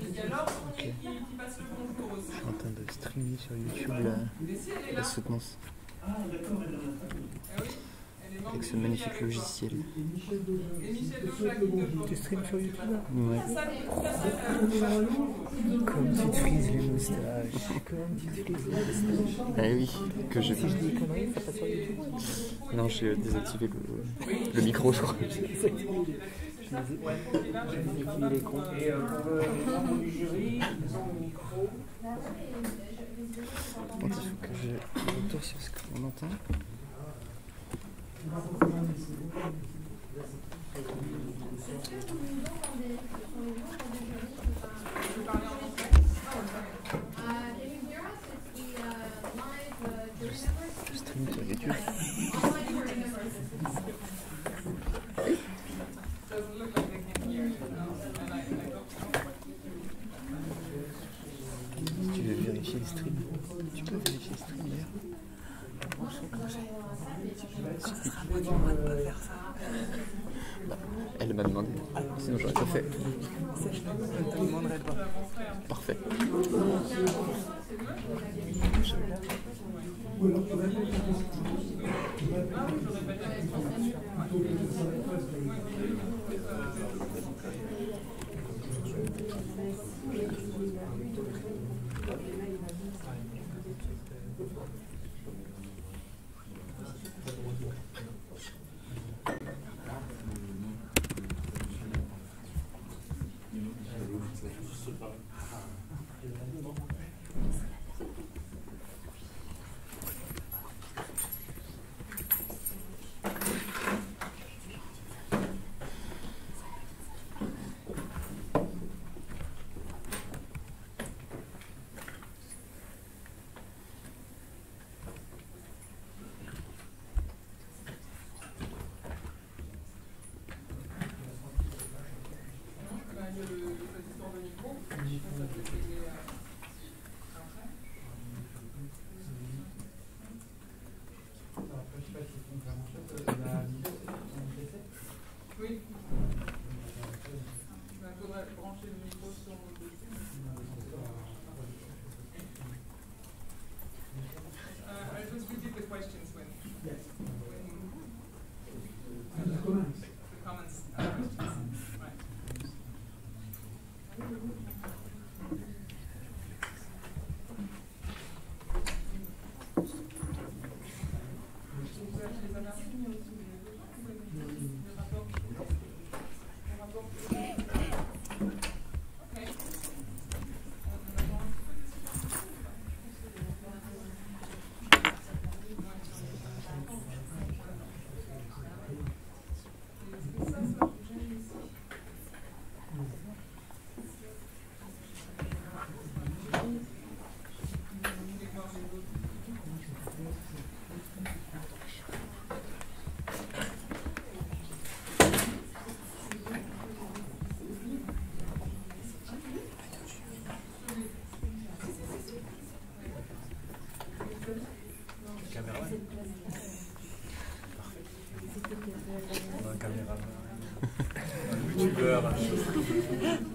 Je suis en train de streamer sur YouTube la, la soutenance. Avec ce magnifique logiciel. Tu streams sur YouTube Ouais. Comme tu frises les moustaches. Comme tu frises les moustaches. Ah oui, que je. Si je dis conneries, ça passe sur YouTube Non, j'ai désactivé le, le micro, je crois. Les les les cons. Et euh, pour le membre du jury, ils ont le micro. Il faut que je retourne sur ce qu'on entend. Je stream sur YouTube. Elle m'a demandé, sinon j'aurais pas fait. Je te. Parfait. Göre.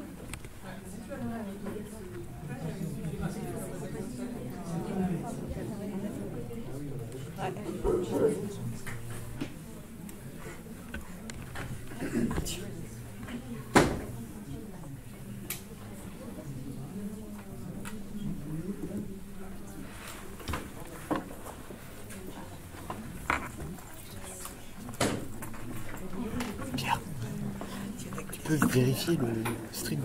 Tu peux vérifier le stream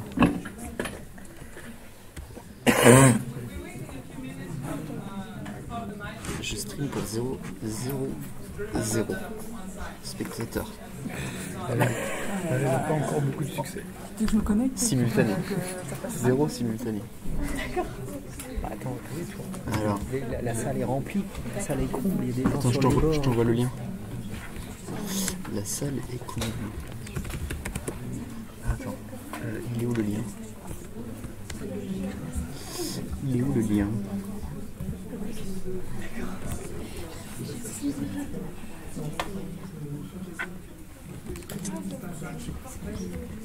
Je stream pour 0, 0, 0 spectateurs Elle n'a pas encore beaucoup de succès. Tu veux que je me connecte simultanés. Donc, euh, passe. 0 simultanés. Bah, attends, vois. Alors, La, la salle est remplie, la salle est comble, il y a des gens attends, sur je t'envoie bords. je t'envoie le lien. La salle est comblée. Attends, euh, il est où le lien Il est où le lien Tu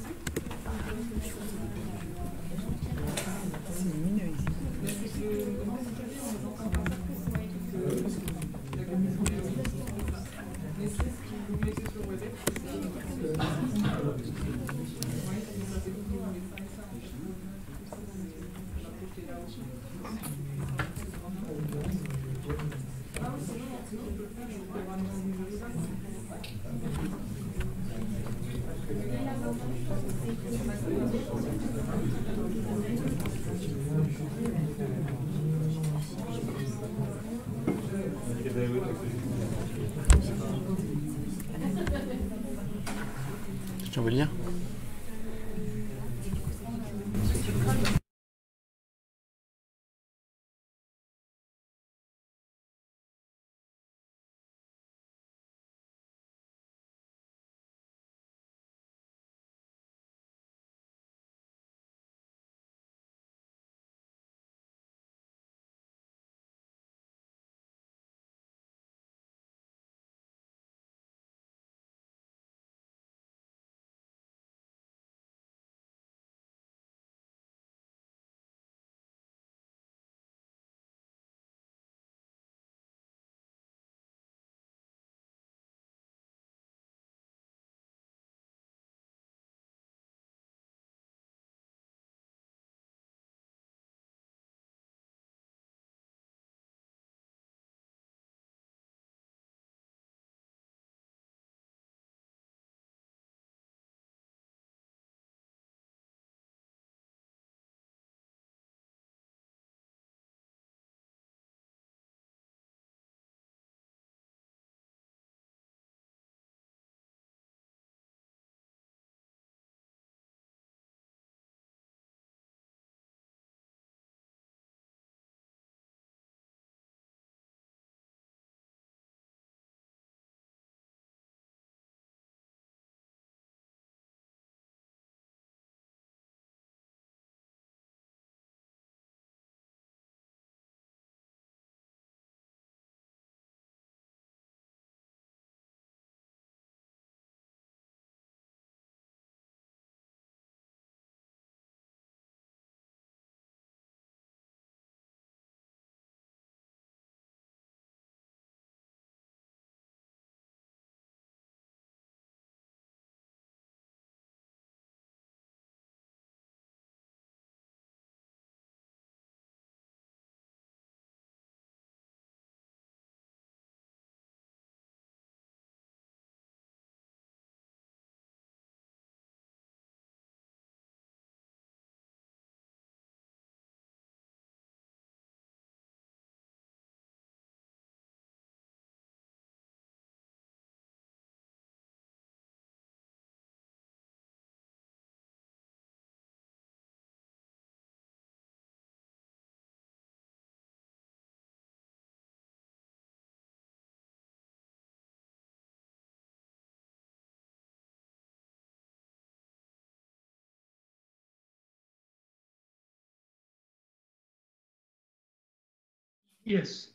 Yes.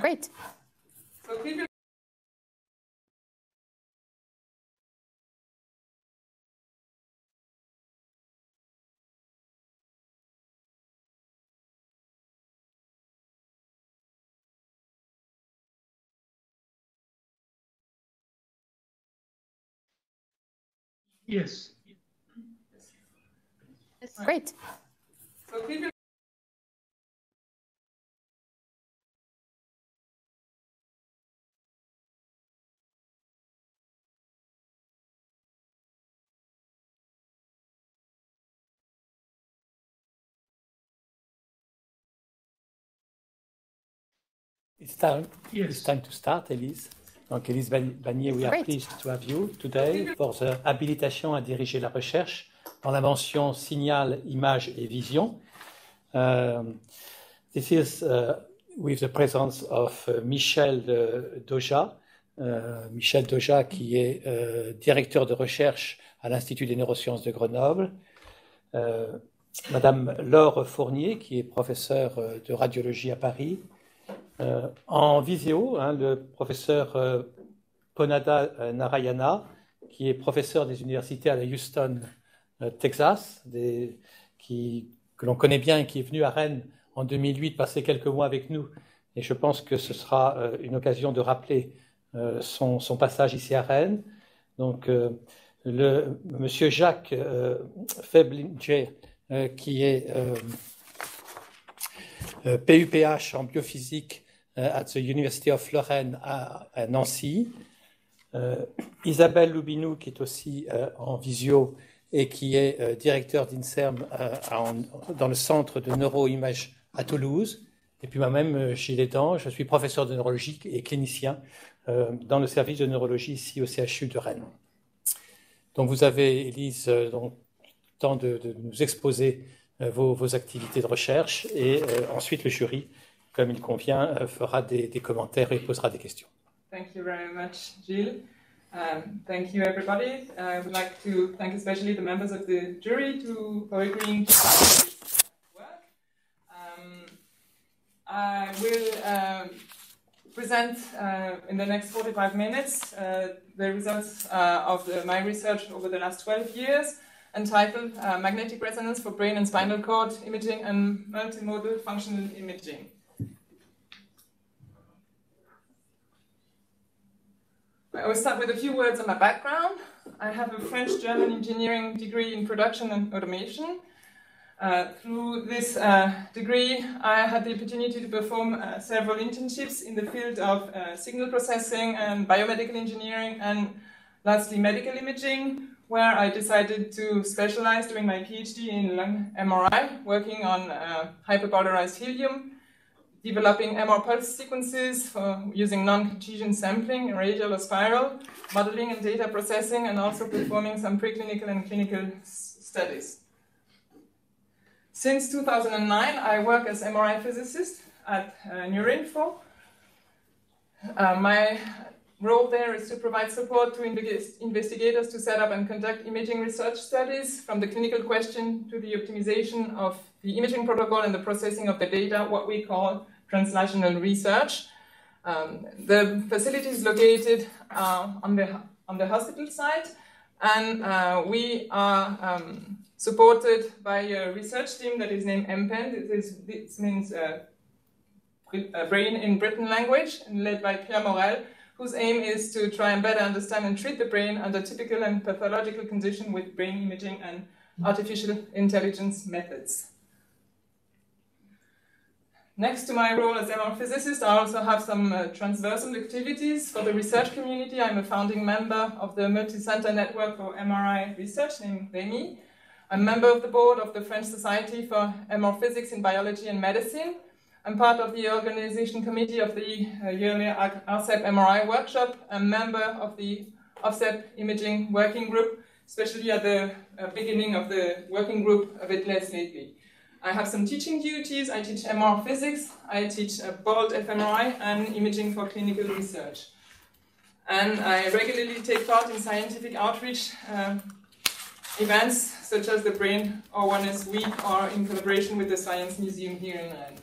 Great. So Yes. Great. so It's time, Yes. it's time to start, Elise. Donc, Elise Bagnier, we are Great. pleased to have you today for the habilitation à diriger la recherche dans la mention signal, image et vision. Um, this is uh, with the presence of uh, Michel uh, Doja. Uh, Michel Doja, qui est euh, directeur de recherche à l'Institut des neurosciences de Grenoble. Euh, Madame Laure Fournier, qui est professeure euh, de radiologie à Paris. Euh, en visio, hein, le professeur euh, Ponada euh, Narayana, qui est professeur des universités à la Houston, Texas, qui, que l'on connaît bien et qui est venu à Rennes en 2008 passer quelques mois avec nous. Et je pense que ce sera une occasion de rappeler son, son, passage ici à Rennes. Donc, le monsieur Jacques Feblinger, qui est PUPH en biophysique at the University of Lorraine à, Nancy. Isabelle Loubinou, qui est aussi en visio et qui est directeur d'INSERM dans le centre de neuroimage à Toulouse. Et puis moi-même, Gilles Edan, je suis professeur de neurologie et clinicien dans le service de neurologie ici au CHU de Rennes. Donc vous avez, Elise, euh, donc, temps de, nous exposer euh, vos, activités de recherche et euh, ensuite le jury, comme il convient, fera des, des, commentaires et posera des questions. Thank you very much, Gilles. Um, thank you, everybody. I would like to thank especially the members of the jury to, for agreeing to work. Um, I will um, present uh, in the next 45 minutes uh, the results uh, of the, my research over the last 12 years entitled uh, Magnetic Resonance for Brain and Spinal Cord Imaging and Multimodal Functional Imaging. I will start with a few words on my background. I have a French-German engineering degree in production and automation. Uh, through this uh, degree, I had the opportunity to perform uh, several internships in the field of uh, signal processing and biomedical engineering, and lastly, medical imaging, where I decided to specialize doing my PhD in lung MRI, working on uh, hyperpolarized helium, developing MR pulse sequences using non-Cartesian sampling, radial or spiral, modeling and data processing, and also performing some preclinical and clinical studies. Since 2009, I work as MRI physicist at uh, Neurinfo. Uh, my role there is to provide support to investigators to set up and conduct imaging research studies from the clinical question to the optimization of the imaging protocol and the processing of the data, what we call translational research. Um, the facility is located uh, on, the, on the hospital site, and uh, we are um, supported by a research team that is named Empenn. This, means uh, brain in Breton language, led by Pierre Maurel, whose aim is to try and better understand and treat the brain under typical and pathological conditions with brain imaging and artificial intelligence methods. Next to my role as MR physicist, I also have some uh, transversal activities for the research community. I'm a founding member of the multi-center network for MRI research named REMI, I'm a member of the board of the French Society for MR Physics in Biology and Medicine. I'm part of the organization committee of the uh, yearly ARSEP MRI workshop, a member of the OFSEP imaging working group, especially at the uh, beginning of the working group a bit less lately. I have some teaching duties. I teach MR physics, I teach uh, BOLD fMRI, and imaging for clinical research. And I regularly take part in scientific outreach uh, events such as the Brain Awareness Week or in collaboration with the Science Museum here in Rennes.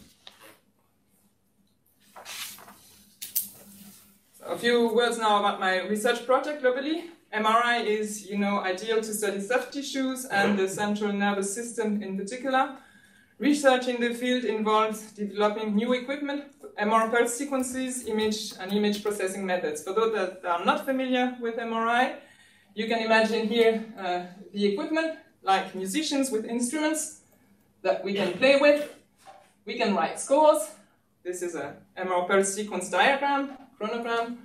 So a few words now about my research project globally. MRI is, you know, ideal to study soft tissues and the central nervous system in particular. Research in the field involves developing new equipment, MR pulse sequences, image and image processing methods. For those that are not familiar with MRI, you can imagine here uh, the equipment, like musicians with instruments that we can play with. We can write scores. This is a MR pulse sequence diagram, chronogram.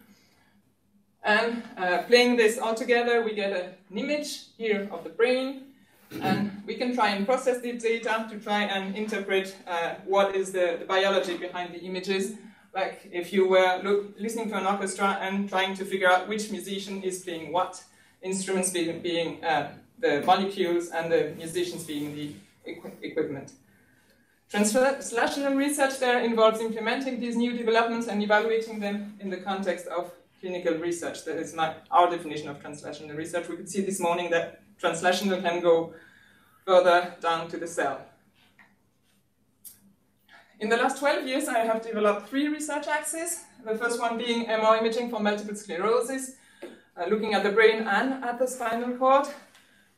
And uh, playing this all together, we get an image here of the brain. And we can try and process the data to try and interpret uh, what is the, the biology behind the images like if you were look, listening to an orchestra and trying to figure out which musician is playing what instruments being, being uh, the molecules and the musicians being the equi equipment. Translational research there involves implementing these new developments and evaluating them in the context of clinical research. That is my, our definition of translational research. We could see this morning that translational can go further down to the cell. In the last 12 years, I have developed three research axes. The first one being MR imaging for multiple sclerosis, uh, looking at the brain and at the spinal cord.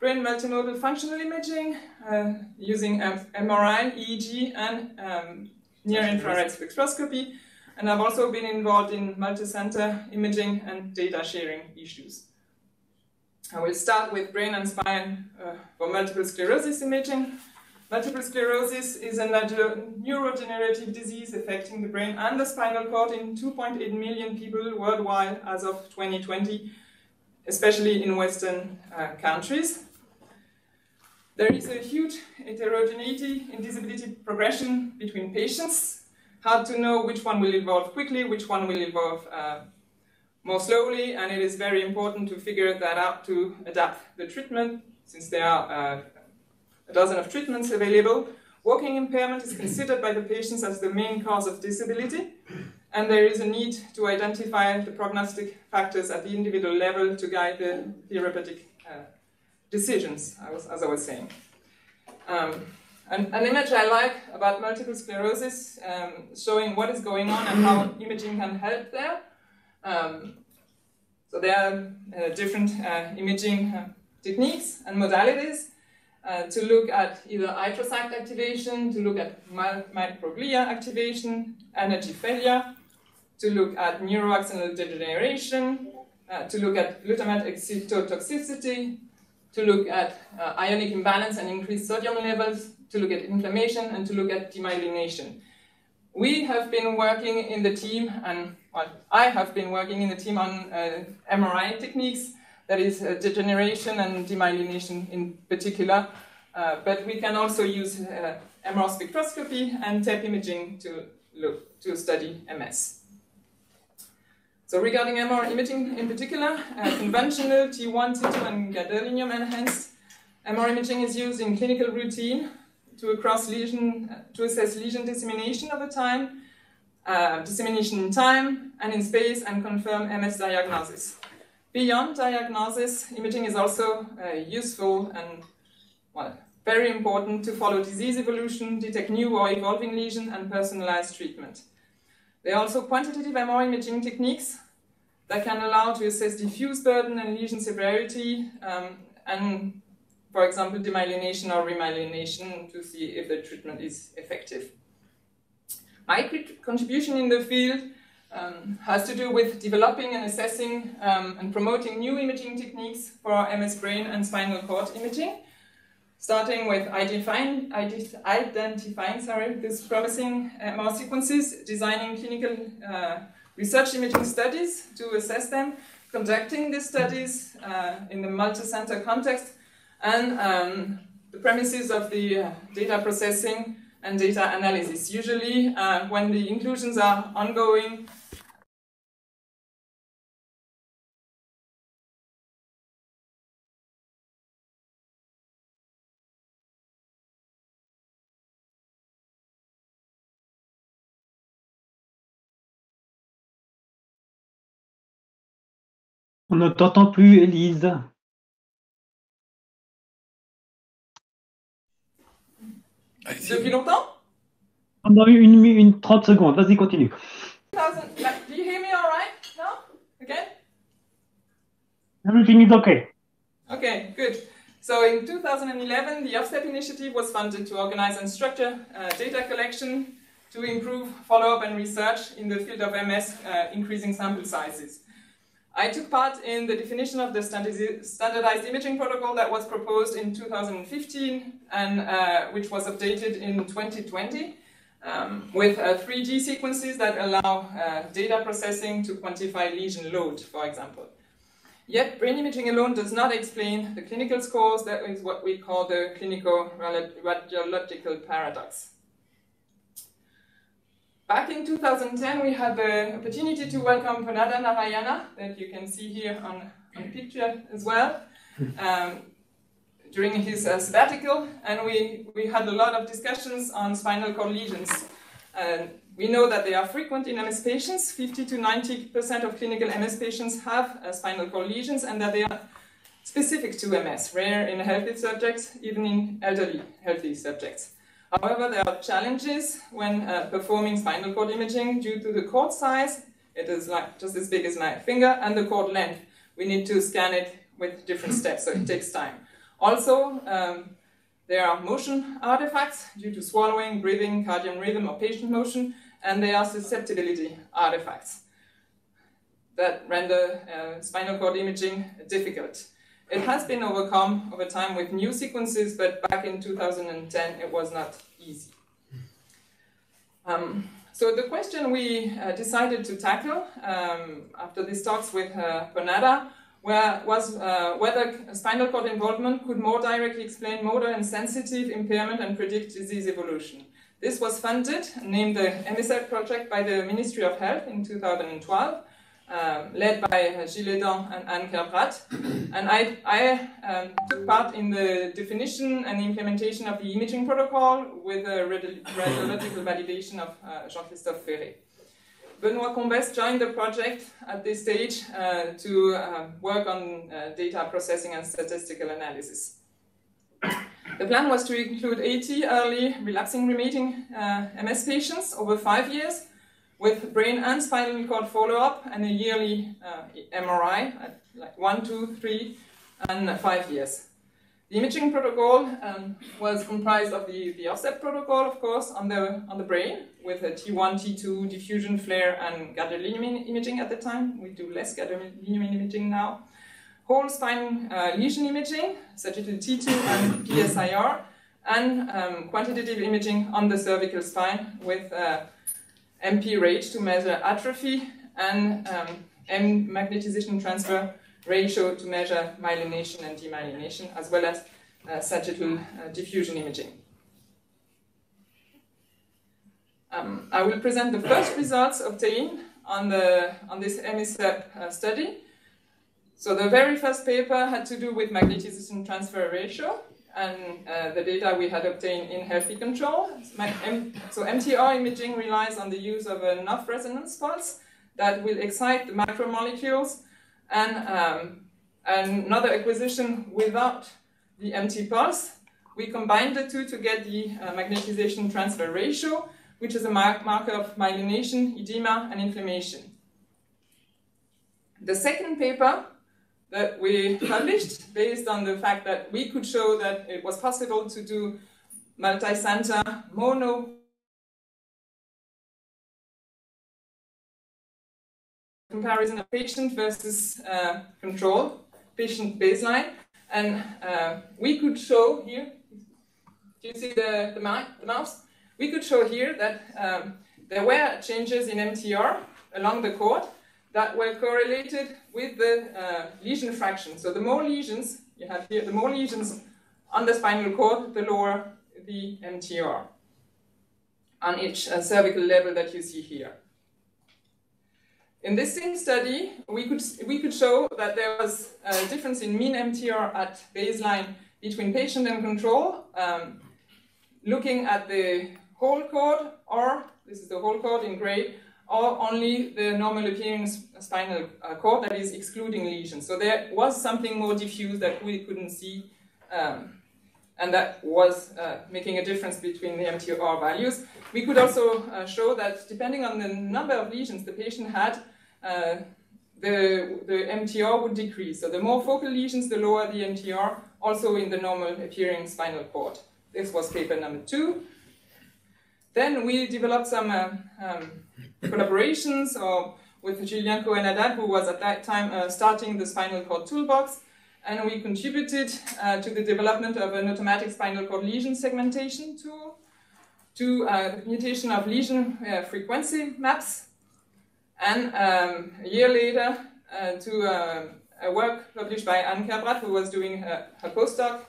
Brain multimodal functional imaging uh, using MRI, EEG, and um, near-infrared spectroscopy. And I've also been involved in multi-center imaging and data sharing issues. I will start with brain and spine uh, for multiple sclerosis imaging. Multiple sclerosis is a neurodegenerative disease affecting the brain and the spinal cord in 2.8 million people worldwide as of 2020, especially in Western uh, countries. There is a huge heterogeneity in disability progression between patients. Hard to know which one will evolve quickly, which one will evolve uh, more slowly, and it is very important to figure that out to adapt the treatment, since there are uh, a dozen of treatments available. Walking impairment is considered by the patients as the main cause of disability, and there is a need to identify the prognostic factors at the individual level to guide the therapeutic uh, decisions, as I was saying. Um, an, an, image I like about multiple sclerosis, um, showing what is going on and how imaging can help there. Um, so there are uh, different uh, imaging uh, techniques and modalities to look at either astrocyte activation, to look at microglia activation, energy failure, to look at neuroaxonal degeneration, uh, to look at glutamate excitotoxicity, to look at uh, ionic imbalance and increased sodium levels, to look at inflammation, and to look at demyelination. We have been working in the team, and I have been working in the team on uh, MRI techniques, that is uh, degeneration and demyelination in particular, uh, but we can also use uh, MR spectroscopy and TEP imaging to look to study MS. So regarding MR imaging in particular, uh, conventional T1, T2, and gadolinium enhanced MR imaging is used in clinical routine to across lesion to assess lesion dissemination over time, uh, dissemination in time and in space, and confirm MS diagnosis. Beyond diagnosis, imaging is also uh, useful and well, very important to follow disease evolution, detect new or evolving lesion, and personalized treatment. There are also quantitative MR imaging techniques that can allow to assess diffuse burden and lesion severity, um, and for example, demyelination or remyelination to see if the treatment is effective. My contribution in the field um, has to do with developing and assessing um, and promoting new imaging techniques for MS brain and spinal cord imaging, starting with identifying, identifying sorry, these promising MR sequences, designing clinical uh, research imaging studies to assess them, conducting these studies uh, in the multi-center context, and um, the premises of the uh, data processing and data analysis. Usually, uh, when the inclusions are ongoing, On ne t'entend plus, Élise. Depuis longtemps On a une, une 30 secondes. Vas-y, continue. Do you hear me all right now? Again? Everything is okay. Okay, good. So in 2011, the OFSEP initiative was funded to organize and structure uh, data collection to improve follow-up and research in the field of MS, uh, increasing sample sizes. I took part in the definition of the standardized imaging protocol that was proposed in 2015 and uh, which was updated in 2020 um, with uh, 3D sequences that allow uh, data processing to quantify lesion load, for example. Yet, brain imaging alone does not explain the clinical scores. That is what we call the clinical radiological paradox. Back in 2010, we had the opportunity to welcome Ponnada Narayana, that you can see here on, on the picture as well, um, during his uh, sabbatical, and we, we had a lot of discussions on spinal cord lesions. And we know that they are frequent in MS patients. 50 to 90% of clinical MS patients have uh, spinal cord lesions, and that they are specific to MS, rare in healthy subjects, even in elderly healthy subjects. However, there are challenges when uh, performing spinal cord imaging due to the cord size. It is like just as big as my finger and the cord length, we need to scan it with different steps, so it takes time. Also, um, there are motion artifacts due to swallowing, breathing, cardiac rhythm, or patient motion, and there are susceptibility artifacts that render uh, spinal cord imaging difficult. It has been overcome over time with new sequences, but back in 2010 it was not easy. Um, so the question we uh, decided to tackle um, after these talks with uh, was uh, whether spinal cord involvement could more directly explain motor and sensitive impairment and predict disease evolution. This was funded, named the MSF project by the Ministry of Health in 2012, um, led by Gilles Edan and Anne Kerbrat. and I, I um, took part in the definition and implementation of the imaging protocol with a radiological validation of uh, Jean-Christophe Ferré. Benoit Combes joined the project at this stage uh, to uh, work on uh, data processing and statistical analysis. The plan was to include 80 early relapsing remitting uh, MS patients over five years with brain and spinal cord follow-up and a yearly uh, MRI at like one, two, three, and five years. The imaging protocol um, was comprised of the, the OFSEP protocol, of course, on the, on the brain with a T1, T2 diffusion flare and gadolinium imaging at the time. We do less gadolinium imaging now. Whole spine uh, lesion imaging, sagittal T2 and PSIR, and um, quantitative imaging on the cervical spine with uh, MPRAGE to measure atrophy and um, M magnetization transfer ratio to measure myelination and demyelination, as well as uh, sagittal uh, diffusion imaging. Um, I will present the first results obtained on, the, on this EMISEP uh, study. So the very first paper had to do with magnetization transfer ratio and uh, the data we had obtained in healthy control. So MTR imaging relies on the use of off resonance pulse that will excite the macromolecules and um, another acquisition without the MT pulse. We combined the two to get the uh, magnetization transfer ratio, which is a mark marker of myelination, edema, and inflammation. The second paper that we published based on the fact that we could show that it was possible to do multi-center mono comparison of patient versus uh, control, patient baseline. And uh, we could show here, do you see the, the, the mouse? We could show here that um, there were changes in MTR along the cord that were correlated with the uh, lesion fraction. So the more lesions you have here, the more lesions on the spinal cord, the lower the MTR on each uh, cervical level that you see here. In this same study, we could, we could show that there was a difference in mean MTR at baseline between patient and control, um, looking at the whole cord, or this is the whole cord in gray, or only the normal appearing spinal cord that is excluding lesions. So there was something more diffuse that we couldn't see, um, and that was uh, making a difference between the MTR values. We could also uh, show that depending on the number of lesions the patient had, uh, the, the MTR would decrease. So the more focal lesions, the lower the MTR, also in the normal appearing spinal cord. This was paper number two. Then we developed some uh, um, collaborations or with Julien Cohen-Adad, who was at that time uh, starting the spinal cord toolbox, and we contributed uh, to the development of an automatic spinal cord lesion segmentation tool, to uh, the computation of lesion uh, frequency maps, and um, a year later uh, to uh, a work published by Anne Kerbrat, who was doing her, her postdoc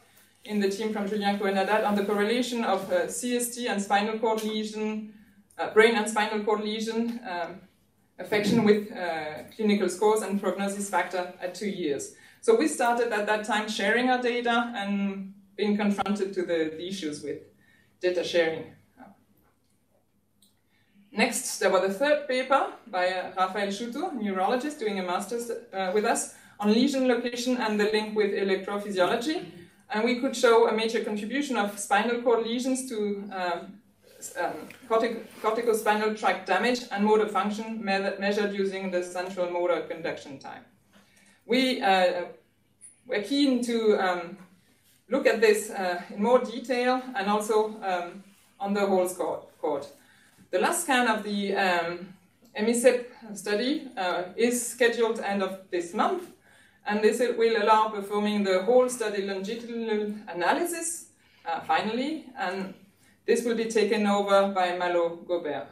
in the team from Julien Cohen-Adad on the correlation of CST and spinal cord lesion uh, brain and spinal cord lesion um, affection with uh, clinical scores and prognosis factor at two years. So we started at that time sharing our data and being confronted to the, the issues with data sharing. Next, there was the third paper by uh, Rafael Chouteau, neurologist, doing a master's uh, with us on lesion location and the link with electrophysiology. And we could show a major contribution of spinal cord lesions to um, um, cortic corticospinal tract damage and motor function me measured using the central motor conduction time. we uh, were keen to um, look at this uh, in more detail and also um, on the whole court. The last scan of the um, EMISEP study uh, is scheduled end of this month, and this will allow performing the whole study longitudinal analysis uh, finally, and this will be taken over by Malo Gaubert.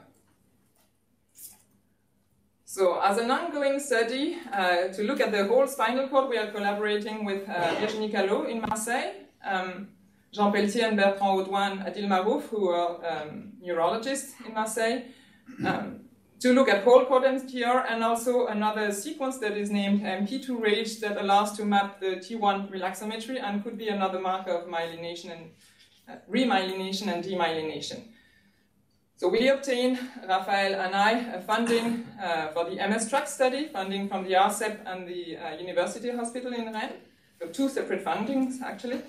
So as an ongoing study, uh, to look at the whole spinal cord, we are collaborating with uh, Virginie Callot in Marseille, um, Jean Pelletier and Bertrand Audoin Adil Maarouf, who are um, neurologists in Marseille, um, to look at whole cord MTR and also another sequence that is named MP2 RAGE that allows to map the T1 relaxometry and could be another marker of myelination and remyelination and demyelination. So we obtained, Raphael and I, funding uh, for the MS track study, funding from the ARSEP and the uh, University Hospital in Rennes, so two separate fundings actually,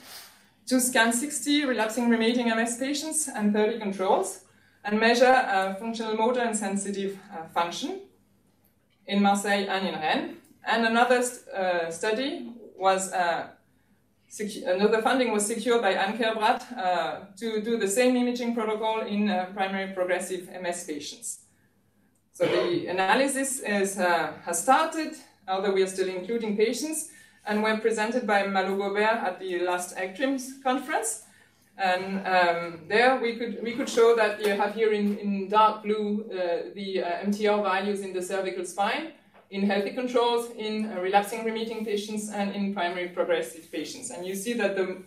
to scan 60 relapsing remitting MS patients and 30 controls and measure uh, functional motor and sensitive uh, function in Marseille and in Rennes. And another st uh, study was uh, another funding was secured by Anne Kerbrat uh, to do the same imaging protocol in uh, primary progressive MS patients. So the analysis is, has started, although we are still including patients, and were presented by Malo Gaubert at the last ECTRIMS conference. And um, there we could, we could show that you have here in, in dark blue uh, the uh, MTR values in the cervical spine, in healthy controls, in uh, relapsing remitting patients, and in primary progressive patients. And you see that the,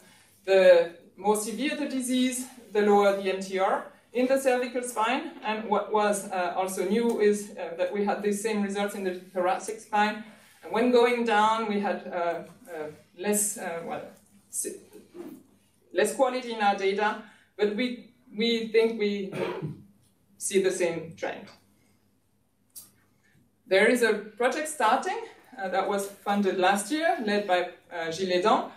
the more severe the disease, the lower the MTR in the cervical spine. And what was uh, also new is uh, that we had the same results in the thoracic spine. And when going down, we had uh, less, well, less quality in our data, but we, we think we see the same trend. There is a project starting uh, that was funded last year, led by uh, Gilles Edan,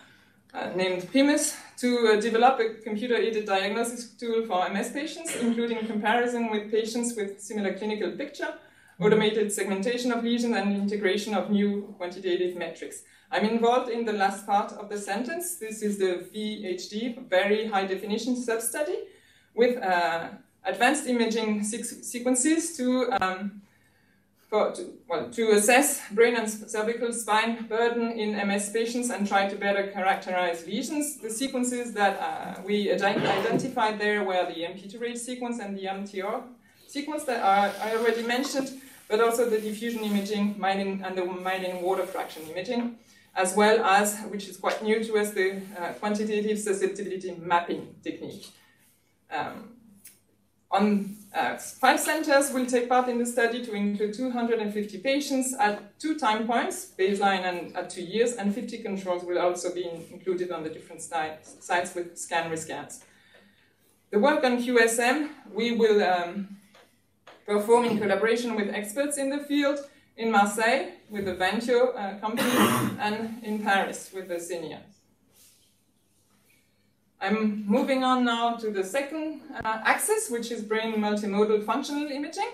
uh, named Primus, to uh, develop a computer-aided diagnosis tool for MS patients, including comparison with patients with similar clinical picture, automated segmentation of lesions, and integration of new quantitative metrics. I'm involved in the last part of the sentence. This is the VHD, Very High Definition Substudy, with uh, advanced imaging sequences to, um, for, to, well, to assess brain and cervical spine burden in MS patients and try to better characterize lesions. The sequences that uh, we identified there were the MP2RAGE sequence and the MTR sequence that are, I already mentioned, but also the diffusion imaging and the myelin water fraction imaging as well as, which is quite new to us, the uh, quantitative susceptibility mapping technique. Um, on uh, five centers will take part in the study to include 250 patients at two time points, baseline and at two years, and 50 controls will also be included on the different sites with scan rescans. The work on QSM we will um, perform in collaboration with experts in the field in Marseille with the Ventio uh, company and in Paris with the CENIR. I'm moving on now to the second uh, axis, which is brain multimodal functional imaging.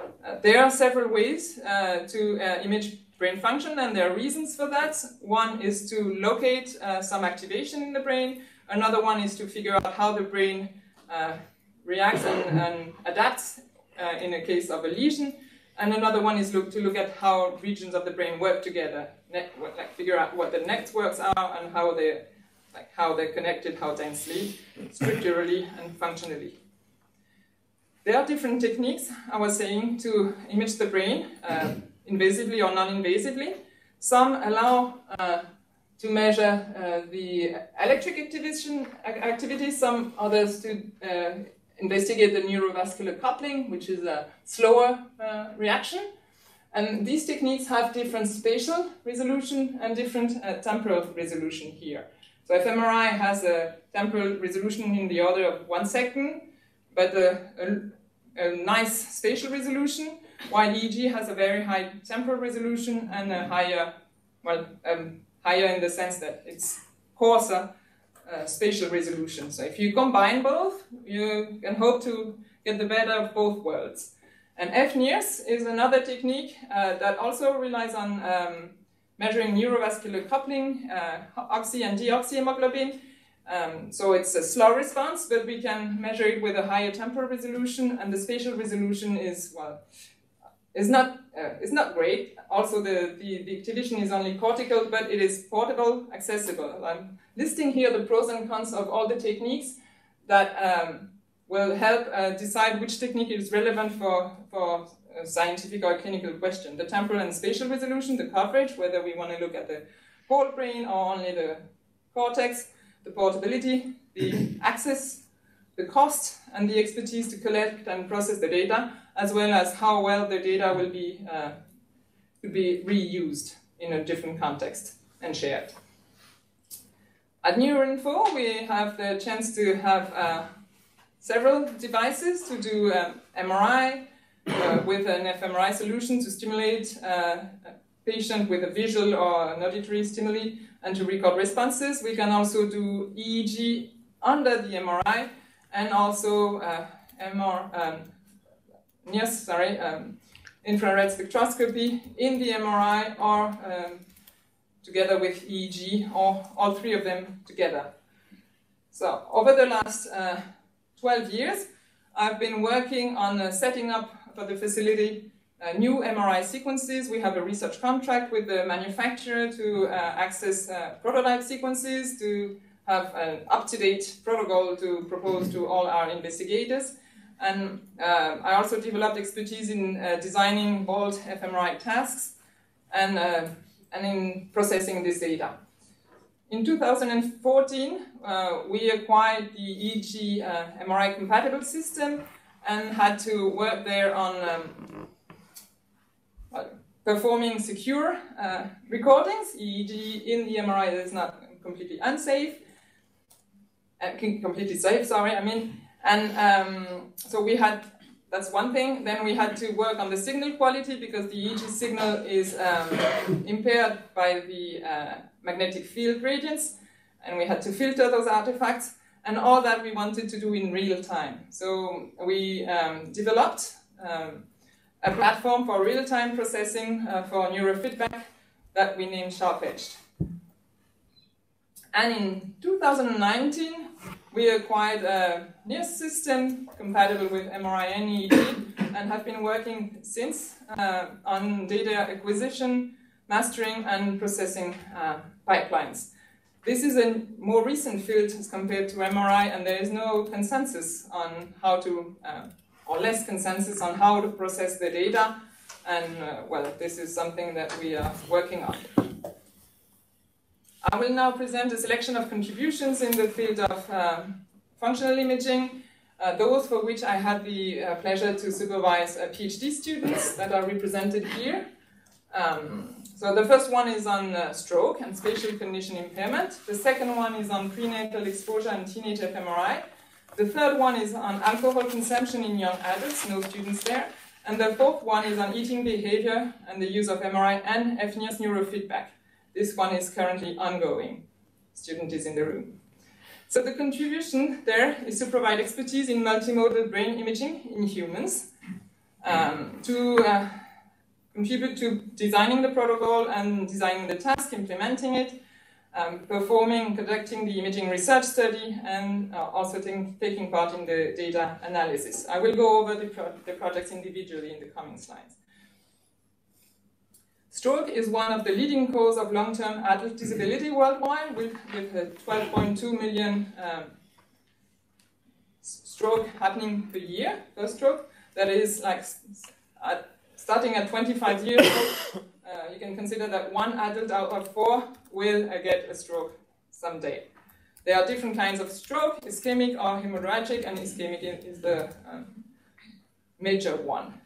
Uh, there are several ways uh, to uh, image brain function, and there are reasons for that. One is to locate uh, some activation in the brain. Another one is to figure out how the brain reacts and, and adapts in a case of a lesion. And another one is look, to look at how regions of the brain work together, like figure out what the networks are and how they like how they're connected, how densely, structurally and functionally. There are different techniques, I was saying, to image the brain, uh, invisively or non-invasively. Some allow uh, to measure uh, the electric activation, activity, some others to uh, investigate the neurovascular coupling, which is a slower uh, reaction. And these techniques have different spatial resolution and different uh, temporal resolution here. So fMRI has a temporal resolution in the order of one second, but a, a, a nice spatial resolution, while EEG has a very high temporal resolution and a higher, well, um, higher in the sense that it's coarser uh, spatial resolution. So if you combine both, you can hope to get the better of both worlds. And FNIRS is another technique uh, that also relies on um, measuring neurovascular coupling, uh, oxy and deoxyhemoglobin. Um, so it's a slow response, but we can measure it with a higher temporal resolution, and the spatial resolution is well, is not uh, is not great. Also, the, the the activation is only cortical, but it is portable, accessible. I'm listing here the pros and cons of all the techniques that um, will help uh, decide which technique is relevant for for scientific or clinical question. The temporal and spatial resolution, the coverage, whether we want to look at the whole brain or only the cortex, the portability, the access, the cost, and the expertise to collect and process the data, as well as how well the data will be, uh, will be reused in a different context and shared. At Neurinfo, we have the chance to have uh, several devices to do um, MRI, uh, with an fMRI solution to stimulate uh, a patient with a visual or an auditory stimuli and to record responses. We can also do EEG under the MRI and also uh, MR, um, yes, sorry, um, infrared spectroscopy in the MRI or um, together with EEG or all three of them together. So over the last uh, 12 years, I've been working on uh, setting up for the facility uh, new MRI sequences. We have a research contract with the manufacturer to uh, access uh, prototype sequences, to have an up-to-date protocol to propose to all our investigators. And uh, I also developed expertise in uh, designing bold fMRI tasks and, uh, and in processing this data. In 2014, we acquired the EEG MRI compatible system and had to work there on um, performing secure uh, recordings. EEG in the MRI is not completely unsafe, uh, completely safe, sorry, I mean. And um, so we had, that's one thing. Then we had to work on the signal quality because the EEG signal is um, impaired by the uh, magnetic field gradients. And we had to filter those artifacts and all that we wanted to do in real time. So we um, developed um, a platform for real-time processing uh, for neurofeedback that we named SharpEdge. And in 2019, we acquired a NIRS system compatible with MRI and EEG and have been working since uh, on data acquisition, mastering, and processing uh, pipelines. This is a more recent field as compared to MRI, and there is no consensus on how to, uh, or less consensus on how to process the data. And uh, well, this is something that we are working on. I will now present a selection of contributions in the field of uh, functional imaging, uh, those for which I had the uh, pleasure to supervise uh, PhD students that are represented here. Um, so the first one is on uh, stroke and spatial cognition impairment. The second one is on prenatal exposure and teenage fMRI. The third one is on alcohol consumption in young adults, no students there. And the fourth one is on eating behavior and the use of MRI and FNIRS neurofeedback. This one is currently ongoing. Student is in the room. So the contribution there is to provide expertise in multimodal brain imaging in humans, um, to uh, contribute to designing the protocol and designing the task, implementing it, um, performing, conducting the imaging research study, and uh, also taking part in the data analysis. I will go over the, pro the projects individually in the coming slides. Stroke is one of the leading causes of long-term adult disability worldwide, with, with 12.2 million um, stroke happening per year, per stroke. That is like at starting at 25 years old, uh, you can consider that one adult out of four will uh, get a stroke someday. There are different kinds of stroke, ischemic or hemorrhagic, and ischemic is the um, major one.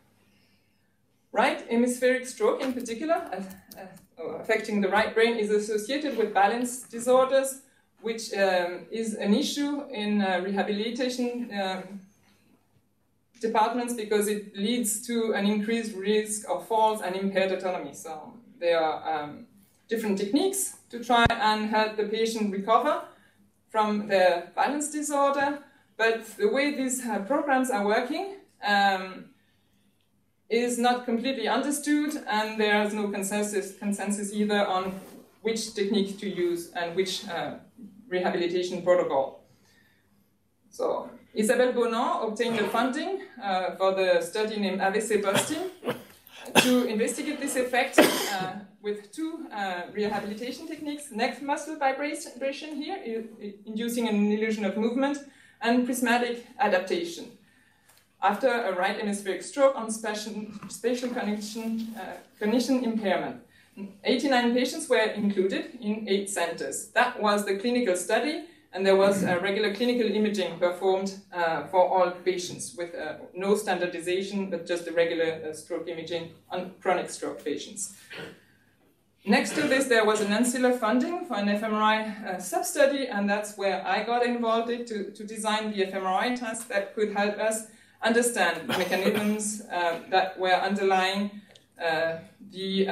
Right hemispheric stroke, in particular, uh, uh, affecting the right brain, is associated with balance disorders, which um, is an issue in uh, rehabilitation um, departments because it leads to an increased risk of falls and impaired autonomy. So there are um, different techniques to try and help the patient recover from their balance disorder. But the way these uh, programs are working, um, is not completely understood, and there is no consensus, consensus either on which technique to use and which uh, rehabilitation protocol. So Isabelle Bonan obtained the funding uh, for the study named AVC Busting to investigate this effect uh, with two uh, rehabilitation techniques, neck muscle vibration here, inducing an illusion of movement, and prismatic adaptation. After a right hemispheric stroke on spatial, spatial cognition, uh, cognition impairment. 89 patients were included in eight centers. That was the clinical study, and there was regular clinical imaging performed uh, for all patients with uh, no standardization, but just the regular uh, stroke imaging on chronic stroke patients. Next to this, there was an ancillary funding for an fMRI uh, sub-study, and that's where I got involved to, to design the fMRI task that could help us understand mechanisms uh, that were underlying uh, the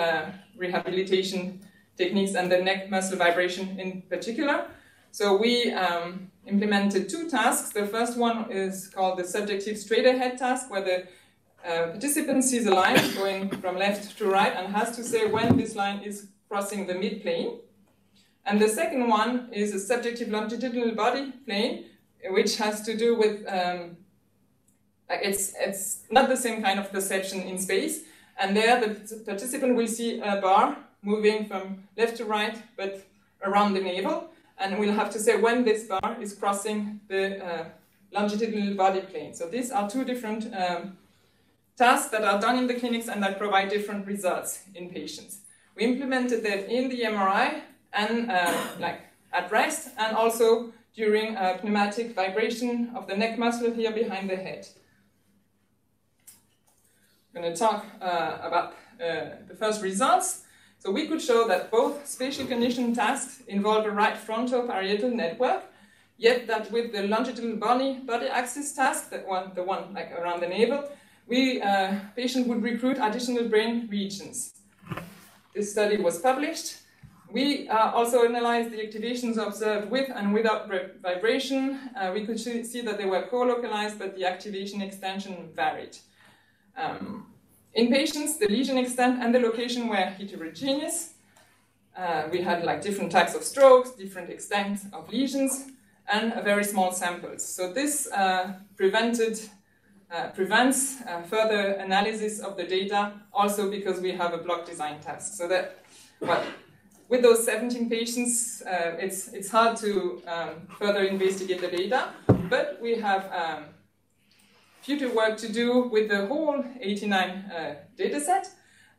rehabilitation techniques and the neck muscle vibration in particular. So we um, implemented two tasks. The first one is called the subjective straight ahead task, where the uh, participant sees a line going from left to right and has to say when this line is crossing the midplane. And the second one is a subjective longitudinal body plane, which has to do with um, it's it's not the same kind of perception in space. And there, the participant will see a bar moving from left to right, but around the navel and we'll have to say when this bar is crossing the uh, longitudinal body plane. So these are two different um, tasks that are done in the clinics and that provide different results in patients. We implemented that in the MRI and uh, like at rest and also during a pneumatic vibration of the neck muscle here behind the head. I'm going to talk uh, about uh, the first results. So we could show that both spatial cognition tasks involve a right frontal parietal network, yet that with the longitudinal body, body axis task, that one, the one like around the navel, we uh, patient would recruit additional brain regions. This study was published. We uh, also analyzed the activations observed with and without vibration. Uh, we could see that they were co-localized, but the activation extension varied. Um, in patients, the lesion extent and the location were heterogeneous. Uh, we had like different types of strokes, different extent of lesions, and very small samples. So this uh, prevented, uh, prevents uh, further analysis of the data, also because we have a block design task. So that, well, with those 17 patients, uh, it's, it's hard to um, further investigate the data, but we have um, future work to do with the whole 89 uh, dataset.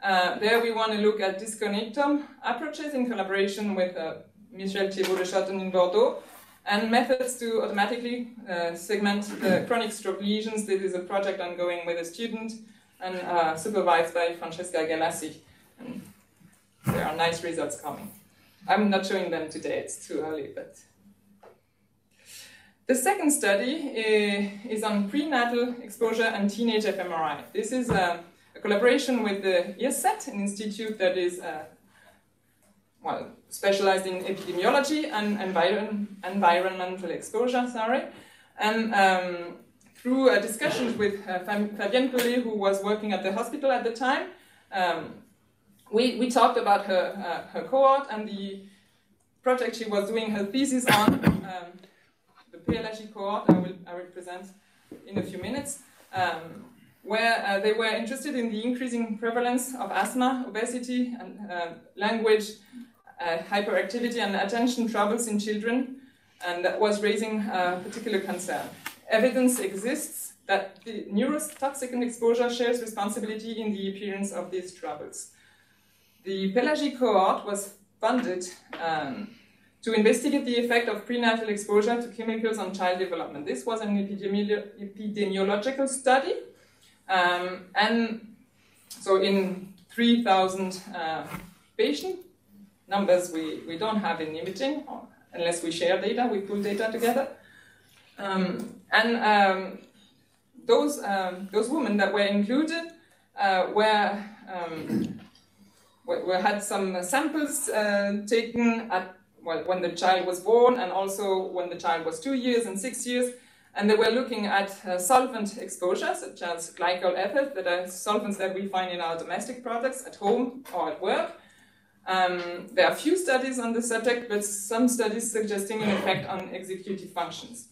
Uh, there we want to look at disconnectome approaches in collaboration with uh, Michel Thiebaut de Schotten in Bordeaux, and methods to automatically uh, segment the chronic stroke lesions. This is a project ongoing with a student and uh, supervised by Francesca Galassi. And there are nice results coming. I'm not showing them today, it's too early, but the second study eh, is on prenatal exposure and teenage fMRI. This is a, a collaboration with the IRSET, an institute that is uh, well, specialized in epidemiology and environ environmental exposure, sorry. And um, through a discussion with uh, Fabienne Pelé, who was working at the hospital at the time, um, we, we talked about her, uh, her cohort and the project she was doing her thesis on. Um, PELAGIE cohort I will, I will present in a few minutes, um, where uh, they were interested in the increasing prevalence of asthma, obesity, and uh, language uh, hyperactivity and attention troubles in children, and that was raising particular concern. Evidence exists that the neurotoxic exposure shares responsibility in the appearance of these troubles. The PELAGIE cohort was funded um, to investigate the effect of prenatal exposure to chemicals on child development. This was an epidemiological study, um, and so in 3,000 uh, patient numbers we, we don't have in imaging, unless we share data, we pull data together. Um, and um, those, um, those women that were included uh, were, um, were, had some samples uh, taken at well, when the child was born and also when the child was two years and six years. And they were looking at uh, solvent exposure, such as glycol ether, that are solvents that we find in our domestic products at home or at work. Um, there are few studies on the subject, but some studies suggesting an effect on executive functions.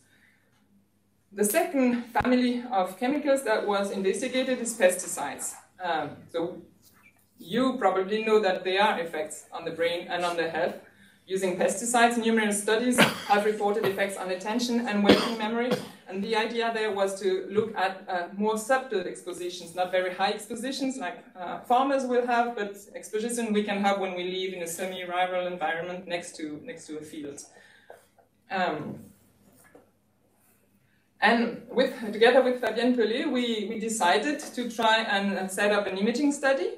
The second family of chemicals that was investigated is pesticides. Um, so you probably know that there are effects on the brain and on the health. Using pesticides, numerous studies have reported effects on attention and working memory. And the idea there was to look at uh, more subtle expositions, not very high expositions like uh, farmers will have, but exposition we can have when we live in a semi-rural environment next to, next to a field. Um, and with, together with Fabienne Pelé, we, we decided to try and set up an imaging study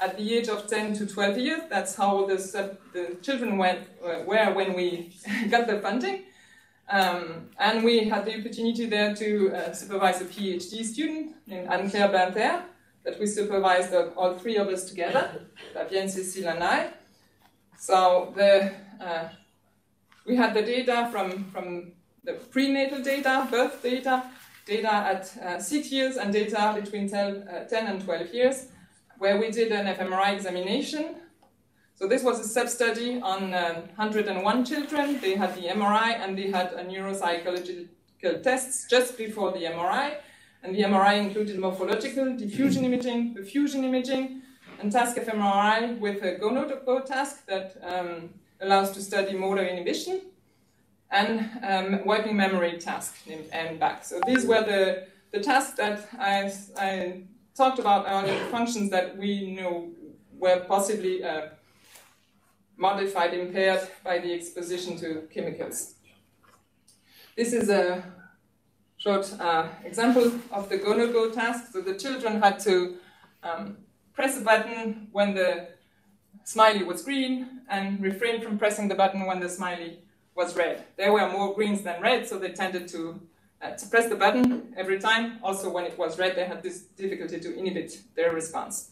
at the age of 10 to 12 years. That's how the, the children went, uh, were when we got the funding. Um, and we had the opportunity there to uh, supervise a PhD student named Anne-Claire Binter, that we supervised uh, all three of us together, Fabienne, Cécile, and I. So the, uh, we had the data from, from the prenatal data, birth data, data at uh, six years, and data between 10, uh, 10 and 12 years where we did an fMRI examination. So this was a sub-study on uh, 101 children. They had the MRI and they had a neuropsychological tests just before the MRI. And the MRI included morphological, diffusion imaging, perfusion imaging, and task fMRI with a GoNoGo task that um, allows to study motor inhibition, and um, working memory task named N-back. So these were the, the tasks that I, I talked about earlier functions that we know were possibly uh, modified, impaired by the exposition to chemicals. This is a short uh, example of the go-no-go task. So the children had to um, press a button when the smiley was green and refrain from pressing the button when the smiley was red. There were more greens than red, so they tended to uh, to press the button every time. Also, when it was red, they had this difficulty to inhibit their response.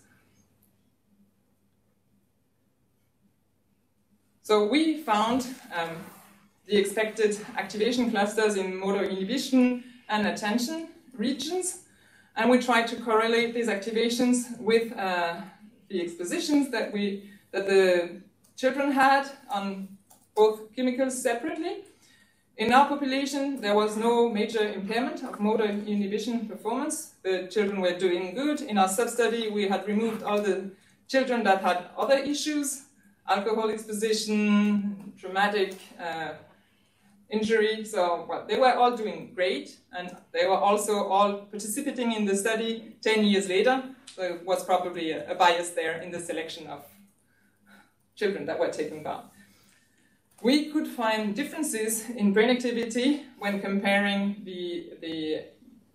So we found um, the expected activation clusters in motor inhibition and attention regions, and we tried to correlate these activations with uh, the expositions that we that the children had on both chemicals separately in our population, there was no major impairment of motor inhibition performance. The children were doing good. In our sub-study, we had removed all the children that had other issues, alcohol exposition, traumatic uh, injury. So well, they were all doing great, and they were also all participating in the study 10 years later. So it was probably a, a bias there in the selection of children that were taken part we could find differences in brain activity when comparing the, the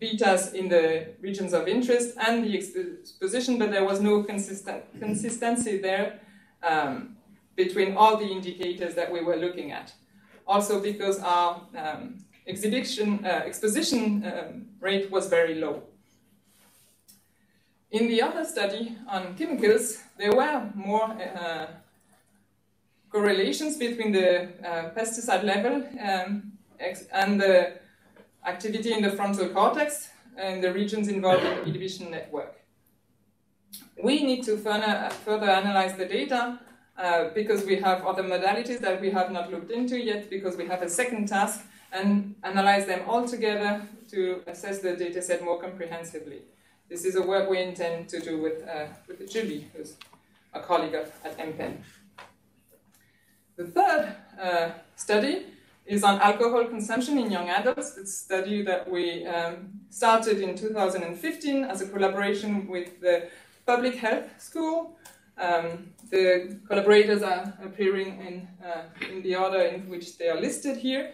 betas in the regions of interest and the exposition, but there was no consistent, consistency there um, between all the indicators that we were looking at. Also because our um, exhibition, uh, exposition um, rate was very low. In the other study on chemicals, there were more uh, correlations between the uh, pesticide level um, and the activity in the frontal cortex and the regions involved in the inhibition network. We need to further, further analyze the data uh, because we have other modalities that we have not looked into yet because we have a second task and analyze them all together to assess the data set more comprehensively. This is a work we intend to do with, uh, with Julie, who's a colleague at Empenn. The third uh, study is on alcohol consumption in young adults. It's a study that we um, started in 2015 as a collaboration with the Public Health School. Um, the collaborators are appearing in, uh, in the order in which they are listed here.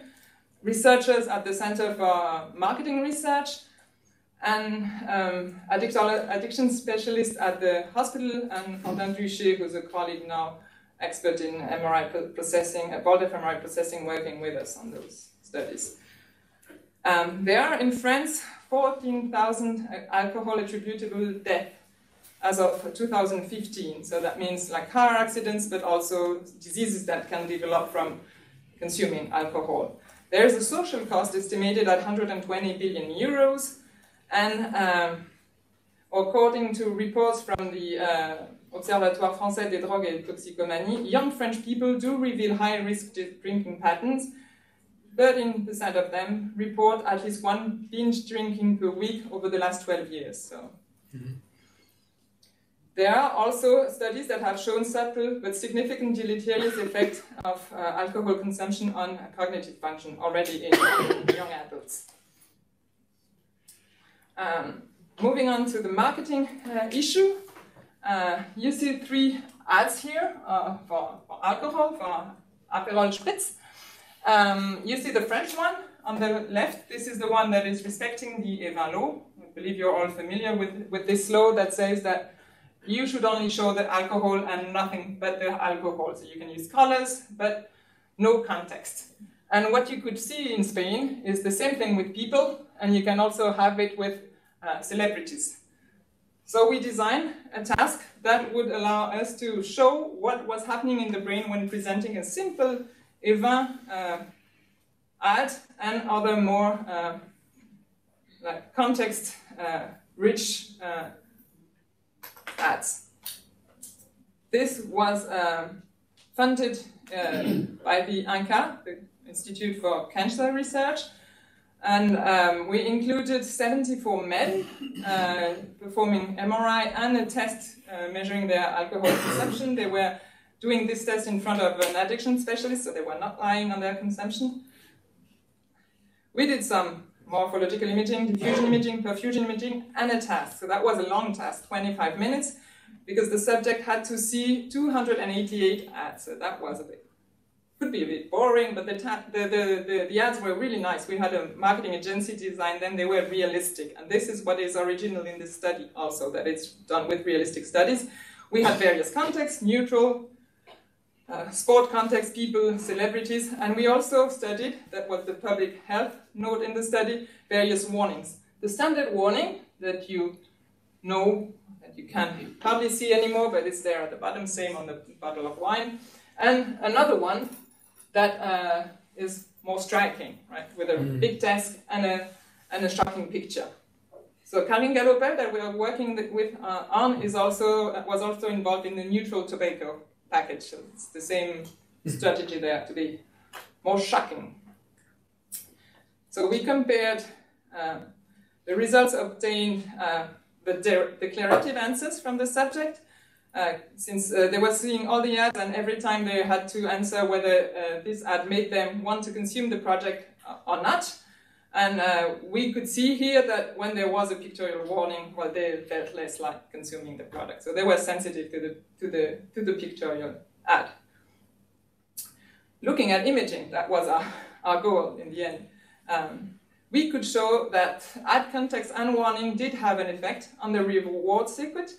Researchers at the Center for Marketing Research and um, addiction specialist at the hospital, and Quentin Duché, who's a colleague now expert in MRI processing, about fMRI processing, working with us on those studies. Um, there are in France 14,000 alcohol attributable deaths as of 2015. So that means like car accidents, but also diseases that can develop from consuming alcohol. There's a social cost estimated at 120 billion euros, and um, according to reports from the uh, Observatoire Français des Drogues et Toxicomanie, young French people do reveal high risk drinking patterns. 13% of them report at least one binge drinking per week over the last 12 years. So. Mm -hmm. There are also studies that have shown subtle but significant deleterious effect of uh, alcohol consumption on cognitive function already in young adults. Um, moving on to the marketing uh, issue, uh, you see three ads here uh, for, for, alcohol, for Aperol Spritz. Um, you see the French one on the left. This is the one that is respecting the Evin law. I believe you're all familiar with, with this law that says that you should only show the alcohol and nothing but the alcohol. So you can use colors, but no context. And what you could see in Spain is the same thing with people, and you can also have it with uh, celebrities. So we designed a task that would allow us to show what was happening in the brain when presenting a simple event uh, ad and other more uh, like context-rich uh, uh, ads. This was um, funded uh, by the INCA, the Institute for Cancer Research, and um, we included 74 men uh, performing MRI and a test uh, measuring their alcohol consumption. They were doing this test in front of an addiction specialist, so they were not lying on their consumption. We did some morphological imaging, diffusion imaging, perfusion imaging, and a task. So that was a long task, 25 minutes, because the subject had to see 288 ads. So that was a bit, could be a bit boring, but the, the, the, the, the ads were really nice. We had a marketing agency design them, they were realistic. And this is what is original in this study also, that it's done with realistic studies. We had various contexts, neutral, uh, sport context, people, celebrities, and we also studied, that was the public health note in the study, various warnings. The standard warning that you know, that you can't probably see anymore, but it's there at the bottom, same on the bottle of wine. And another one that uh, is more striking, right, with a mm. big desk and a, and a shocking picture. So Karine Gallopel that we are working with uh, on is also, was also involved in the neutral tobacco package. So it's the same strategy there to be more shocking. So we compared uh, the results obtained, uh, the de declarative answers from the subject, uh, since uh, they were seeing all the ads and every time they had to answer whether uh, this ad made them want to consume the project or not. And uh, we could see here that when there was a pictorial warning, well, they felt less like consuming the product. So they were sensitive to the, to the, to the pictorial ad. Looking at imaging, that was our, our goal in the end. Um, we could show that ad context and warning did have an effect on the reward circuit,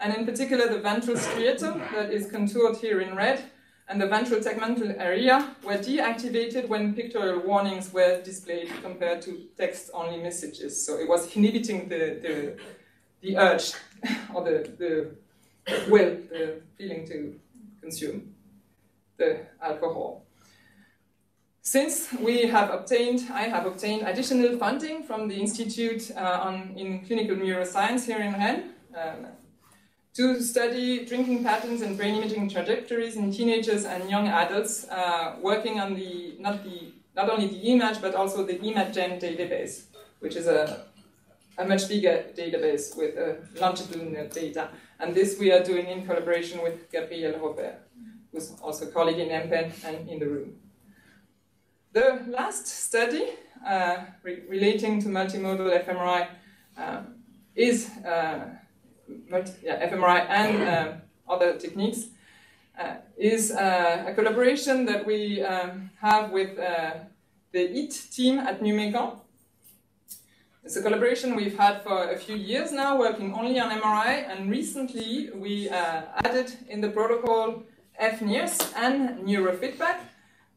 and in particular the ventral striatum that is contoured here in red and the ventral tegmental area were deactivated when pictorial warnings were displayed compared to text-only messages. So it was inhibiting the, the, the urge or the, the will, the feeling to consume the alcohol. Since we have obtained, I have obtained additional funding from the Institute uh, on, in Clinical Neuroscience here in Rennes, um, to study drinking patterns and brain imaging trajectories in teenagers and young adults, uh, working on the not the not only the IMAGE but also the IMAGEN database, which is a a much bigger database with uh, longitudinal data. And this we are doing in collaboration with Gabriel Robert, who's also a colleague in Empenn and in the room. The last study uh, re relating to multimodal fMRI uh, is uh, yeah, fMRI and uh, other techniques, uh, is uh, a collaboration that we um, have with the IT team at NUMECAN. It's a collaboration we've had for a few years now, working only on MRI, and recently we uh, added in the protocol FNIRS and neurofeedback.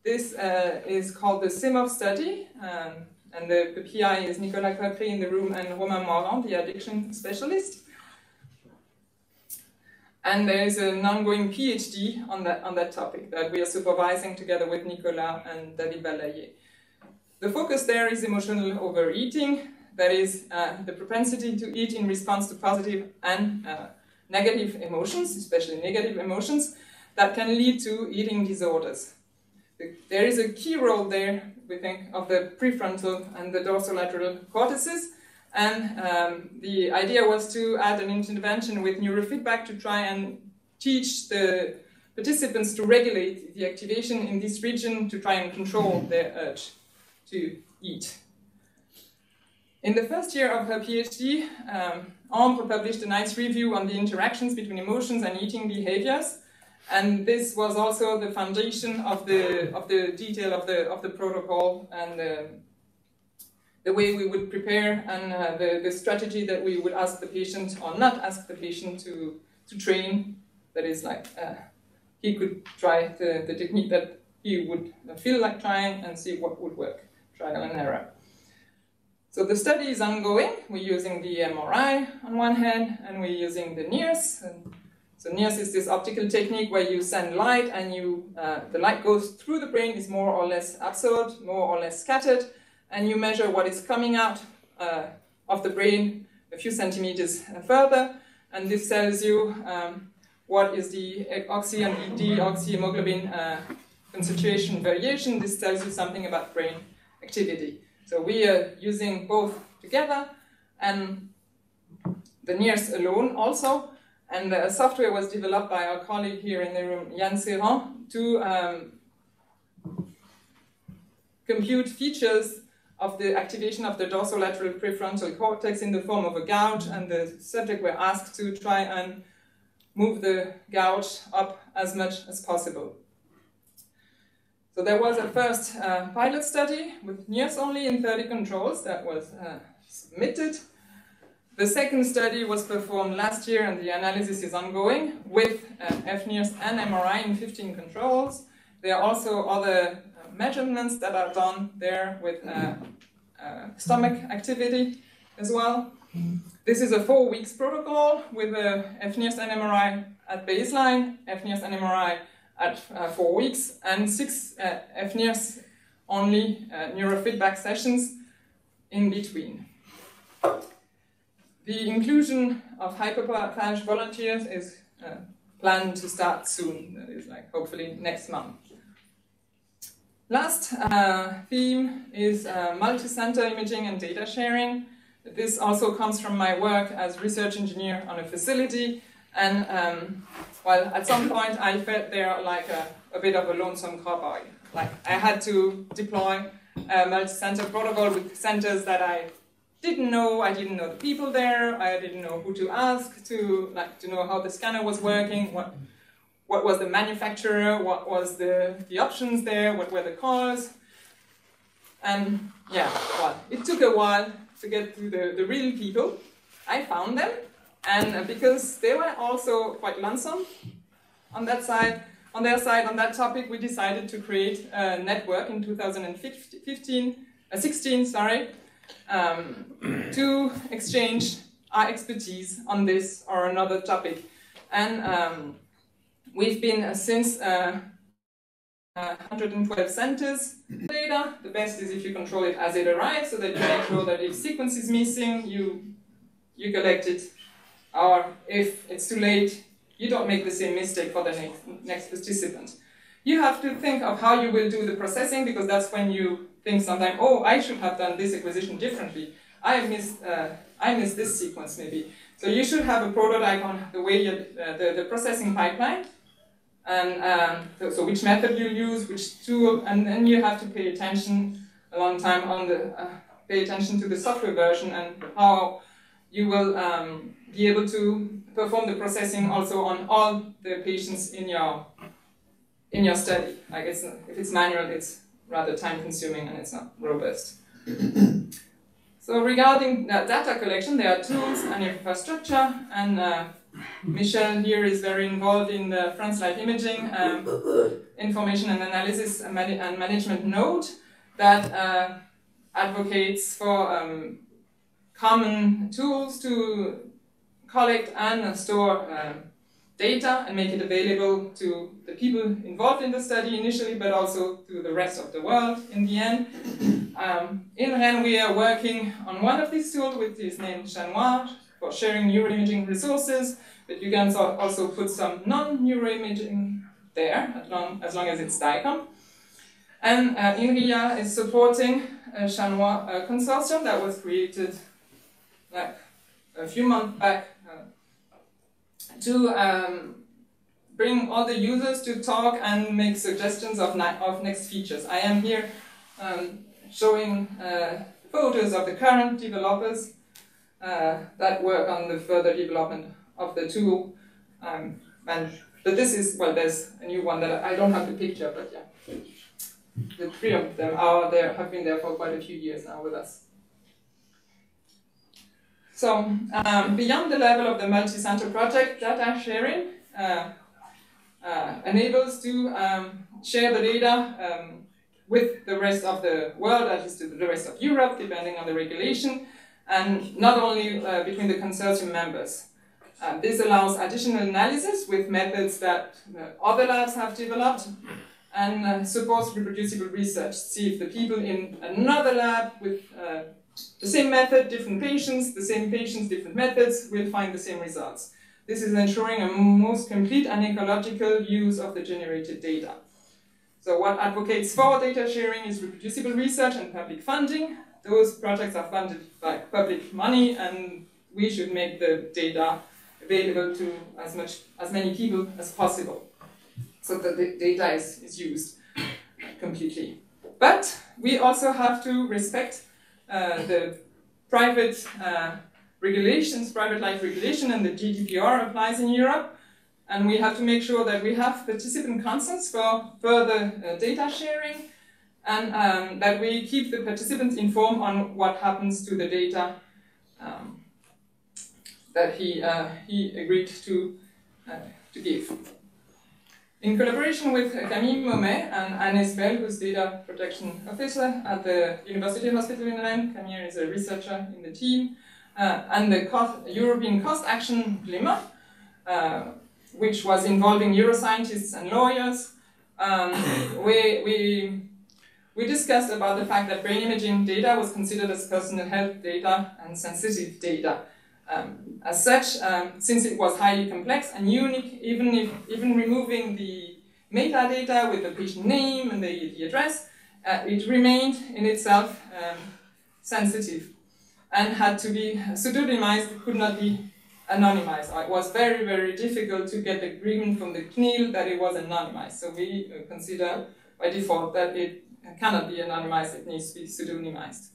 This uh, is called the SIMOV study, um, and the, the, PI is Nicolas Crapri in the room and Romain Moirand, the addiction specialist. And there is an ongoing PhD on that, on that topic that we are supervising together with Nicolas and David Val-Laillet. The focus there is emotional overeating, that is uh, the propensity to eat in response to positive and uh, negative emotions, especially negative emotions, that can lead to eating disorders. There is a key role there, we think, of the prefrontal and the dorsolateral cortices, and um, the idea was to add an intervention with neurofeedback to try and teach the participants to regulate the activation in this region to try and control their urge to eat. In the first year of her PhD, um, Ambre published a nice review on the interactions between emotions and eating behaviors. And this was also the foundation of the, of the detail of the, of the protocol and the, the way we would prepare and uh, the, the strategy that we would ask the patient or not ask the patient to, to train. That is like uh, he could try the, the technique that he would feel like trying and see what would work, trial and error. So the study is ongoing. We're using the MRI on one hand, and we're using the NIRS. And so NIRS is this optical technique where you send light, and you uh, the light goes through the brain, is more or less absorbed, more or less scattered, and you measure what is coming out uh, of the brain a few centimeters further, and this tells you um, what is the oxy and deoxyhemoglobin uh, concentration variation. This tells you something about brain activity. So we are using both together and the NIRS alone also. And the software was developed by our colleague here in the room, Yann Serrand, to um, compute features of the activation of the dorsolateral prefrontal cortex in the form of a gouge, and the subject were asked to try and move the gouge up as much as possible. So there was a first uh, pilot study with NIRS only in 30 controls that was uh, submitted. The second study was performed last year and the analysis is ongoing with uh, FNIRS and MRI in 15 controls. There are also other uh, measurements that are done there with uh, uh, stomach activity as well. This is a four weeks protocol with a FNIRS and MRI at baseline, FNIRS and MRI at uh, four weeks, and six uh, FNIRS only uh, neurofeedback sessions in between. The inclusion of hyperphagic volunteers is uh, planned to start soon, that is like hopefully next month. Last uh, theme is uh, multi-center imaging and data sharing. This also comes from my work as research engineer on a facility. And um, well, at some point I felt there like a, a bit of a lonesome cowboy. Like I had to deploy a multi-center protocol with centers that I didn't know. I didn't know the people there. I didn't know who to ask to like to know how the scanner was working. What what was the manufacturer? What was the the options there? What were the cars? And yeah, well, it took a while to get to the, the real people. I found them, and because they were also quite lonesome on that side, on their side, on that topic, we decided to create a network in 2015, uh, 16, sorry, um, to exchange our expertise on this or another topic. And um, we've been uh, since uh, uh, 112 centers data. The best is if you control it as it arrives, so that you make sure that if sequence is missing, you you collect it, or if it's too late, you don't make the same mistake for the next, next participant. You have to think of how you will do the processing because that's when you think sometimes, oh, I should have done this acquisition differently. I missed, uh, I missed this sequence maybe. So you should have a prototype on the way you, uh, the, the processing pipeline and um, so which method you use, which tool, and then you have to pay attention a long time on the uh, pay attention to the software version and how you will um, be able to perform the processing also on all the patients in your in your study. Like it's if it's manual, it's rather time consuming and it's not robust. so regarding data collection, there are tools and infrastructure and uh, Michel here is very involved in the France Life Imaging um, Information and Analysis and, Management Node that uh, advocates for um, common tools to collect and store uh, data and make it available to the people involved in the study initially, but also to the rest of the world in the end. Um, in Rennes, we are working on one of these tools, which is named Shanoir, for sharing neuroimaging resources, but you can also put some non-neuroimaging there, as long, as long as it's DICOM. And uh, INRIA is supporting a Shanoir uh, consortium that was created like a few months back uh, to um, bring all the users to talk and make suggestions of, of next features. I am here um, showing uh, photos of the current developers uh, that work on the further development of the tool. Um, and but this is well, there's a new one that I don't have the picture, but yeah, the three of them are there, have been there for quite a few years now with us. So um, beyond the level of the multi-center project, data sharing uh, uh, enables to um, share the data um, with the rest of the world, at least the rest of Europe, depending on the regulation, and not only uh, between the consortium members. Uh, this allows additional analysis with methods that uh, other labs have developed and uh, supports reproducible research. See if the people in another lab with uh, the same method, different patients, the same patients, different methods, will find the same results. This is ensuring a most complete and ecological use of the generated data. So what advocates for data sharing is reproducible research and public funding. Those projects are funded by public money and we should make the data available to as much as many people as possible so that the data is, is used completely. But we also have to respect uh, the private uh, regulations, private life regulation, and the GDPR applies in Europe. And we have to make sure that we have participant consents for further uh, data sharing and um, that we keep the participants informed on what happens to the data um, that he, uh, he agreed to, uh, to give. In collaboration with Camille Maumet and Anne Bell, who's data protection officer at the University Hospital in Rennes, Camille is a researcher in the team, uh, and the cost, European Cost Action GLIMR, uh, which was involving neuroscientists and lawyers. Um, we, we, we discussed about the fact that brain imaging data was considered as personal health data and sensitive data. Um, as such, um, since it was highly complex and unique, even if even removing the metadata with the patient name and the, the address, uh, it remained in itself um, sensitive and had to be pseudonymized, could not be anonymized. It was very, very difficult to get the agreement from the CNIL that it was anonymized. So we uh, consider by default that it cannot be anonymized, it needs to be pseudonymized.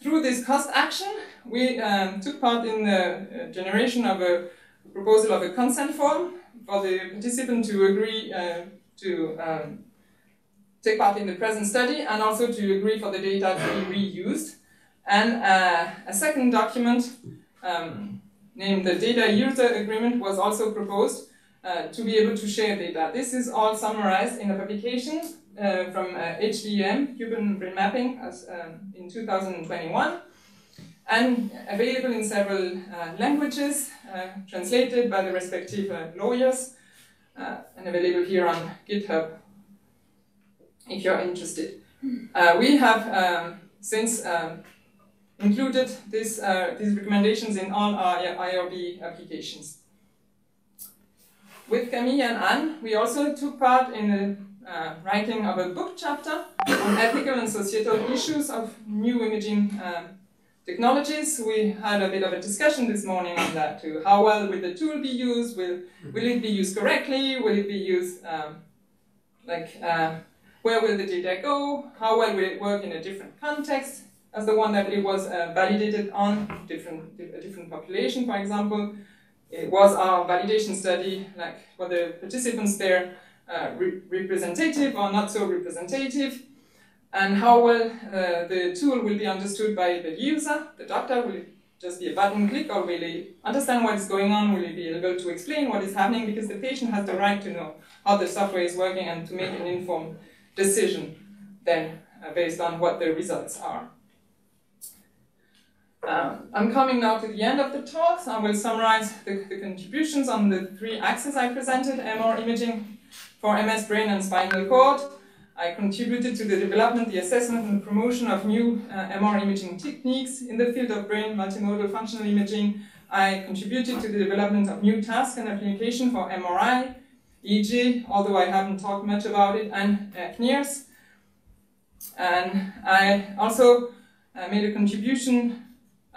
Through this cost action, we um, took part in the uh, generation of a proposal of a consent form for the participant to agree uh, to um, take part in the present study and also to agree for the data to be reused. And uh, a second document um, named the Data User Agreement was also proposed uh, to be able to share data. This is all summarized in a publication uh, from uh, Human Brain Mapping, as, um, in 2021, and available in several uh, languages, uh, translated by the respective uh, lawyers, and available here on GitHub if you're interested. we have um, since um, included this, these recommendations in all our IRB applications. With Camille and Anne, we also took part in uh, writing of a book chapter on ethical and societal issues of new imaging um, technologies. We had a bit of a discussion this morning on that too. How well will the tool be used? Will, will it be used correctly? Will it be used um, like uh, where will the data go? How well will it work in a different context as the one that it was uh, validated on, different, a different population, for example. It was our validation study, like for the participants there, uh, re representative or not so representative, and how well uh, the tool will be understood by the user, the doctor, will just be a button click or will he understand what is going on, will he be able to explain what is happening because the patient has the right to know how the software is working and to make an informed decision then uh, based on what the results are. Um, I'm coming now to the end of the talk, so I will summarize the, the contributions on the three axes I presented, MR imaging, for MS brain and spinal cord, I contributed to the development, the assessment, and promotion of new uh, MR imaging techniques in the field of brain multimodal functional imaging. I contributed to the development of new tasks and application for MRI, EEG, although I haven't talked much about it, and uh, CNIRS. And I also uh, made a contribution,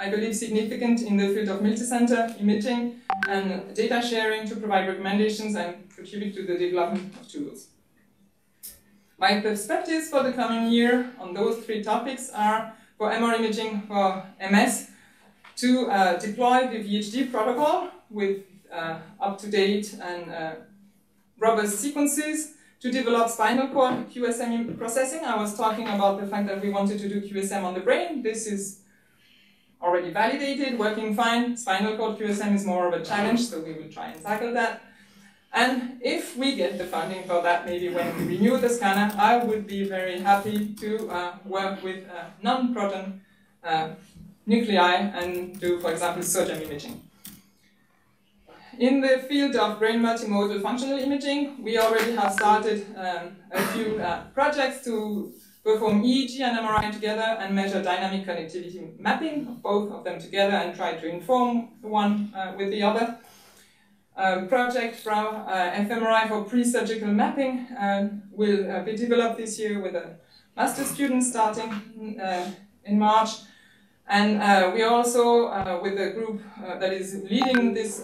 I believe significant, in the field of multicenter imaging and data sharing to provide recommendations and contribute to the development of tools. My perspectives for the coming year on those three topics are for MR imaging for MS to uh, deploy the VHD protocol with uh, up-to-date and uh, robust sequences to develop spinal cord QSM processing. I was talking about the fact that we wanted to do QSM on the brain. This is already validated, working fine. Spinal cord QSM is more of a challenge, so we will try and tackle that. And if we get the funding for that, maybe when we renew the scanner, I would be very happy to uh, work with uh, non-proton uh, nuclei and do, for example, sodium imaging. In the field of brain multimodal functional imaging, we already have started um, a few uh, projects to perform EEG and MRI together and measure dynamic connectivity mapping of both of them together and try to inform one uh, with the other um, project from uh, fMRI for pre-surgical mapping uh, will be developed this year with a master student starting uh, in March. And uh, we also, uh, with a group that is leading this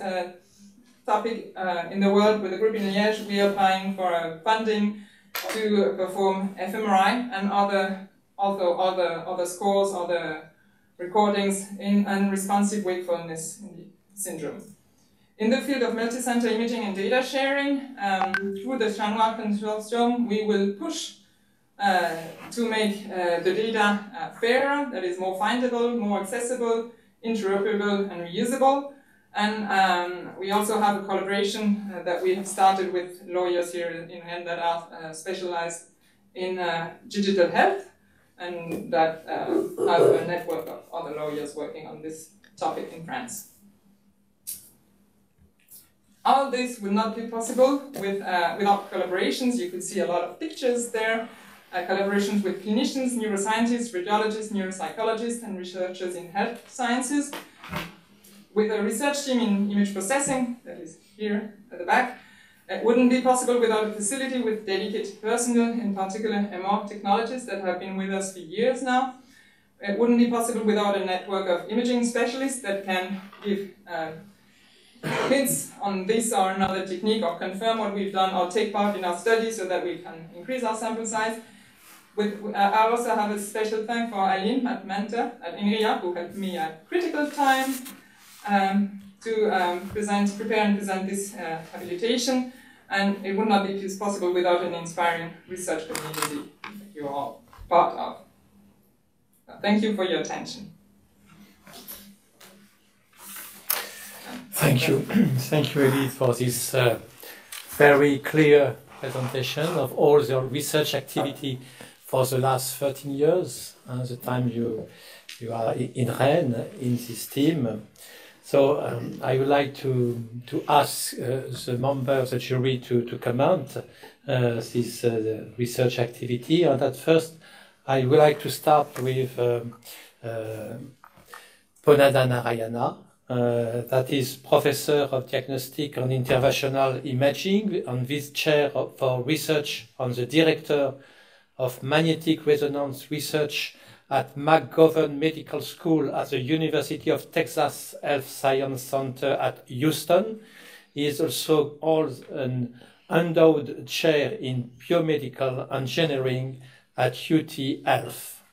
topic in the world, with a group in Liège, we are applying for funding to perform fMRI and other, also other, other scores, other recordings in unresponsive wakefulness syndrome. In the field of multi-center imaging and data sharing, um, through the Shanoir Consortium, we will push uh, to make uh, the data uh, fairer, that is more findable, more accessible, interoperable, and reusable. And um, we also have a collaboration uh, that we have started with lawyers here in Rennes that are uh, specialized in uh, digital health and that have a network of other lawyers working on this topic in France. All this would not be possible with, uh, without collaborations. You could see a lot of pictures there. Uh, collaborations with clinicians, neuroscientists, radiologists, neuropsychologists, and researchers in health sciences. With a research team in image processing, that is here at the back, it wouldn't be possible without a facility with dedicated personnel, in particular MR technologists that have been with us for years now. It wouldn't be possible without a network of imaging specialists that can give uh, hints on this or another technique or confirm what we've done or take part in our study so that we can increase our sample size. With, uh, I also have a special thank for Aline at Mentor at INRIA who helped me at critical time um, to um, present, prepare and present this uh, habilitation. And it would not be possible without an inspiring research community that you're all part of. thank you for your attention. Thank you. Thank you, Elise, for this uh, very clear presentation of all the research activity for the last 13 years, uh, the time you, you are in Rennes in this team. So um, I would like to, to ask uh, the members of the jury to, to comment uh, this uh, research activity. And at first, I would like to start with um, Ponnada Narayana, uh, that is Professor of Diagnostic and Interventional Imaging and Vice Chair for Research and the Director of Magnetic Resonance Research at McGovern Medical School at the University of Texas Health Science Center at Houston. He is also an endowed chair in biomedical engineering at UT Health.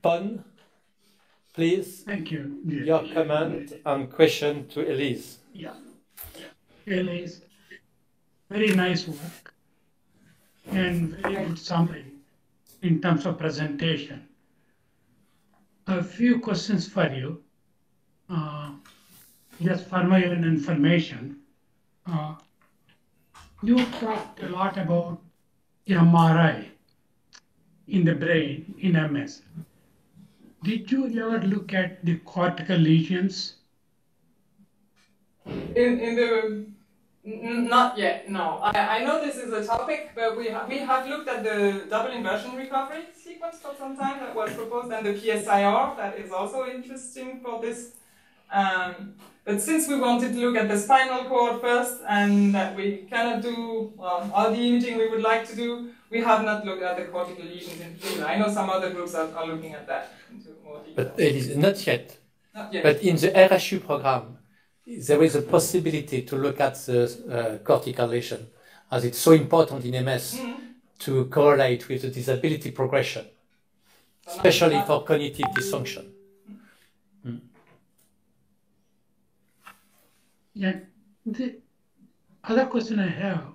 Pon Please. Thank you. Your comment and question to Elise. Yeah. Elise, very nice work and very good summary in terms of presentation. A few questions for you. Uh, just for my own information, uh, you talked a lot about MRI in the brain in MS. Did you ever look at the cortical lesions? In, in the not yet, no. I, I know this is a topic, but we, ha we have looked at the double inversion recovery sequence for some time that was proposed, and the PSIR, that is also interesting for this. Um, but since we wanted to look at the spinal cord first, and that we cannot do well, all the imaging we would like to do, we have not looked at the cortical lesions in particular. I know some other groups are, are looking at that into more detail. But it is not yet. Not yet. But in the RSU program, there is a possibility to look at the uh, cortical lesion, as it's so important in MS Mhm. to correlate with the disability progression, especially for cognitive dysfunction. Yeah, the other question I have,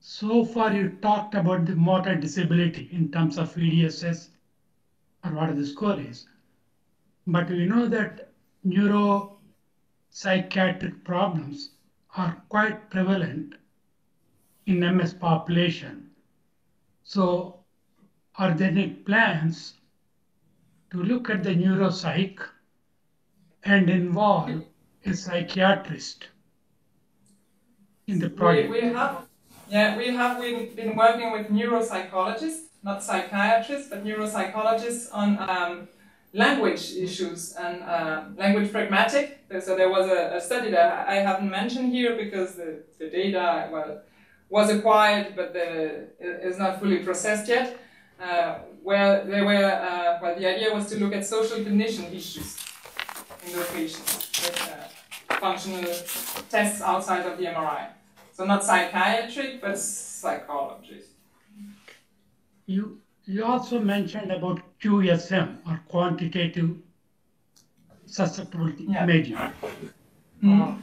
so far you talked about the motor disability in terms of EDSS or what the score is. But we know that neuropsychiatric problems are quite prevalent in MS population. So are there any plans to look at the neuropsych and involve a psychiatrist in the We, project? we have, yeah, we have been, been working with neuropsychologists, not psychiatrists, but neuropsychologists on um, language issues and uh, language pragmatic. So there was a, a study that I haven't mentioned here because the, the data, well, was acquired, but the, is not fully processed yet. Uh, where they were, uh, well, the idea was to look at social cognition issues in those patients with uh, functional tests outside of the MRI. So not psychiatric, but psychologist. You, you also mentioned about QSM or quantitative susceptibility Yeah. imaging. Mm. Uh,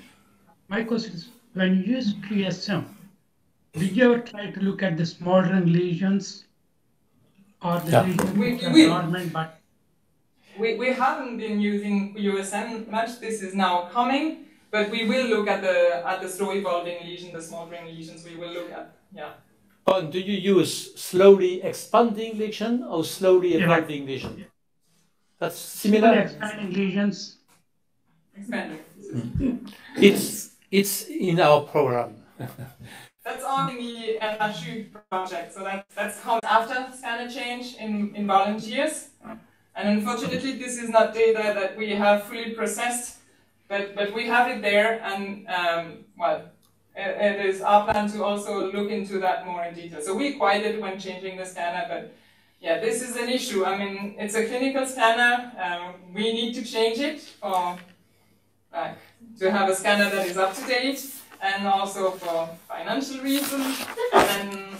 my question is, when you use QSM, did you ever try to look at the smoldering lesions or the Yeah. lesions We- are we- dormant but We, we haven't been using QSM much. This is now coming, but we will look at the at the slow evolving lesion, the smoldering lesions. We will look at yeah. Oh, do you use slowly expanding lesion or slowly Yeah. evolving lesion? That's slowly similar. expanding lesions? Expanding. It's it's in our program. That's on the LHU project. So that that's comes after scanner change in, in volunteers. And unfortunately, this is not data that we have fully processed, but, but we have it there. And um, well, it, is our plan to also look into that more in detail. So we it when changing the scanner, but yeah, this is an issue. I mean, it's a clinical scanner. Um, we need to change it for like to have a scanner that is up to date and also for financial reasons. And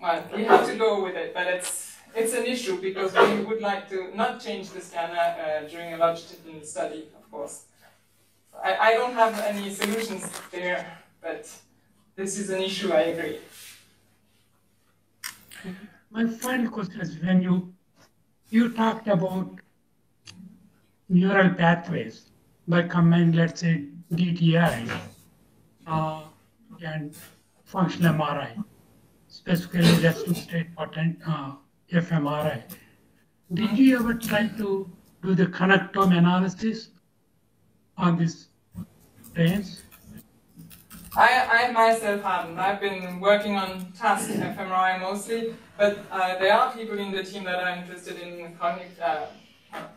well, we have to go with it, but it's it's an issue because we would like to not change the scanner uh, during a longitudinal study, of course. I, I don't have any solutions there, but this is an issue. I agree. My final question is when you you talked about neural pathways by combining, let's say, DTI uh, and functional MRI, specifically resting state potent uh, fMRI. Did you ever try to do the connectome analysis on these brains? I, I myself haven't. I've been working on task fMRI mostly, but uh, there are people in the team that are interested in uh,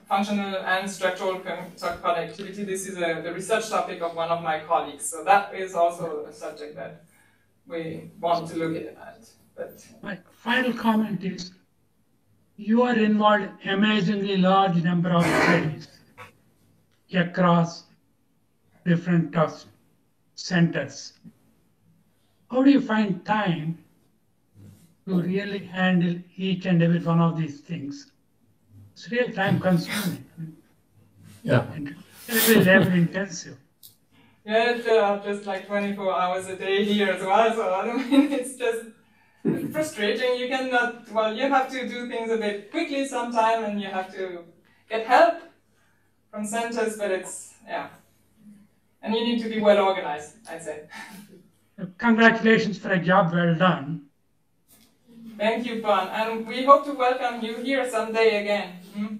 functional and structural connectivity. This is a, the research topic of one of my colleagues, so that is also a subject that we want to look at. But My final comment is you are involved in amazingly large number of studies across different uh, centers. How do you find time to really handle each and every one of these things? It's real time consuming Yeah. and very labor intensive. yeah, it's uh, just like 24 hours a day here as well, so I mean, it's just it's frustrating. You cannot, well, you have to do things a bit quickly sometime and you have to get help from centers, but it's, yeah. And you need to be well organized, I'd say. Congratulations for a job well done. Thank you, Bon, and we hope to welcome you here someday again. Hmm?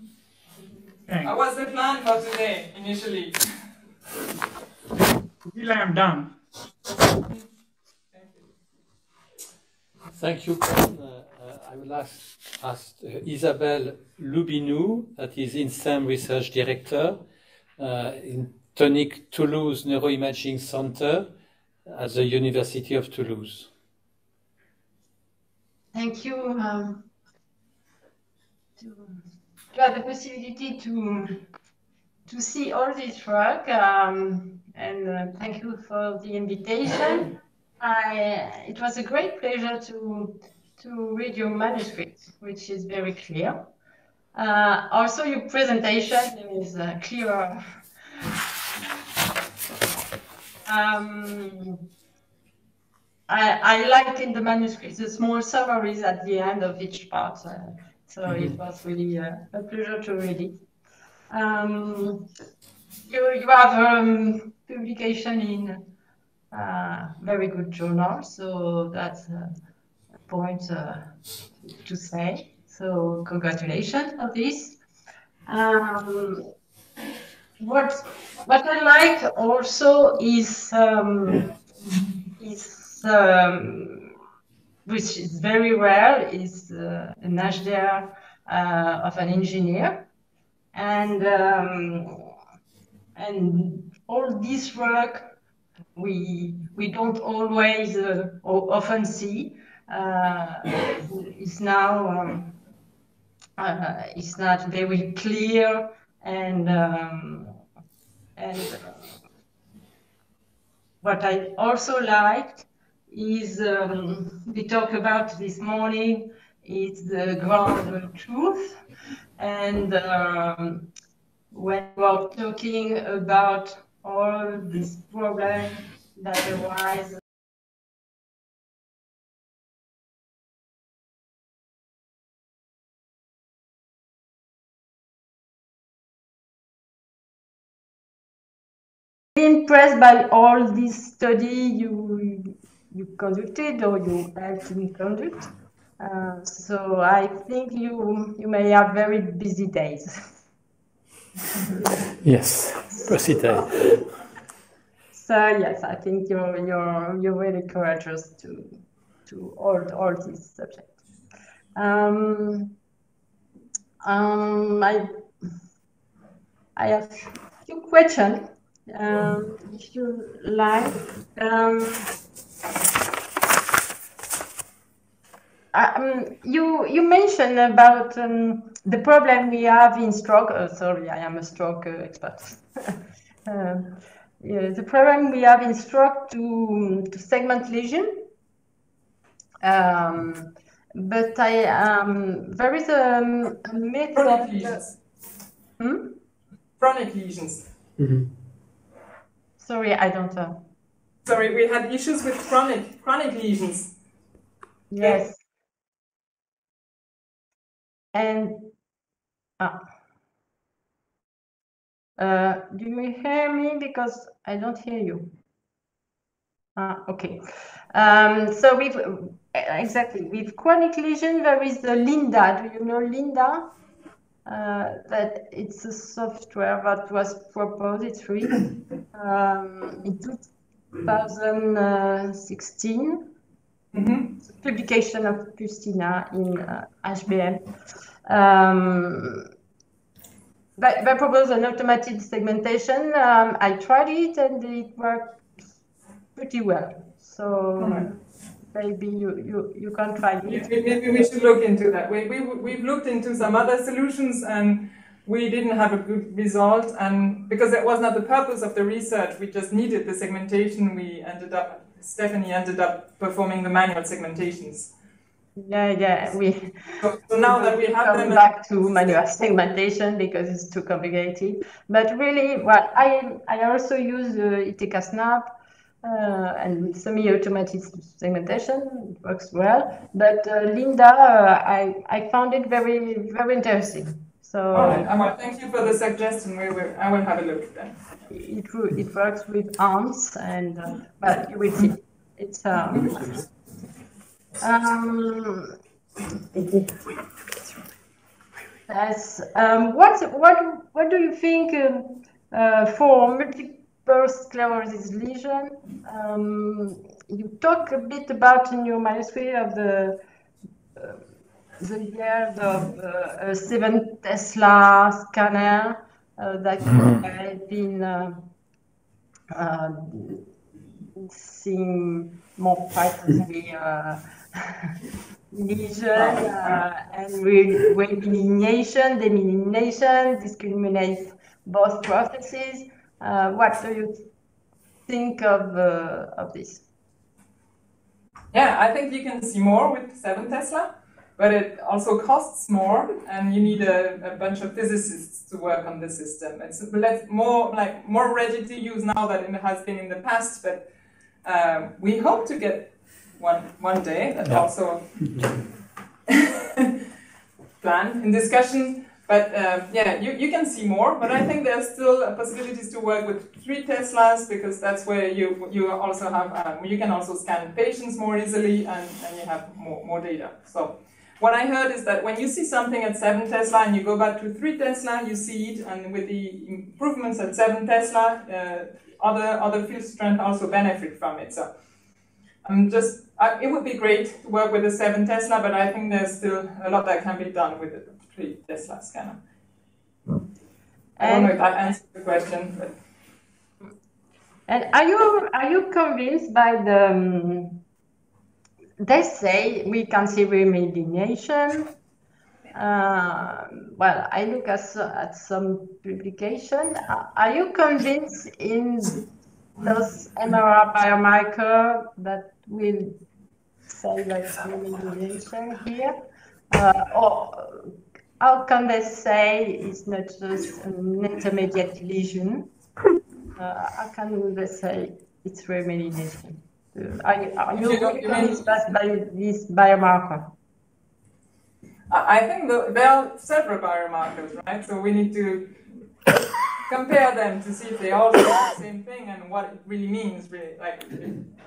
Thanks. What was the plan for today, initially? Till I am done, Thank you, Ken. Uh, uh, I will ask, ask uh, Isabelle Loubinoux, that is INSERM Research Director uh, in ToNIC Toulouse Neuroimaging Center at the University of Toulouse. Thank you um, to, to, have the possibility to to see all this work, um, and uh, thank you for the invitation. I, it was a great pleasure to to read your manuscript, which is very clear. Uh, also, your presentation is uh, clearer. Um, I, I like in the manuscript the small summaries at the end of each part. Uh, so mm -hmm. it was really uh, a pleasure to read it. Um, you, you have um, publication in uh, very good journal, so that's a point uh, to say. So congratulations on this. Um, what what I like also is um, is um, which is very rare is uh, an HDR uh, of an engineer. And um, and all this work we we don't always uh, often see uh, is now um, uh, is not very clear and um, and what I also liked is um, we talked about this morning is the ground truth. And um, when we're talking about all these problems that arise impressed by all this study you you conducted or you helped me conduct. Uh, so I think you you may have very busy days. yes, busy day. So yes, I think you're you're you're really courageous to to all all these subjects. Um, um, I I have a few questions. Um, if you like. Um, uh, um, you you mentioned about um, the problem we have in stroke. Oh, sorry, I am a stroke uh, expert. uh, yeah, the problem we have in stroke to to segment lesion. Um, but I um, there is a, a myth chronic of lesions. Hmm? Chronic lesions. Mm -hmm. Sorry, I don't know. Sorry, we had issues with chronic chronic lesions. Yes. And uh, uh, do you hear me? Because I don't hear you. Uh, okay. Um, so we've exactly with chronic lesion, there is the Linda. Do you know Linda? Uh, that it's a software that was proposed. Um, in 2016. Mm -hmm. Publication of Pustina in uh, HBM. Um, but they proposed an automated segmentation. Um, I tried it and it worked pretty well. So. Mm -hmm maybe you, you, you can try it. Maybe we should look into that. We, we, we've looked into some other solutions and we didn't have a good result. And because that was not the purpose of the research, we just needed the segmentation. We ended up, Stephanie ended up performing the manual segmentations. Yeah, yeah. We so, so now that we have come back to manual segmentation because it's too complicated. But really, well, I I also use uh, ITK Snap uh, and semi-automatic segmentation it works well. But uh, Linda, uh, I I found it very very interesting. So All right. well, thank you for the suggestion. We will, I will have a look then. It it works with arms and uh, but you will see. It's um, um yes. Um, what what what do you think um, uh, for multi multiple sclerosis lesion. Um, you talk a bit about in your manuscript of the uh, the years of uh, a seven Tesla scanner uh, that have been uh, uh, seeing more precisely uh, lesion uh, and re demyelination, discriminate both processes. Uh, what do you think of, uh, of this? Yeah, I think you can see more with 7 Tesla, but it also costs more, and you need a, a bunch of physicists to work on the system. It's more like more ready to use now than it has been in the past, but uh, we hope to get one one day. That's yeah. also plan in discussion. But um, yeah, you, you can see more, but I think there's still possibilities to work with three Teslas because that's where you you also have um, you can also scan patients more easily and, and you have more, more data. So what I heard is that when you see something at seven Tesla and you go back to three Tesla, you see it, and with the improvements at seven Tesla, uh, other other field strength also benefit from it. So I'm just it would be great to work with a seven Tesla, but I think there's still a lot that can be done with it. Tesla scanner. I don't know if that answers the question. But. And are you are you convinced by the? Um, they say we can see remyelination. Uh, well, I look at at some publication. Are you convinced in those MRI biomarker that will say like remyelination here, uh, or how can they say it's not just an intermediate lesion? Uh, how can they say it's remyelination? Uh, are you, are you, you convinced by this biomarker? I think the, there are several biomarkers, right? So we need to compare them to see if they all do the same thing and what it really means, really, like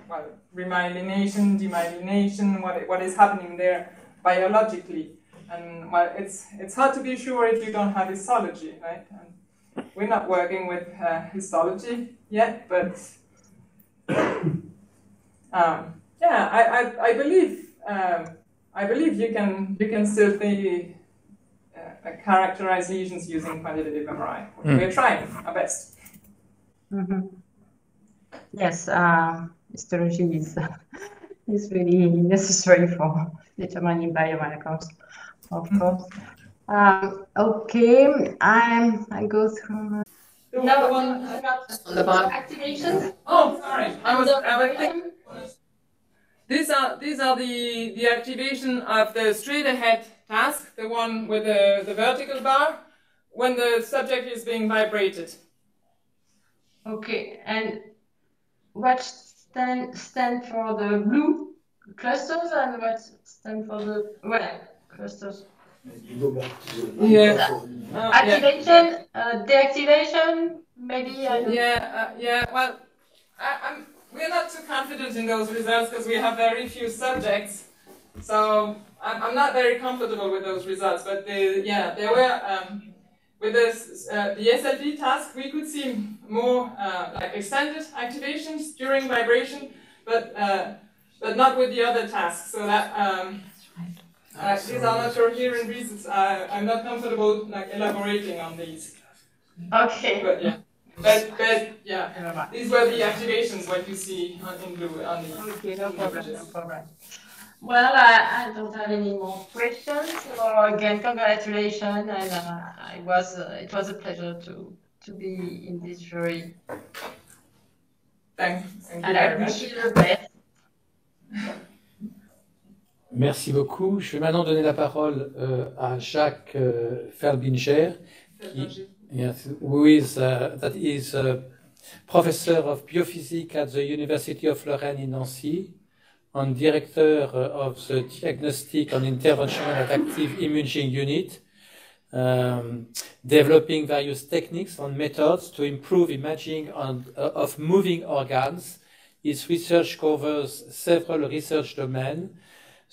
well, remyelination, demyelination, what, what is happening there biologically. And well, it's it's hard to be sure if you don't have histology, right? And we're not working with uh, histology yet, but um, yeah, I, I, I believe um, I believe you can you can still be, uh, characterize lesions using quantitative MRI. Mm. We're trying our best. Mm -hmm. Yes, uh, histology is is really necessary for determining biomarkers of course. Um, okay, I'm, I go through. No, one on the bottom. Activation. Oh, sorry. I was. I was these are these are the the activation of the straight ahead task, the one with the the vertical bar, when the subject is being vibrated. Okay, and what stand stand for the blue clusters and what stand for the red? Crystals. Yeah. Uh, Activation, uh, deactivation, maybe. I yeah, uh, yeah. Well, I, am We're not too confident in those results because we have very few subjects. So I'm, I'm not very comfortable with those results. But the, yeah, there were um, with this, uh, the SLD task, we could see more uh, like extended activations during vibration, but uh, but not with the other tasks. So that. Um, uh, these are not your hearing reasons. Uh, I'm not comfortable like elaborating on these. Okay. But yeah. But, but yeah, these were the activations what you see on, in blue on the. Okay, no problem, no problem. Well, I, I don't have any more questions. So again, congratulations, and uh, it was uh, it was a pleasure to to be in this jury. Thanks. Thank and I wish you the best. Merci beaucoup. Je vais maintenant donner la parole euh, à Jacques euh, Ferbinger, qui yes, who is, uh, that is a professor of biophysics at the University of Lorraine in Nancy, and director of the Diagnostic and Intervention and Active Imaging Unit, um, developing various techniques and methods to improve imaging on, uh, of moving organs. His research covers several research domains,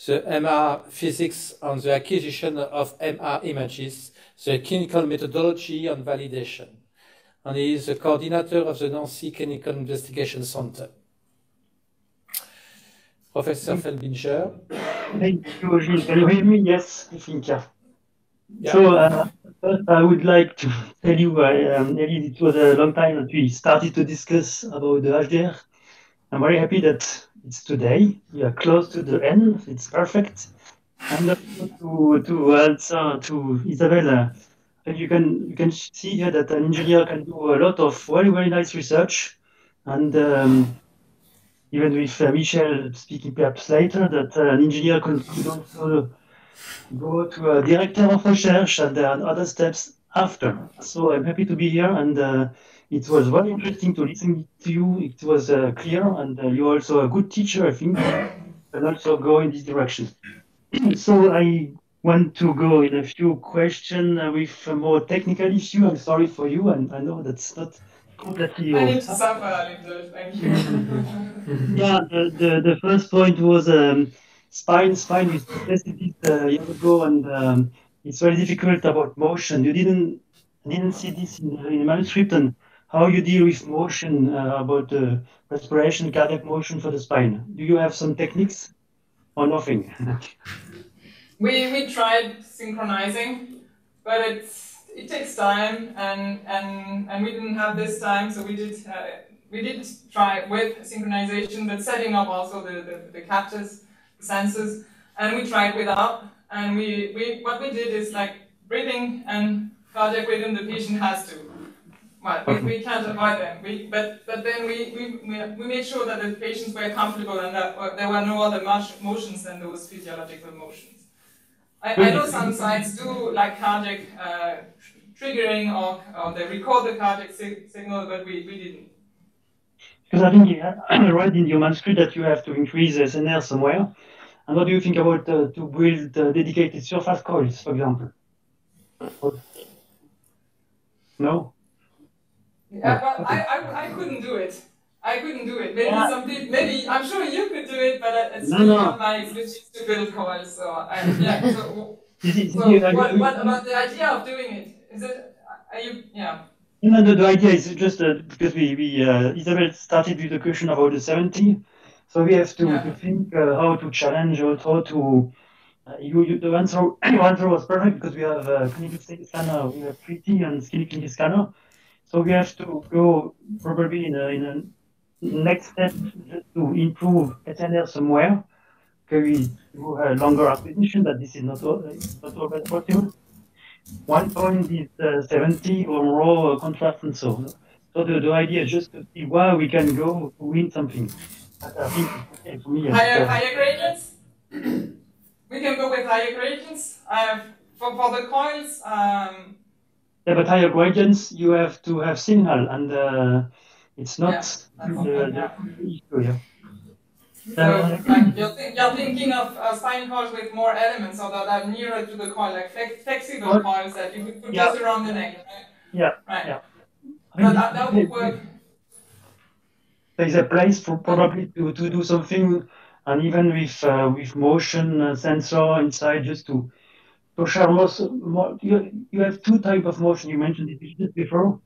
the MR physics on the acquisition of MR images, the clinical methodology and validation. and he is the coordinator of the Nancy Clinical Investigation Center. Professor Felblinger. Thank you, Gilles. Can you hear me? Yes, I think, yeah. Yeah. So, uh, first I would like to tell you, I, um, it was a long time that we started to discuss about the HDR. I'm very happy that it's today. We are close to the end. It's perfect. And to, to answer to Isabella, you can you can see here that an engineer can do a lot of very very nice research, and um, even with uh, Michel speaking perhaps later, that uh, an engineer could also go to a director of research, and there are other steps after. So I'm happy to be here, and uh, it was very interesting to listen to you. It was uh, clear, and uh, you're also a good teacher, I think, and also go in this direction. so I want to go in a few questions uh, with a more technical issue. I'm sorry for you, and I know that's not completely. I need to suffer a little, thank you. yeah, the, the, the first point was um, spine. Spine, we tested it uh, a year ago, and um, it's very difficult about motion. You didn't didn't see this in, in the manuscript, and how you deal with motion uh, about uh, respiration, cardiac motion for the spine. Do you have some techniques or nothing? We, we tried synchronizing, but it's, it takes time, and, and, and we didn't have this time, so we did, uh, we did try with synchronization, but setting up also the, the, the captors, the sensors, and we tried without, and we, we, what we did is like breathing and cardiac rhythm the patient has to. Well, we, we can't avoid them, we, but, but then we, we, we we made sure that the patients were comfortable and that uh, there were no other motions than those physiological motions. I, I know some sites do like cardiac uh, triggering or, or they record the cardiac sig- signal, but we, we didn't. Because I think you have- I read in your manuscript that you have to increase SNR somewhere. And what do you think about uh, to build uh, dedicated surface coils, for example? No? Yeah, but I, I, I couldn't do it. I couldn't do it. Maybe Yeah. some people, maybe I'm sure you could do it, but uh, it's No, no. not my expertise to build coils. So I, yeah. So, so what, what about the idea of doing it? Is it? Are you? Yeah. No, no, the idea is just uh, because we, we uh, Isabel started with the question about the 70. So we have to, Yeah. to think uh, how to challenge or how to. Uh, you, you, the answer, your answer was perfect because we have a clinical scanner, we have 3T and skin clinical scanner. So we have to go probably in a, in a next step to improve SNR somewhere. Okay, we do a longer acquisition, but this is not, al- it's not always possible. One point is uh, 70 or more uh, contrast and so on. So the, the idea is just to see where we can go to win something. But I think okay for me. uh, Higher, because- higher gradients? we can go with higher gradients. I have, for, for the coils, um, Yeah, but higher gradients, you have to have signal, and uh, it's not Yeah, the, the issue. Yeah. so like you're, think, you're thinking of uh, spine coils with more elements or that are nearer to the coil, like flex, flexible What? coils that you could put Yeah. just around the neck. Right? Yeah, Right. yeah. But that, that would work. There is a place for probably to, to do something, and even with uh, with motion uh, sensor inside, just to most. You, you have two type of motion. You mentioned it just before,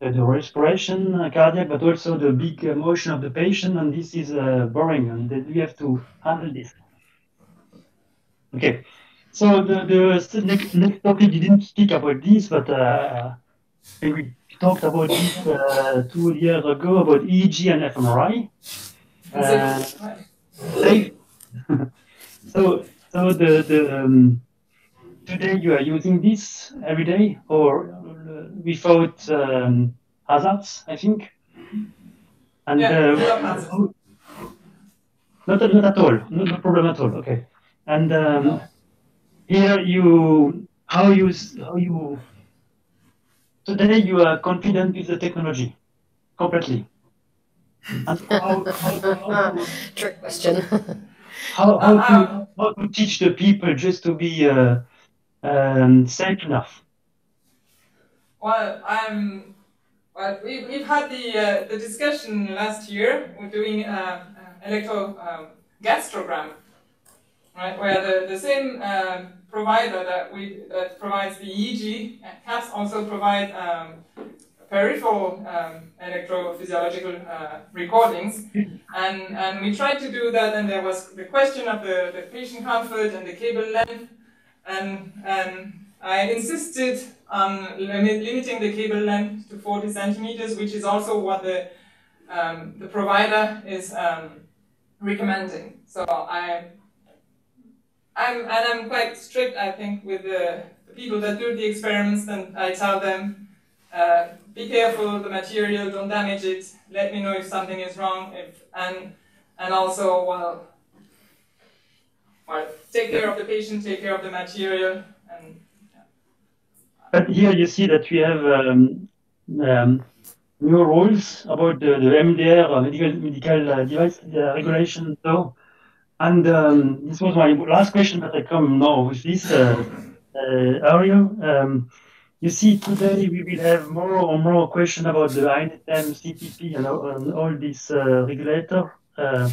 uh, the respiration, uh, cardiac, but also the big uh, motion of the patient, and this is uh, boring, and then we have to handle this. Okay, so the the next next topic you didn't speak about this, but uh, we talked about this uh, two years ago about EEG and fMRI. Uh, so, so the, the um, today you are using this every day or uh, without um, hazards, I think. And Yeah, uh, without hazards. not, not at all, no, no problem at all. Okay. And um, here you, how you, s- how you. Today you are confident with the technology, completely. And how, how, how, Trick question. how, how, Uh, to, how to teach the people just to be uh, um, safe enough? Well, I'm. Well, we, we've had the uh, the discussion last year. We're doing uh, uh, electro um, right? Where the, the same um, provider that we that provides the EEG CAPS also provide um, peripheral um, electrophysiological uh, recordings. And, and we tried to do that, and there was the question of the, the patient comfort and the cable length. And, and I insisted on limit, limiting the cable length to 40 centimeters, which is also what the, um, the provider is um, recommending. So I, I'm, and I'm quite strict, I think, with the, the people that do the experiments, and I tell them, uh, be careful the material, don't damage it, let me know if something is wrong, if, and, and also, well, take care of the patient, take care of the material, and But here you see that we have um, um, new rules about the, the MDR medical medical uh, device uh, regulation. So, and um, this was my last question, but I come now with this uh, uh, area. Um, you see, today we will have more and more question about the ANSM, CPP, and, all- and all these uh, regulator, uh,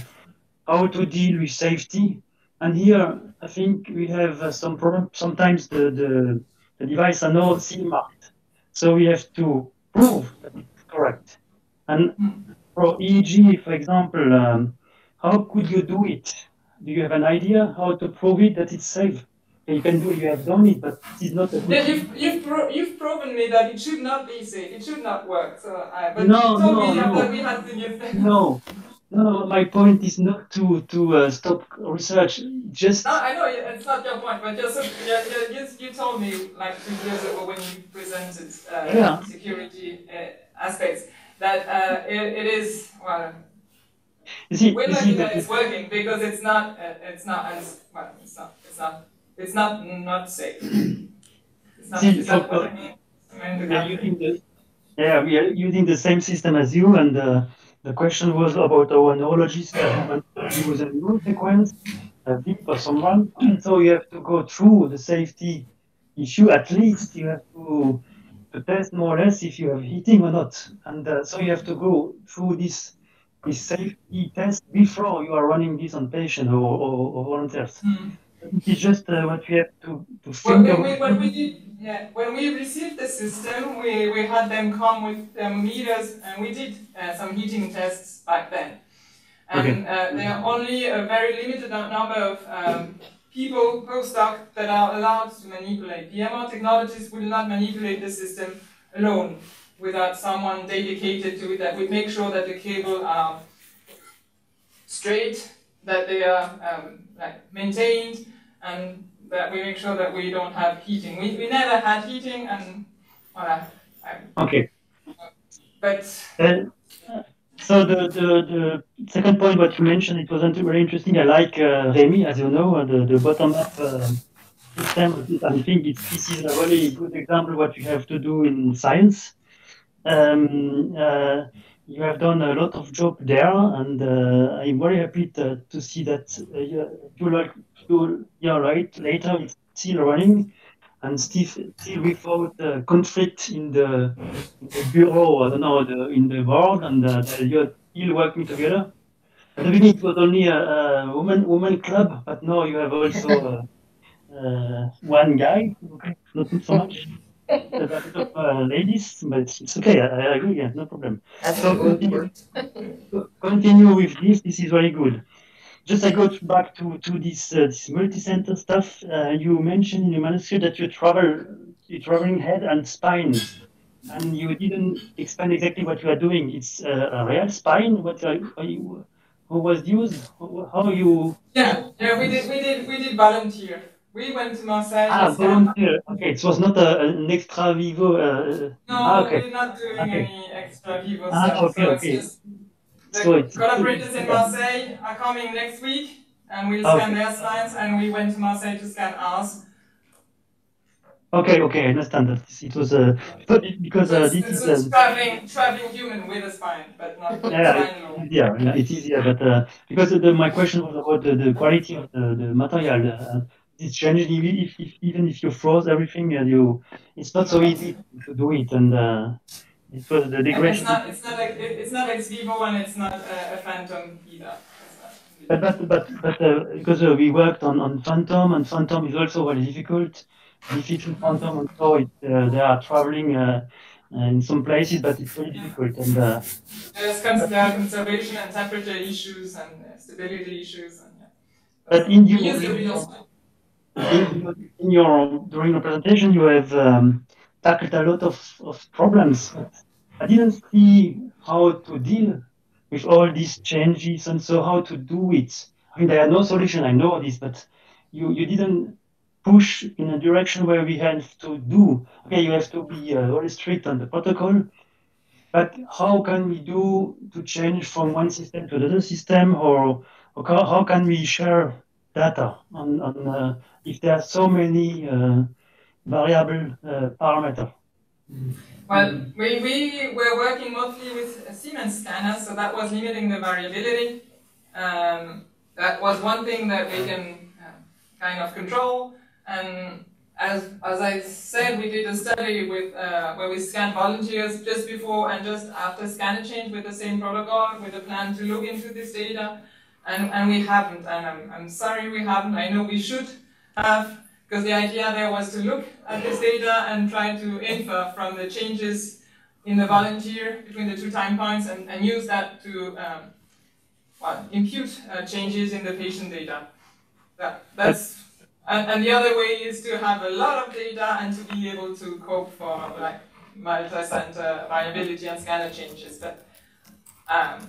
how to deal with safety. And here, I think we have uh, some problem. Sometimes the, the the device are not CE marked. So we have to prove that it's correct. And for EEG, for example, um, how could you do it? Do you have an idea how to prove it that it's safe? You can do it, you have done it, but it's not a good Yeah, you've, you've, pro- you've proven me that it should not be safe, it should not work. So, uh, but No, you told no, me no. that we had to give No, no, my point is not to, to uh, stop research, just, No, I know it's not your point, but so, you're, you're, you you told me like two years ago when you presented uh, Yeah. security uh, aspects that uh, it, it is well. We're you lucky see that it's working because it's not uh, it's not as well it's not it's not it's not not safe. It's not, it's not what I mean. I mean, using the, yeah, we are using the same system as you, and uh, the question was about our neurologist that use a new sequence, a for someone. So you have to go through the safety issue. At least you have to, to test more or less if you have heating or not, and uh, so you have to go through this this safety test before you are running this on patient or, or, or volunteers. Hmm. It's just uh, what we have to, to When, think when, of. we, when we did, yeah, when we received the system, we, we had them come with thermometers, and we did uh, some heating tests back then. And uh, there are only a very limited number of um, people, postdoc, that are allowed to manipulate. PMO technologists will not manipulate the system alone without someone dedicated to it that would make sure that the cable are straight, that they are um, like maintained, and that we make sure that we don't have heating. We, we never had heating, and well, I, I, Okay. but Uh, so the, the, the second point what you mentioned, it wasn't very interesting. I like uh, Remy, as you know, the, the bottom-up uh, system. I think it's, this is a really good example what you have to do in science. Um, uh, you have done a lot of job there, and uh, I'm very happy to, to see that uh, you, like you, you're right. Later, it's still running, and still, still without uh, conflict in the the bureau, I don't know, the, in the board, and uh, you're still working together. At the beginning, it was only a, a woman woman club, but now you have also uh, uh, one guy, okay, not so much. A bit of uh, ladies, but it's okay. I, I agree. Yeah, no problem. So continue, continue with this. This is very good. Just I go to- back to to this uh, this multi-center stuff. Uh, you mentioned in your manuscript that you travel, you're traveling head and spine and you didn't explain exactly what you are doing. It's uh, a real spine. What are, are you, who was used? How how you? yeah, yeah, we did, we did, we did volunteer. We went to Marseille. Ah, volunteer. Okay, it was not a, an extra vivo. Uh, No, ah, okay. we're not doing Okay. any extra vivo Ah, stuff. okay, so okay. it's just the So it's- collaborators in Marseille are coming next week, and we'll Okay. scan their slides, and we went to Marseille to scan ours. okay, okay, I understand that. It was uh, because uh, this is. a Uh, traveling, traveling human with a spine, but not Yeah, spine. Yeah, yeah, it's easier, but uh, because the, my question was about the, the quality of the, the material. Uh, it's changing even if, if even if you froze everything, uh, you it's not so easy to do it, and uh, it was the And it's degradation. not, it's not like, it, it's not ex vivo, and it's not a, a phantom either. But but but, but uh, because uh, we worked on, on Phantom, and Phantom is also very difficult. Difficult Phantom, and so it, uh, they are traveling uh, in some places, but it's very difficult. And uh, There's cons- there are conservation and temperature issues and uh, stability issues. And, yeah. but in We your, use the. In, your during your presentation, you have um, tackled a lot of, of problems. I didn't see how to deal with all these changes and so how to do it. I mean, there are no solution. I know this, but you you didn't push in a direction where we have to do. Okay, you have to be uh, very strict on the protocol, but how can we do to change from one system to another system, or, or how can we share data on, on uh, if there are so many uh, variable uh, parameters? Well, we, we were working mostly with a Siemens scanners, so that was limiting the variability. Um, that was one thing that we can uh, kind of control. And as, as I said, we did a study with uh, where we scanned volunteers just before and just after scanner change with the same protocol, with a plan to look into this data. And, and we haven't, and I'm, I'm sorry we haven't. I know we should have, because the idea there was to look at this data and try to infer from the changes in the volunteer between the two time points and, and use that to um, well, impute uh, changes in the patient data. That, that's, and, and the other way is to have a lot of data and to be able to cope for like multi-center variability and scanner changes. But um,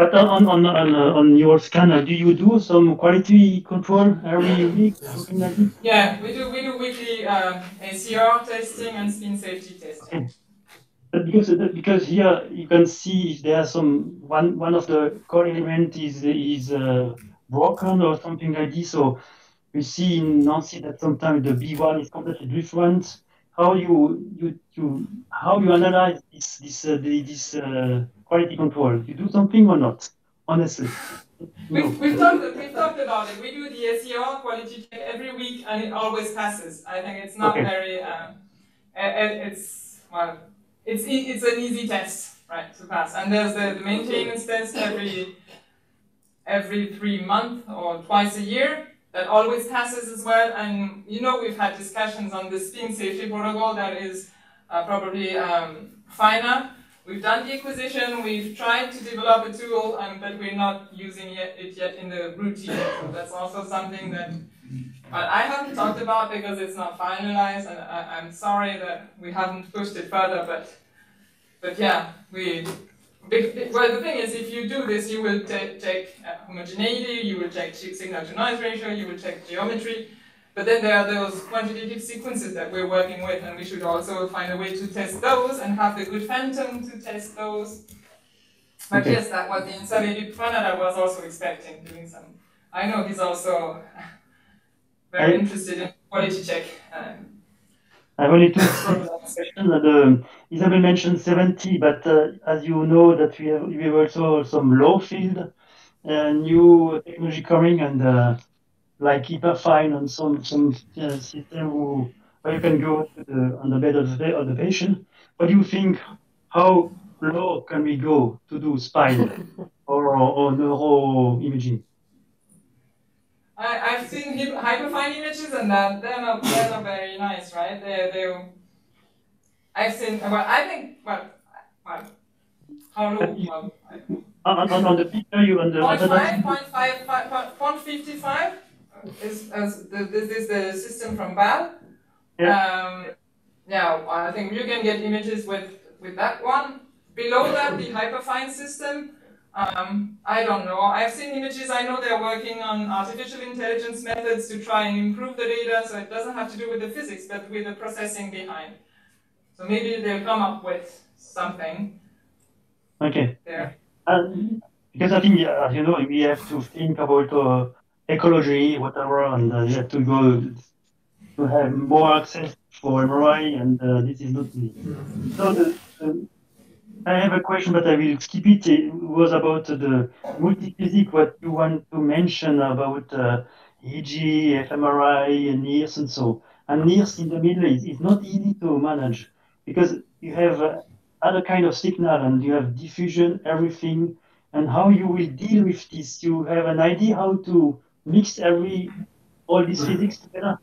But on, on, on, uh, on your scanner, do you do some quality control every week? Something like this? yeah, we do we do weekly um, ACR testing and spin safety testing. But because because here you can see if there are some one one of the core element is is uh, broken or something like this. So we see in Nancy that sometimes the B one is completely different. How you you you how you analyze this this uh, this uh, quality control? You do something or not? Honestly, We, no. we've, talked, we've talked about it. We do the ACR quality check every week and it always passes. I think it's not Okay. very, um, it's, well, it's, it's an easy test, right, to pass. And there's the, the maintenance test every, every three months or twice a year that always passes as well. And you know, we've had discussions on the spin safety protocol that is uh, probably um, finer. We've done the acquisition, we've tried to develop a tool, um, but we're not using yet, it yet in the routine. So that's also something that but I haven't talked about because it's not finalized, and I, I'm sorry that we haven't pushed it further. But but yeah, we. Well, the thing is, if you do this, you will ta- check uh, homogeneity, you will check signal to noise ratio, you will check geometry, but then there are those quantitative sequences that we're working with, and we should also find a way to test those and have the good phantom to test those. But Okay. yes, that was the Insanity Prana I was also expecting doing some. I know he's also very I- interested in quality check. Um, I wanted to question that um, Isabel mentioned 70, but uh, as you know that we have we have also some low field uh, new technology coming and uh, like hyperfine on some some uh, system who, where you can go the, on the bed of the, of the patient. What do you think? How low can we go to do spine or, or, neuro imaging? I, I've seen hyperfine images and that they're not, they're not very nice, right? They, they, I've seen, well, I think, well, well how low? Uh, well, I, on, on, on the picture you on the... 0.5, 0.55? Is as the, this is the system from Val. Um, yeah, I think you can get images with with that one. Below that, the hyperfine system. Um, I don't know. I've seen images. I know they're working on artificial intelligence methods to try and improve the data, so it doesn't have to do with the physics, but with the processing behind. So maybe they'll come up with something Okay. there. And because I think, uh, as you know, we have to think about uh, ecology, whatever, and uh, you have to go to have more access for MRI, and uh, this is not easy. So the, the, I have a question, but I will skip it. It was about the multiphysic, what you want to mention about uh, EEG, fMRI, and NIRS, and so. And NIRS in the middle is, is not easy to manage because you have uh, other kind of signal and you have diffusion, everything, and how you will deal with this. You have an idea how to mix every all these physics together.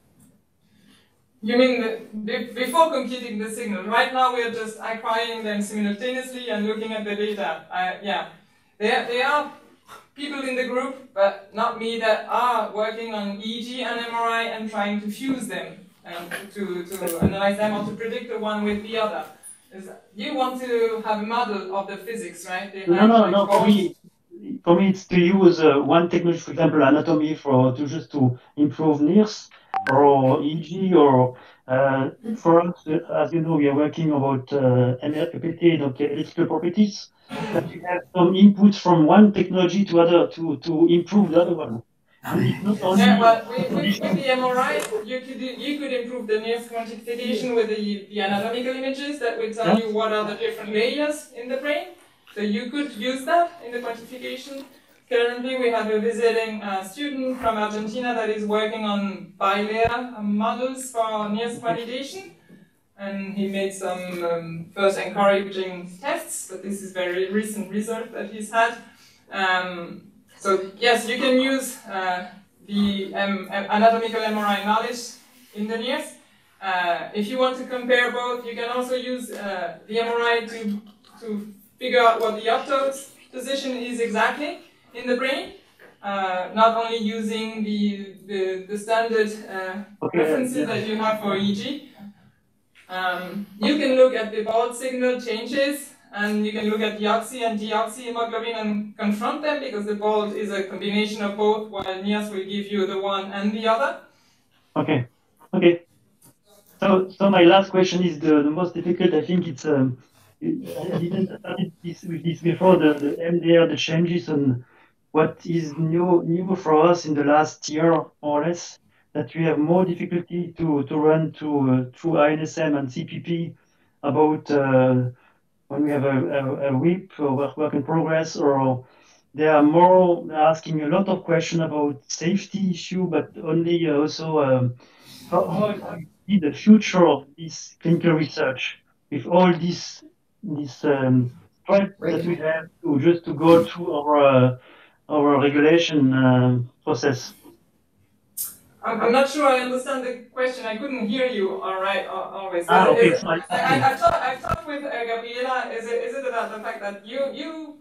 You mean the, before computing the signal? Right now we are just acquiring them simultaneously and looking at the data. Uh, yeah, there, there are people in the group, but not me, that are working on EEG and MRI and trying to fuse them and to, to analyze them or to predict the one with the other. Is, you want to have a model of the physics, right? They no, no, no. For me, for me, it's to use uh, one technology, for example, anatomy, for to just to improve NIRS or EEG or uh, for us, as you know, we are working about uh, MREPT, donc electrical properties. That we have some inputs from one technology to other to to improve the other one. Yeah, well, with, with, with, the MRI, you could you could improve the NIRS quantification with the, the anatomical images that will tell you what are the different layers in the brain. So you could use that in the quantification. Currently, we have a visiting uh, student from Argentina that is working on bilayer models for NIRS validation. And he made some um, first encouraging tests, but this is very recent research that he's had. Um, so yes, you can use uh, the um, anatomical MRI knowledge in the NIRS. Uh, if you want to compare both, you can also use uh, the MRI to, to figure out what the opto's position is exactly in the brain, uh, not only using the, the, the standard uh, okay, references yeah. that you have for EEG. Um, you can look at the BOLD signal changes, and you can look at deoxy and deoxyhemoglobin and confront them because the BOLD is a combination of both, while NIRS will give you the one and the other. Okay, okay. So, so my last question is the, the most difficult. I think it's um, I didn't start this with this before the, the MDR, the changes and what is new new for us in the last year more or less that we have more difficulty to, to run to uh, through ANSM and CPP about uh, when we have a, a, a WIP or work, work in progress or they are more asking a lot of questions about safety issue, but only also um, how, how the future of this clinical research with all this this um, threat that we have to just to go through our uh, our regulation uh, process. I'm, I'm not sure I understand the question. I couldn't hear you all right always. Ah, okay. Is, I, I, have talked, I've talked with uh, Gabriela. Is it, is it about the fact that you, you,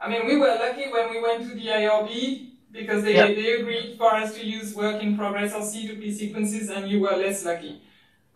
I mean, we were lucky when we went to the IRB because they, they agreed for us to use work in progress or C2P sequences and you were less lucky.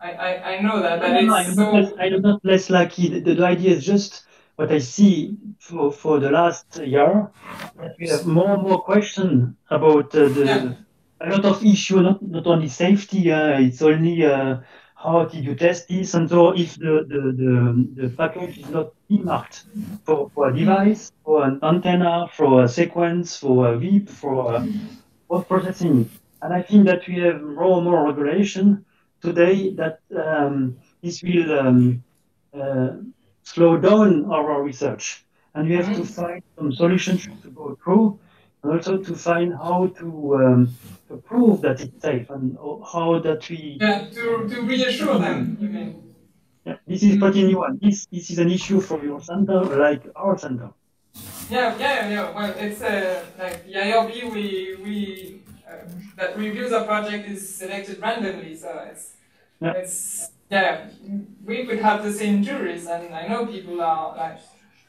I, I, I know that, but no, no, I'm, so... not less, I'm not less lucky. The, the idea is just what I see for, for the last year, that we have more and more questions about uh, the, yeah. a lot of issue, not, not only safety, uh, it's only uh, how did you test this, and so if the, the, the, the package is not marked for, for a device, for an antenna, for a sequence, for a WIP, for post processing. And I think that we have more and more regulation today that um, this will um, uh, slow down our research. And we have to find some solutions to go through, and also to find how to, um, to prove that it's safe and how that we. Yeah, to, to reassure them, you mean? Yeah, this is pretty new, and this, this is an issue for your center, like our center. Yeah, yeah, yeah. Well, it's uh, like the IRB, we, we uh, that reviews our project is selected randomly, so it's yeah. it's yeah, we could have the same juries, and I know people are like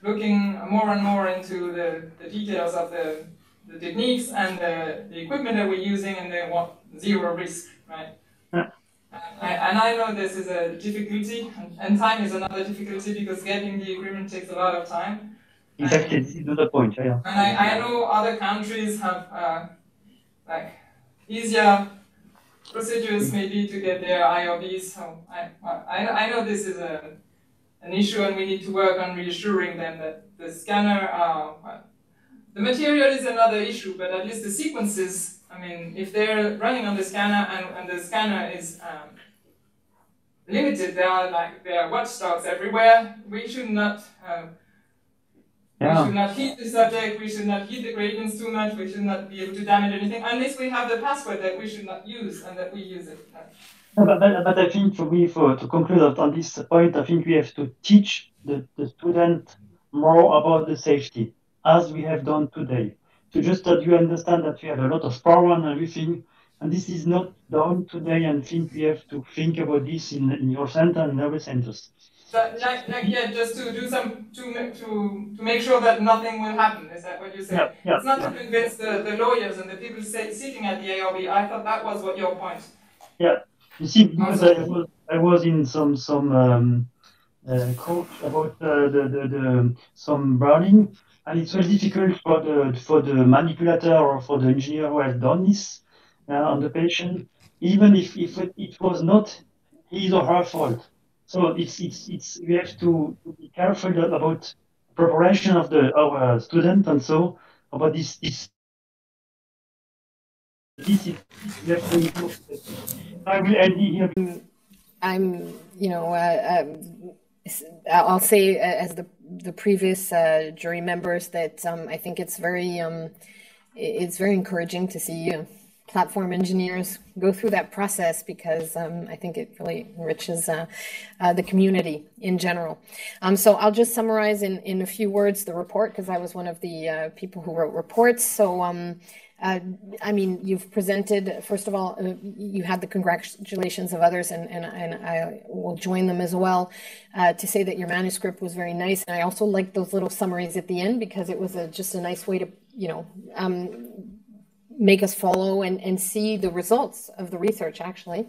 looking more and more into the, the details of the, the techniques and the, the equipment that we're using, and they want zero risk, right? Yeah. I, and I know this is a difficulty, and time is another difficulty because getting the agreement takes a lot of time. Exactly, this is another point. Yeah. And I, I know other countries have uh, like easier procedures maybe to get their IRBs. So I, I, I know this is a, an issue and we need to work on reassuring them that the scanner, uh, the material is another issue, but at least the sequences, I mean, if they're running on the scanner and, and the scanner is um, limited, there are like there are watchdogs everywhere, we should not uh, yeah. We should not heat the subject, we should not heat the gradients too much, we should not be able to damage anything, unless we have the password that we should not use and that we use it. but, but, but I think for me, for, to conclude on this point, I think we have to teach the, the student more about the safety, as we have done today. To just that you understand that we have a lot of power and everything, And this is not done today, and I think we have to think about this in, in your center and other centers. But like, like, yeah, just to do some to to to make sure that nothing will happen. Is that what you say? Yeah, yeah, it's not yeah. to convince the, the lawyers and the people say, sitting at the ARB. I thought that was what your point. Yeah, you see, because I was, I was in some some um, uh, court about uh, the, the, the some browning, and it's very difficult for the for the manipulator or for the engineer who has done this uh, on the patient, even if if it, it was not his or her fault. So it's it's it's we have to, be careful about preparation of the our student and so about this this. I'm, you know, uh, um, I'll say uh, as the the previous uh, jury members that um, I think it's very um, it's very encouraging to see uh, platform engineers go through that process because um, I think it really enriches uh, uh, the community in general. Um, so I'll just summarize in, in a few words the report because I was one of the uh, people who wrote reports. So um, uh, I mean, you've presented, first of all, uh, you had the congratulations of others, and, and, and I will join them as well uh, to say that your manuscript was very nice. And I also liked those little summaries at the end because it was a, just a nice way to, you know, um, make us follow and, and see the results of the research actually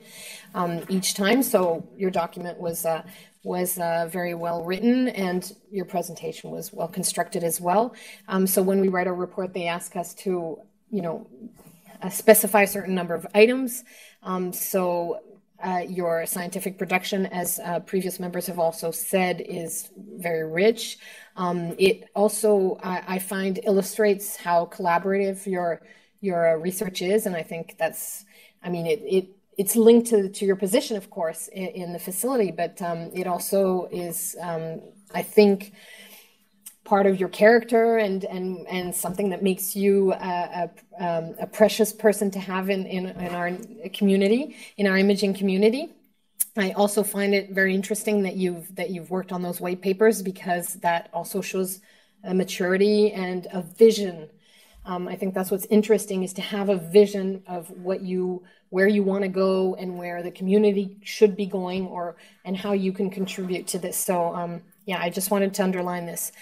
um, each time. So your document was uh, was uh, very well written and your presentation was well constructed as well. Um, so when we write a report, they ask us to you know uh, specify a certain number of items. Um, so uh, your scientific production, as uh, previous members have also said, is very rich. Um, it also, I, I find, illustrates how collaborative your your uh, research is, and I think that's, I mean, it it it's linked to to your position, of course, in, in the facility, but um, it also is, um, I think part of your character and and and something that makes you a, a, um, a precious person to have in, in in our community in our imaging community I also find it very interesting that you've that you've worked on those white papers because that also shows a maturity and a vision. Um, I think that's what's interesting is to have a vision of what you where you want to go and where the community should be going or and how you can contribute to this. So um, yeah, I just wanted to underline this.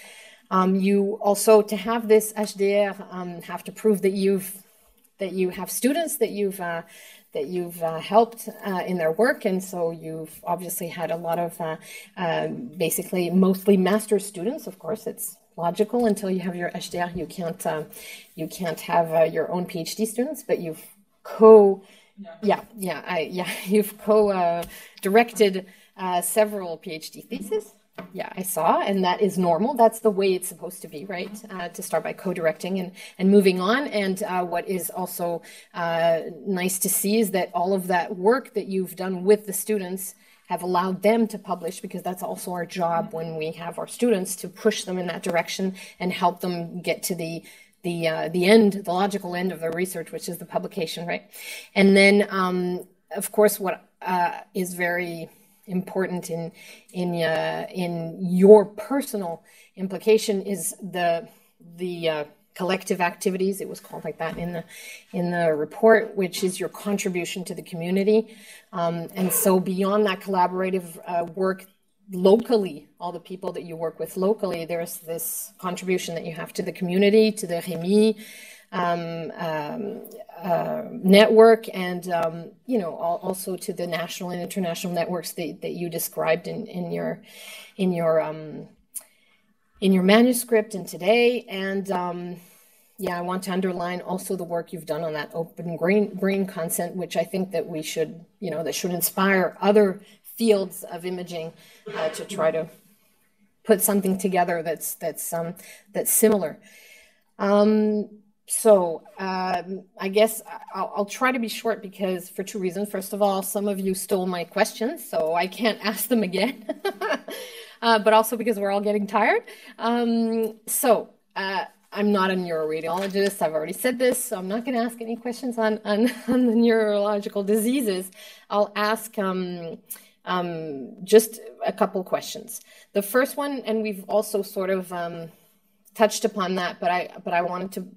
Um, you also to have this HDR um, have to prove that you've that you have students that you've uh, that you've uh, helped uh, in their work, and so you've obviously had a lot of uh, uh, basically mostly master students. Of course, it's logical until you have your HDR, you can't uh, you can't have uh, your own PhD students, but you've co yeah yeah I yeah you've co uh, directed uh, several PhD theses. Yeah, I saw, and that is normal. That's the way it's supposed to be, right? Uh, to start by co-directing and and moving on. And uh, what is also uh, nice to see is that all of that work that you've done with the students have allowed them to publish because that's also our job when we have our students to push them in that direction and help them get to the the uh, the end, the logical end of their research, which is the publication, right? And then, um, of course, what uh, is very important in in uh, in your personal implication is the the uh, collective activities. It was called like that in the in the report, which is your contribution to the community. Um, and so beyond that collaborative uh, work locally, all the people that you work with locally, there's this contribution that you have to the community, to the remi um, um, uh, network, and um, you know al- also to the national and international networks that, that you described in, in your in your um, in your manuscript and today. And um, yeah, I want to underline also the work you've done on that open brain brain which I think that we should, you know, that should inspire other fields of imaging uh, to try to put something together that's that's um, that's similar. Um, so um, I guess I'll, I'll try to be short because for two reasons. First of all, some of you stole my questions, so I can't ask them again. uh, but also because we're all getting tired. Um, so uh, I'm not a neuroradiologist. I've already said this, so I'm not going to ask any questions on, on, on the neurological diseases. I'll ask um, um, just a couple questions. The first one, and we've also sort of um, touched upon that, but I but I wanted to,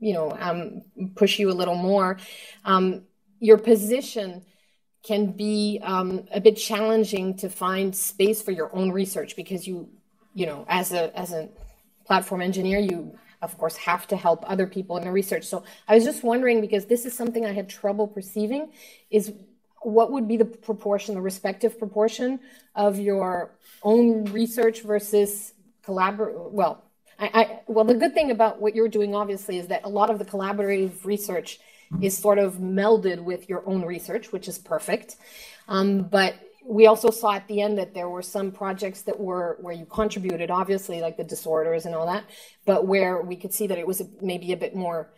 you know, um, push you a little more. Um, your position can be um, a bit challenging to find space for your own research because you, you know, as a as a platform engineer, you of course have to help other people in the research. So I was just wondering because this is something I had trouble perceiving is what would be the proportion, the respective proportion of your own research versus collaborate? Well, I, I, well, the good thing about what you're doing, obviously, is that a lot of the collaborative research is sort of melded with your own research, which is perfect. Um, but we also saw at the end that there were some projects that were where you contributed, obviously, like the disorders and all that, but where we could see that it was maybe a bit more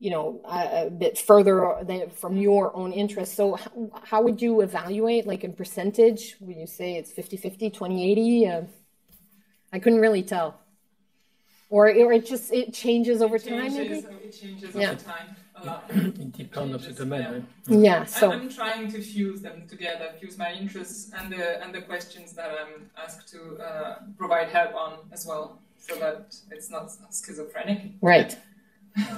you know a, a bit further than from your own interest. So how, how, would you evaluate like in percentage? Would you say it's 50 50 20 80 uh, i couldn't really tell. Or, or it just it changes over it changes, time maybe? it changes yeah. over time a lot it depends on the domain yeah, yeah so i'm trying to fuse them together fuse my interests and the and the questions that i'm asked to uh, provide help on as well so that it's not schizophrenic right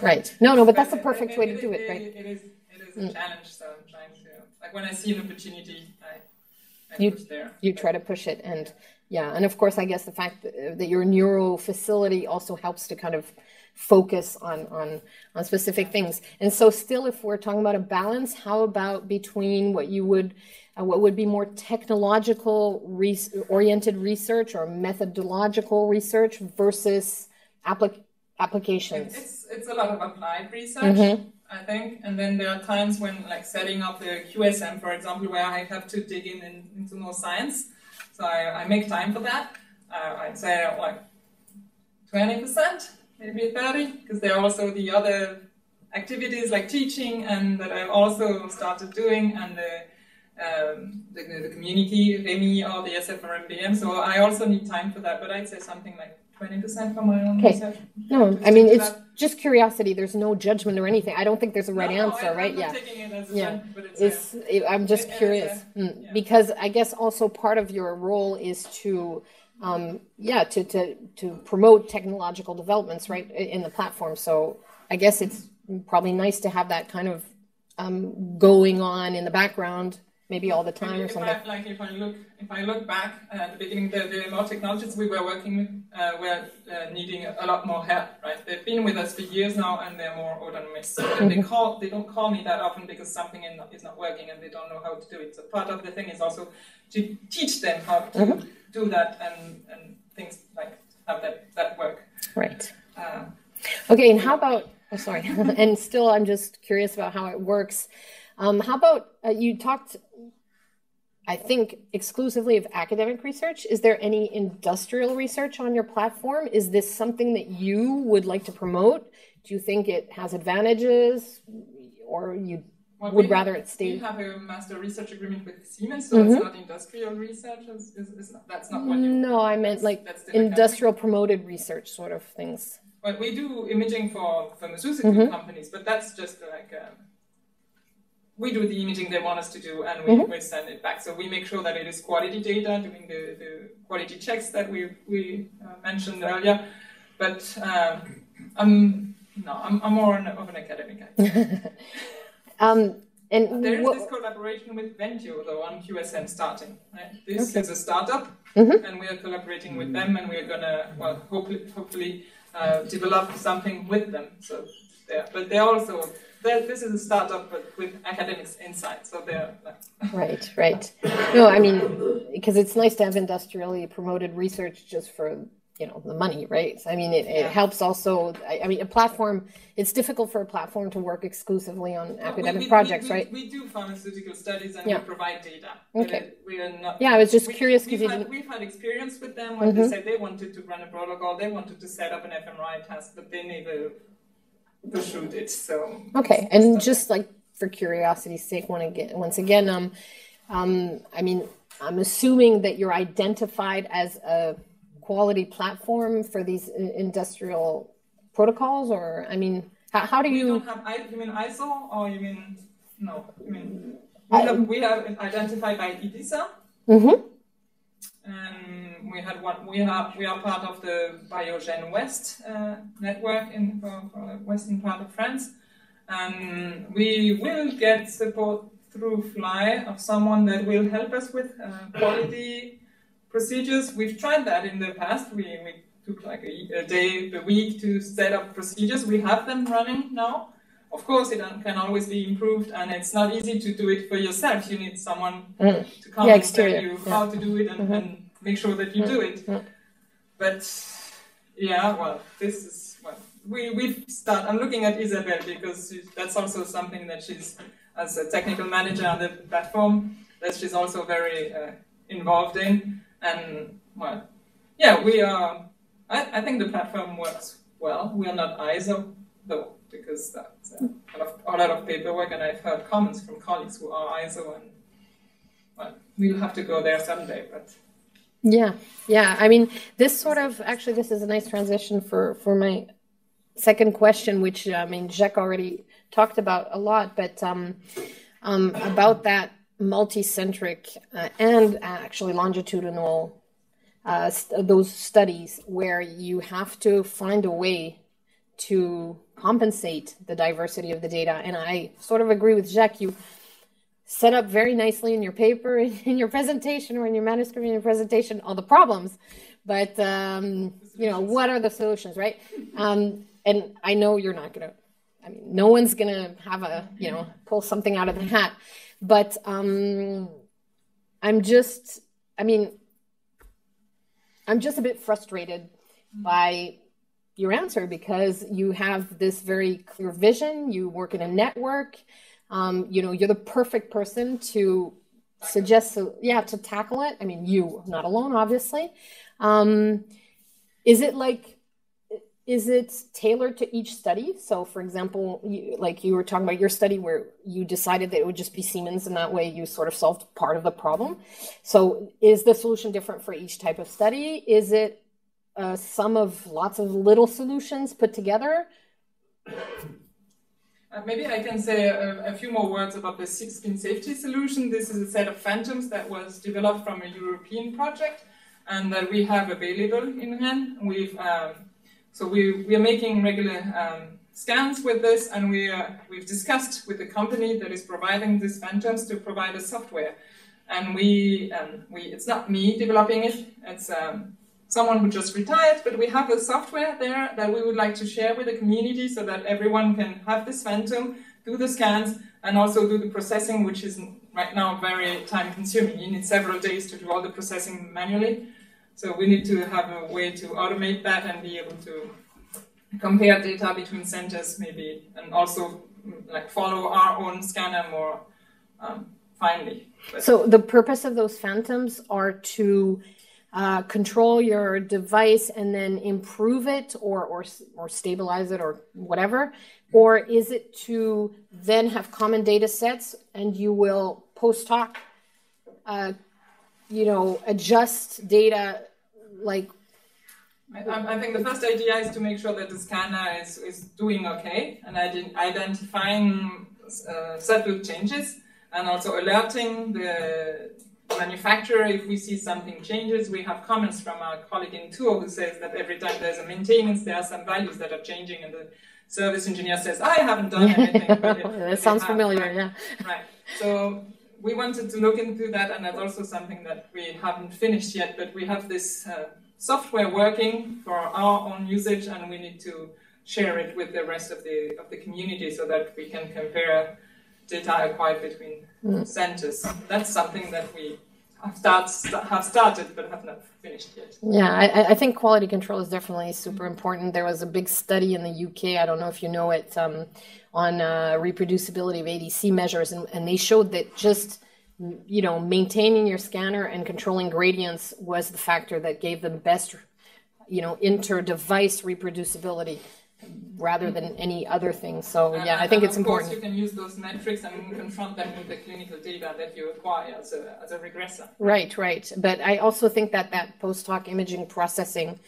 right. No, no, but that's the perfect way to do it, right? It is, it is a mm. challenge, so I'm trying to, like when I see an opportunity, I, I you, push there. You try to push it, and yeah, and of course, I guess the fact that, that your neuro facility also helps to kind of focus on on on specific things. And so, still, if we're talking about a balance, how about between what you would uh, what would be more technological re- oriented research or methodological research versus applic- applications? It's it's a lot of applied research, mm-hmm. I think, and then there are times when like setting up the QSM, for example, where I have to dig in, in into more science. So I, I make time for that. Uh, I'd say like twenty percent, maybe thirty, because there are also the other activities like teaching and that I've also started doing and the um, the, the community, Remy or the SFRMBM. So I also need time for that, but I'd say something like 20% for my own okay. research. No, I mean, it's that. just curiosity. There's no judgment or anything. I don't think there's a right no, answer, I, right? yeah. It yeah. it's, it's a, I'm just curious a, mm. yeah. because I guess also part of your role is to, um, yeah, to, to, to promote technological developments, right, in the platform. So I guess it's probably nice to have that kind of um, going on in the background maybe all the time or something? Like if I look, if I look back at the beginning, the, the more technologies we were working with uh, were uh, needing a lot more help, right? They've been with us for years now, and they're more autonomous. So they call, they don't call me that often because something is not working and they don't know how to do it. So part of the thing is also to teach them how to mm-hmm. do that and, and things like have that that work. Right. Uh, okay, and how about? Oh, sorry. and still, I'm just curious about how it works. Um, how about uh, you talked, I think, exclusively of academic research. Is there any industrial research on your platform? Is this something that you would like to promote? Do you think it has advantages, or you well, would rather it stay? We have a master research agreement with Siemens, so mm-hmm. it's not industrial research. It's, it's not, that's not what you. No, I meant like industrial promoted research sort of things. Well, we do imaging for pharmaceutical mm-hmm. companies, but that's just like. Um, we do the imaging they want us to do and we, mm-hmm. we send it back. So we make sure that it is quality data, doing the, the quality checks that we, we uh, mentioned earlier. But um, I'm, no, I'm, I'm more of an academic um, and there is this collaboration with Ventio, though, on QSM starting. Right? This okay. is a startup, mm-hmm. and we are collaborating with them, and we are gonna, well, hopefully, hopefully uh, develop something with them. So, yeah, but they're also this is a startup but with academics inside so they're like right right. No i mean because it's nice to have industrially promoted research just for you know the money right? I mean it, it helps also I, I, mean a platform it's difficult for a platform to work exclusively on academic we, we, projects we, right? we do pharmaceutical studies and yeah. we provide data okay. we are not yeah i was just curious because we've, we've had experience with them when mm-hmm. they said they wanted to run a protocol they wanted to set up an fMRI test but they never pursued it. So okay, and just like for curiosity's sake, want to get once again, um, um, I mean, I'm assuming that you're identified as a quality platform for these industrial protocols, or I mean, how, how do we you? Don't have, I, you mean ISO, or you mean no? I mean we have, we have identified by EDISA. Mm-hmm. Um, we had one. We have we are part of the Biogenouest uh, network in for, for, the western part of France, And we will get support through Fly of someone that will help us with uh, quality procedures. We've tried that in the past. We, we took like a, a day a week to set up procedures. We have them running now. Of course, it can always be improved, and it's not easy to do it for yourself. You need someone mm. to come yeah, and tell you yeah. how to do it and, mm-hmm. and make sure that you do it. Mm-hmm. But yeah, well, this is well, we we start. I'm looking at Isabel because that's also something that she's as a technical manager on the platform that she's also very uh, involved in. And well, yeah, we are. I, I think the platform works well. We are not ISO though because that's uh, a, lot of, a lot of paperwork, and I've heard comments from colleagues who are ISO, and well, we'll have to go there someday, but. Yeah, yeah. I mean, this sort of actually, this is a nice transition for for my second question, which I mean, Jacques already talked about a lot, but um, um, about that multicentric uh, and actually longitudinal uh, st- those studies where you have to find a way to compensate the diversity of the data. And I sort of agree with Jacques. You set up very nicely in your paper, in your presentation, or in your manuscript, in your presentation, all the problems. But um, you know, what are the solutions, right? Um, and I know you're not to. I mean, no one's to have a you know pull something out of the hat. But um, I'm just. I mean, I'm just a bit frustrated by your answer because you have this very clear vision. You work in a network. Um, you know, you're the perfect person to suggest, yeah, to tackle it. I mean, you, not alone, obviously. Um, is it like, is it tailored to each study? So, for example, you, like you were talking about your study where you decided that it would just be Siemens, and that way you sort of solved part of the problem. So, is the solution different for each type of study? Is it a sum of lots of little solutions put together. Uh, maybe I can say a, a, few more words about the spin safety solution. This is a set of phantoms that was developed from a European project and that we have available in hand. We've um, so we, we are making regular um, scans with this, and we uh, we've discussed with the company that is providing these phantoms to provide a software. And we um, we it's not me developing it; it's um, someone who just retired, but we have a software there that we would like to share with the community so that everyone can have this phantom, do the scans, and also do the processing, which is right now very time consuming. You need several days to do all the processing manually. So we need to have a way to automate that and be able to compare data between centers maybe, and also like follow our own scanner more um, finely. But so the purpose of those phantoms are to uh, control your device and then improve it or, or, or stabilize it or whatever? Or is it to then have common data sets and you will post hoc, uh, you know, adjust data like? I, I think the first idea is to make sure that the scanner is, is doing okay and identifying uh, subtle changes and also alerting the manufacturer, if we see something changes, we have comments from our colleague in Tours who says that every time there's a maintenance, there are some values that are changing, and the service engineer says, I haven't done anything. that sounds familiar, right. yeah. Right. So we wanted to look into that, and that's also something that we haven't finished yet, but we have this uh, software working for our own usage, and we need to share it with the rest of the of the community so that we can compare data acquired between mm. centers. That's something that we have, start, have started but have not finished yet. Yeah, I, I, think quality control is definitely super important. There was a big study in the UK, I don't know if you know it, um, on uh, reproducibility of ADC measures, and, and they showed that just you know maintaining your scanner and controlling gradients was the factor that gave them best you know inter-device reproducibility rather than any other thing. So yeah, and, I think it's important. Of course, you can use those metrics and confront them with the clinical data that you acquire as a, as a regressor. Right, right. But I also think that that post hoc imaging processing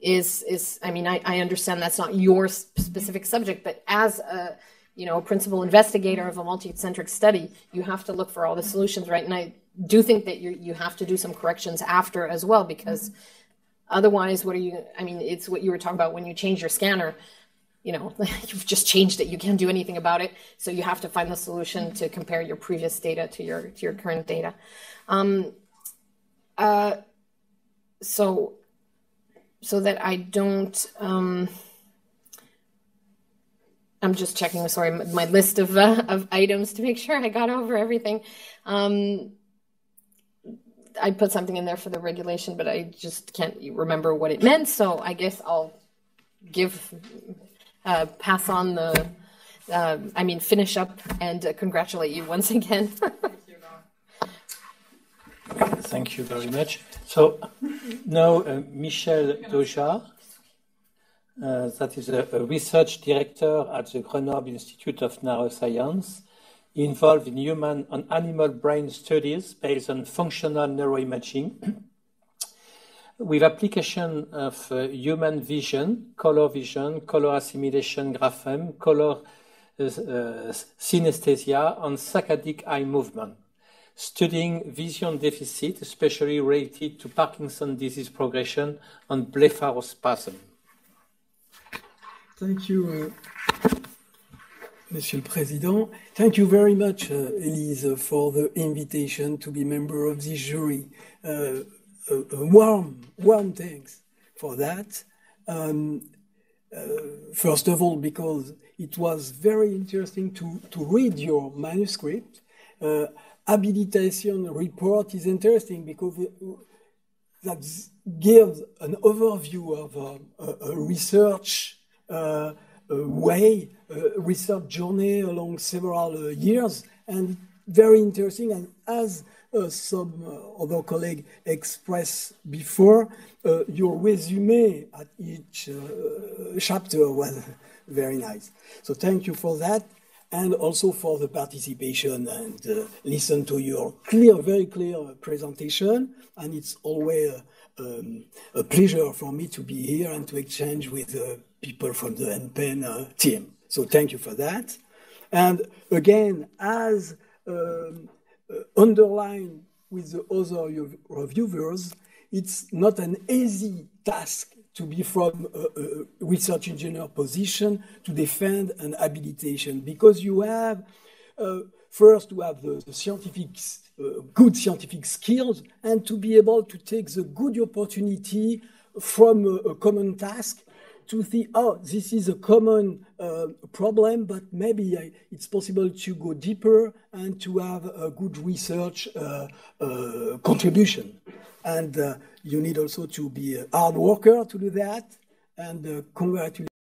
is is I mean I, I understand that's not your specific subject, but as a you know principal investigator of a multi-centric study, you have to look for all the solutions, right? And I do think that you you have to do some corrections after as well because. Mm-hmm. Otherwise, what are you? I mean, it's what you were talking about when you change your scanner you know, you've just changed it. You can't do anything about it. So you have to find the solution to compare your previous data to your to your current data. Um, uh, so so that I don't. Um, I'm just checking. Sorry, my list of uh, of items to make sure I got over everything. Um, I put something in there for the regulation, but I just can't remember what it meant. So I guess I'll give uh, pass on the. Uh, I mean, finish up and uh, congratulate you once again. Thank you very much. So now uh, Michel Dojat, uh, that is a, a, research director at the Grenoble Institute of Neuroscience, involved in human and animal brain studies based on functional neuroimaging with application of uh, human vision, color vision, color assimilation grapheme, color uh, uh, synesthesia, and saccadic eye movement, studying vision deficit, especially related to Parkinson's disease progression and blepharospasm. Thank you, uh, Monsieur le Président. Thank you very much, uh, Elise, for the invitation to be member of this jury. Uh, warm, warm thanks for that. Um, uh, first of all, because it was very interesting to, to read your manuscript. Uh, habilitation report is interesting because that gives an overview of a, a research uh, way, research journey along several years, and very interesting. And as uh, some uh, other colleague expressed before, uh, your resume at each chapter was very nice. So thank you for that and also for the participation and uh, listen to your clear, very clear presentation. And it's always um, a pleasure for me to be here and to exchange with uh, people from the Empenn uh, team. So thank you for that. And again, as um, uh, underlined with the other reviewers, it's not an easy task to be from a, a, research engineer position to defend an habilitation because you have uh, first to have the, the scientific uh, good scientific skills and to be able to take the good opportunity from a, a common task to think, oh, this is a common uh, problem, but maybe I, it's possible to go deeper and to have a good research uh, uh, contribution. And uh, you need also to be a hard worker to do that. And uh, congratulations.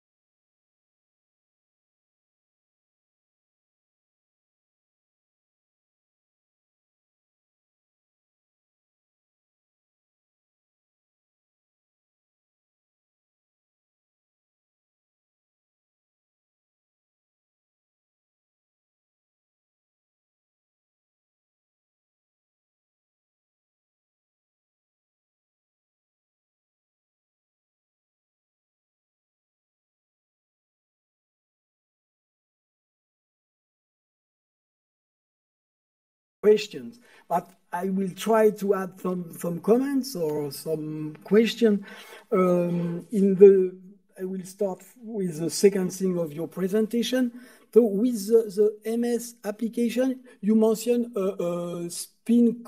Questions, but I will try to add some, some comments or some question. Um, in the, I will start with the sequencing of your presentation. So with the, the MS application, you mentioned a, a spin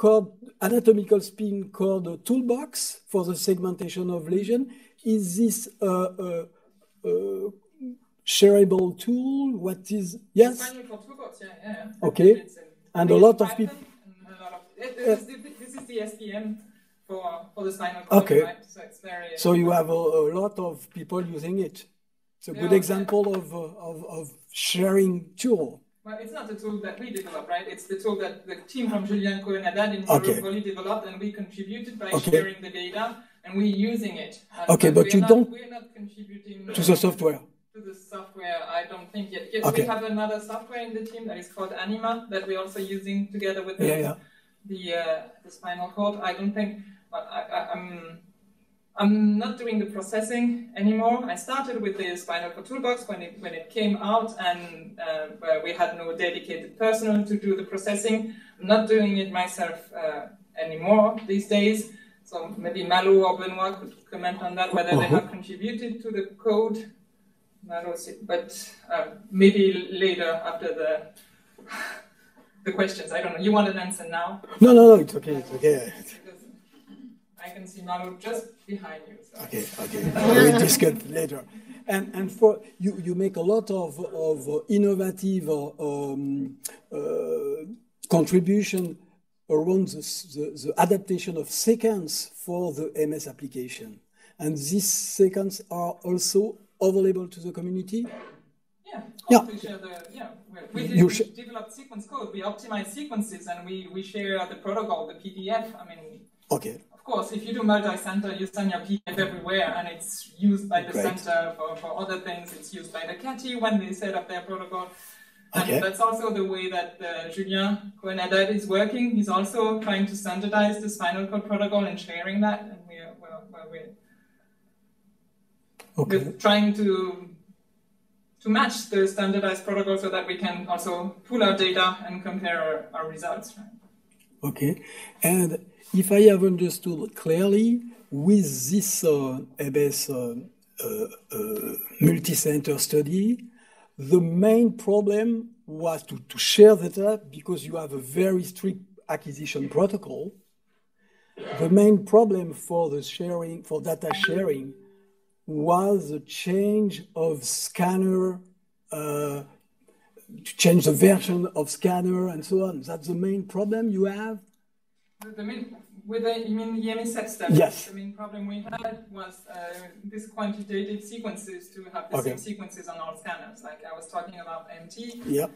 anatomical spinal cord toolbox for the segmentation of lesion. Is this a, a, a shareable tool? What is, yes? Toolbox, yeah, yeah. Okay and a lot of people. This, this, is the SPM for, for the spinal cord. Okay. Right? So, it's very, so you have a, a, lot of people using it. It's a yeah, good example of, uh, of, of sharing tool. Well, it's not a tool that we developed, right? It's the tool that the team from Julien Cohen-Adad in okay. Europe developed, and we contributed by okay. sharing the data, and we're using it. okay, but, but you not, don't we're not contributing to the software to the software, I don't think yet. Yes, okay. we have another software in the team that is called Anima that we're also using together with the, yeah, yeah. the, uh, the spinal cord. I don't think, I, am I'm, I'm not doing the processing anymore. I started with the spinal cord toolbox when it, when it came out and uh, where we had no dedicated personnel to do the processing. I'm not doing it myself uh, anymore these days. So maybe Malo or Benoit could comment on that, whether they uh-huh. have contributed to the code but uh, maybe later after the the questions. I don't know. You want an answer now? No, no, no. It's okay. It's okay. I can see Malo just behind you. So. Okay, okay. we'll discuss later. And and for you, you make a lot of of innovative um, uh, contribution around the, the, the, adaptation of sequence for the MS application. And these sequences are also available to the community? Yeah, yeah. We share the, yeah, we you develop sequence code, we optimize sequences, and we, we share the protocol, the PDF. I mean, okay. Of course, if you do multi-center, you send your PDF everywhere, and it's used by the Great. center for, for other things. It's used by the CATI when they set up their protocol. Okay. And that's also the way that uh, Julien cohen is working. He's also trying to standardize the spinal cord protocol and sharing that, and we're, we're, we're okay. we're trying to to match the standardized protocol so that we can also pull our data and compare our, our results. Right? Okay, and if I have understood clearly, with this uh, ABS uh, uh, uh, multi-center study, the main problem was to, to share data because you have a very strict acquisition protocol. The main problem for the sharing, for data sharing, was the change of scanner, uh, to change the version of scanner and so on. That's the main problem you have? The main, with the, you mean the EMISEP study? Yes. The main problem we had was uh, this quantitative sequences to have the okay. same sequences on all scanners. Like I was talking about MT. Yeah.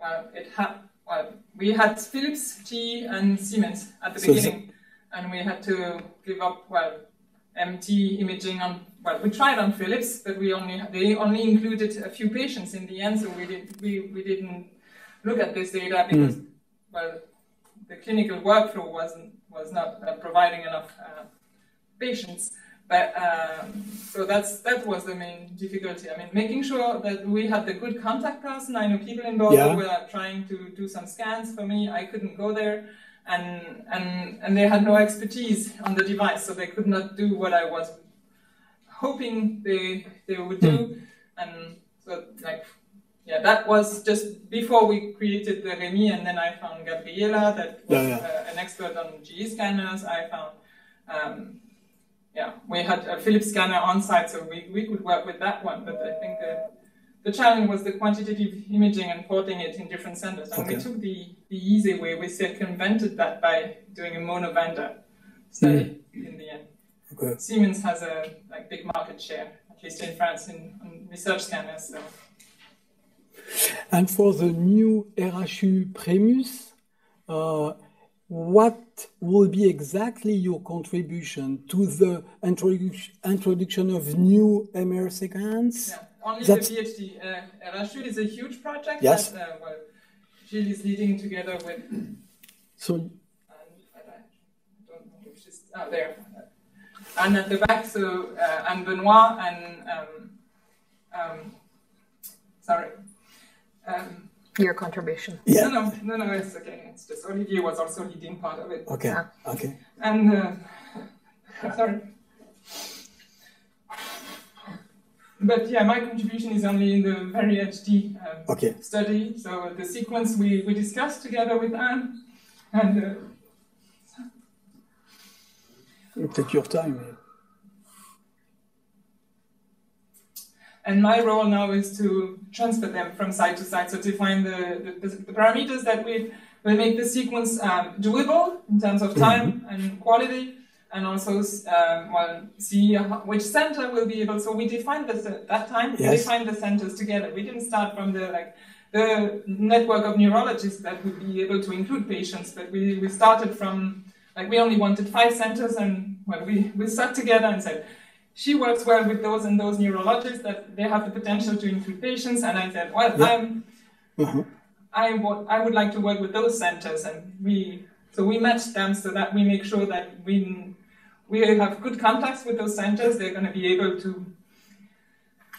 Well, it had, well, we had Philips, T, and Siemens at the so beginning. And we had to give up, well, MT imaging on well, we tried on Philips, but we only they only included a few patients in the end, so we did we, we didn't look at this data because mm. well, the clinical workflow wasn't was not uh, providing enough uh, patients. But um, so that's that was the main difficulty. I mean, making sure that we had the good contact person. I know people in Bordeaux yeah. were trying to do some scans for me. I couldn't go there and and and they had no expertise on the device, so they could not do what I was hoping they they would do. Mm. And so like yeah, that was just before we created the REMI, and then I found Gabriela, that was yeah, yeah. Uh, an expert on GE scanners. I found, um, yeah, we had a Philips scanner on site, so we, we could work with that one. But I think the, the challenge was the quantitative imaging and porting it in different centers. And okay. we took the, the easy way. We circumvented that by doing a mono vendor study mm. in the end. Okay. Siemens has a like big market share, at least in France, in, in research scanners. So. And for the new RHU Primus, uh, what will be exactly your contribution to the introduction, introduction of new MR sequence? Yeah, only That's... the PhD. Uh, RHU is a huge project yes. that uh, well, Gilles is leading together with. So. And, I don't know if she's oh, there and at the back, so uh, and Benoit and um, um, sorry. Um, Your contribution. Yeah. No, no, no, no, it's okay. It's just Olivier was also leading part of it. Okay. Ah. Okay. And uh, sorry. But yeah, my contribution is only in the very HD um, okay. study. So the sequence we, we discussed together with Anne, and uh, Take your time. And my role now is to transfer them from site to site, so to find the, the, the parameters that we will make the sequence um, doable in terms of time mm-hmm. and quality, and also um, well, see which center will be able. So we defined this at that time. Yes. We defined the centers together. We didn't start from the like the network of neurologists that would be able to include patients, but we, we started from like we only wanted five centers, and well, we, we sat together and said, she works well with those and those neurologists that they have the potential to include patients. And I said, well, yeah. I'm, mm-hmm. I, w- I would like to work with those centers, and we so we match them so that we make sure that we we have good contacts with those centers. They're going to be able to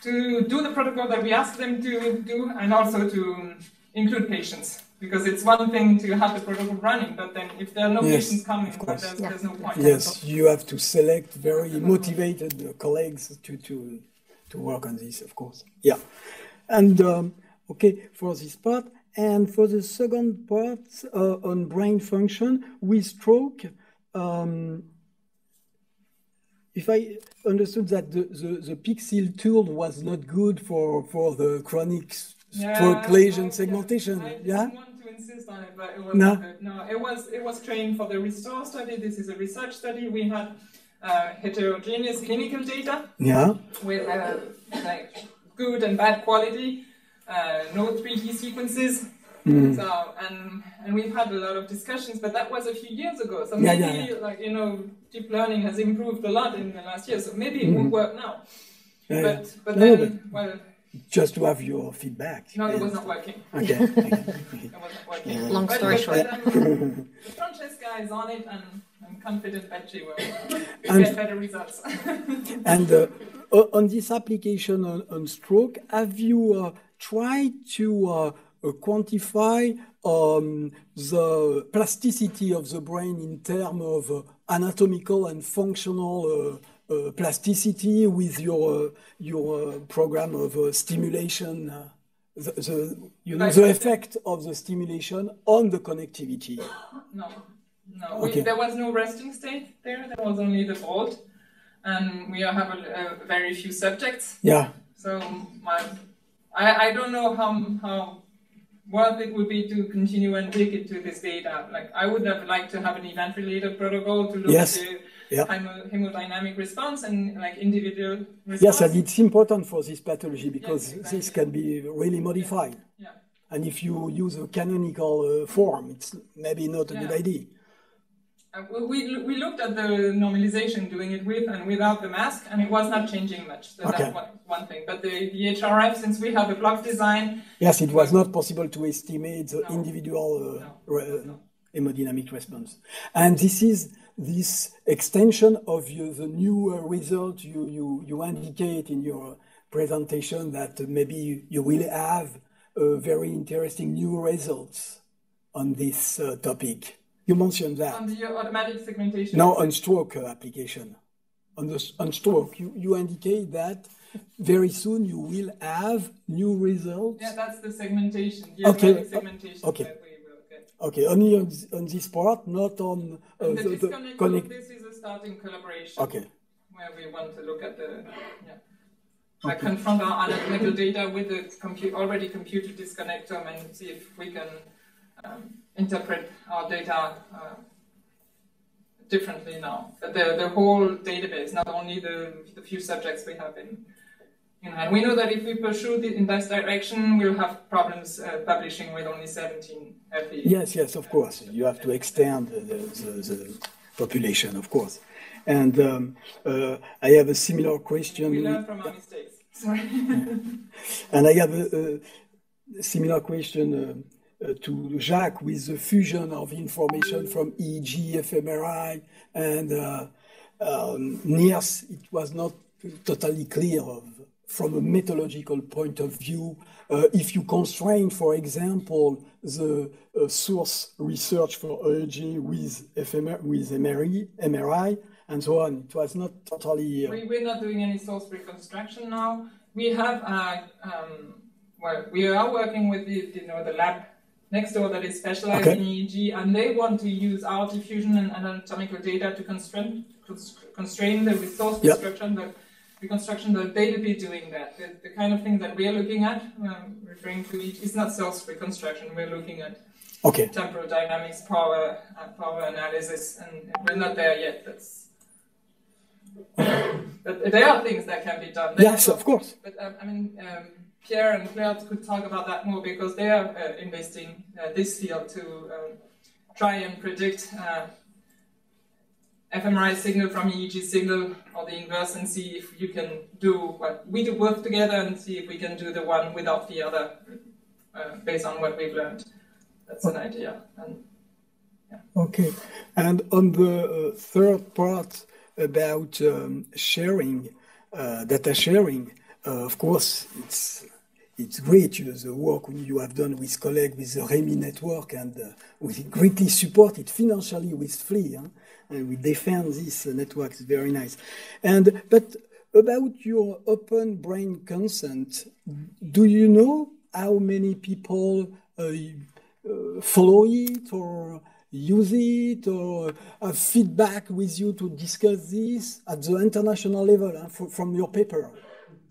to do the protocol that we ask them to do, and also to include patients because it's one thing to have the protocol running, but then if there are no yes, patients coming, there's, there's, no point. Yes, you have to select very motivated colleagues to, to, to work on this, of course. Yeah. And um, okay, for this part. And for the second part uh, on brain function with stroke, um, if I understood that the, the, the Pixel tool was not good for, for the chronic Yeah, stroke lesion well, segmentation, yeah? Insist on it, but it was No. good. No, it was it was trained for the restore study. This is a research study. We had uh, heterogeneous clinical data Yeah, with uh, like good and bad quality, uh, no 3D sequences. Mm. So and and we've had a lot of discussions, but that was a few years ago. So Yeah, maybe yeah, like you know deep learning has improved a lot in the last year. So maybe it Mhm. would work now. yeah, But but then well just to have your feedback. no, it was not working. Okay. It wasn't working. Long But- story but- short. but, um, Francesca is on it, and I'm confident that she will And- get better results. And uh, on this application on, on stroke, have you uh, tried to uh, uh, quantify um, the plasticity of the brain in terms of uh, anatomical and functional uh, plasticity with your uh, your uh, program of uh, stimulation? Uh, the, the you know the effect of the stimulation on the connectivity. no, no. We, there was no resting state there. There was only the BOLD, and we have a, a very few subjects. Yeah. So my, I, I don't know how how worth it would be to continue and dig into this data. Like I would have liked to have an event-related protocol to look Yes. at the Yeah. hemodynamic response and like individual response. Yes, and it's important for this pathology because Yes, this can be really modified. Yeah. And if you use a canonical uh, form, it's maybe not a good idea. Uh, we, we- looked at the normalization, doing it with and without the mask, and it was not changing much. So Okay. that's one, one thing. But the, the HRF, since we have a block design, Yes, it was not possible to estimate the No. individual uh, No. No. hemodynamic response. And this is this extension of you, the new uh, result you, you, you indicate in your presentation that maybe you will have uh, very interesting new results on this uh, topic. You mentioned that. on the automatic segmentation. No, on stroke uh, application. On the on stroke, you, you indicate that very soon you will have new results. Yeah, that's the segmentation, the Okay. segmentation Okay. that we will get. Okay, only on, th- on this part, not on uh, And the the, connect. this is a starting collaboration. Okay, where we want to look at the, yeah. Like confront our anatomical data with the compu- already computed disconnectome and see if we can um, interpret our data uh, differently now. But The, the whole database, not only the, the few subjects we have in, in hand. We know that if we pursue it in this direction, we'll have problems uh, publishing with only 17 FE. yes, yes, of course. You have to extend the, the, the population, of course. And um, uh, I have a similar question. We learn from our mistakes. Sorry. And I have a, a similar question uh, uh, to Jacques with the fusion of information from EEG, fMRI, and uh, um, NIRS. It was not totally clear of, from a methodological point of view. Uh, if you constrain, for example, the uh, source research for EEG with, FMR, with MRI, MRI, and so on, it was not totally. Uh, We, we're not doing any source reconstruction now. We have, uh, um, well, we are working with the, you know, the lab next door that is specialized Okay. in EEG, and they want to use our diffusion and anatomical data to constrain, constrain the resource Yeah. reconstruction, the reconstruction that they will be doing that. The, the kind of thing that we are looking at, um, referring to it, is not self reconstruction. We're looking at okay. temporal dynamics, power, uh, power analysis, and we're not there yet. That's but there are things that can be done. There Yes, of course. But um, I mean, um, Pierre and Claire could talk about that more because they are uh, investing uh, this field to um, try and predict uh, fMRI signal from EEG signal or the inverse and see if you can do what we do work together and see if we can do the one without the other uh, based on what we've learned. That's an idea. And Okay. And on the uh, third part about um, sharing, uh, data sharing, uh, of course, it's it's great you know, the work you have done with colleagues with the REMI network, and uh, we greatly support it financially with FLI, huh? And we defend this network. It's very nice. And but about your open brain consent, do you know how many people uh, uh, follow it or use it or have feedback with you to discuss this at the international level uh, from your paper?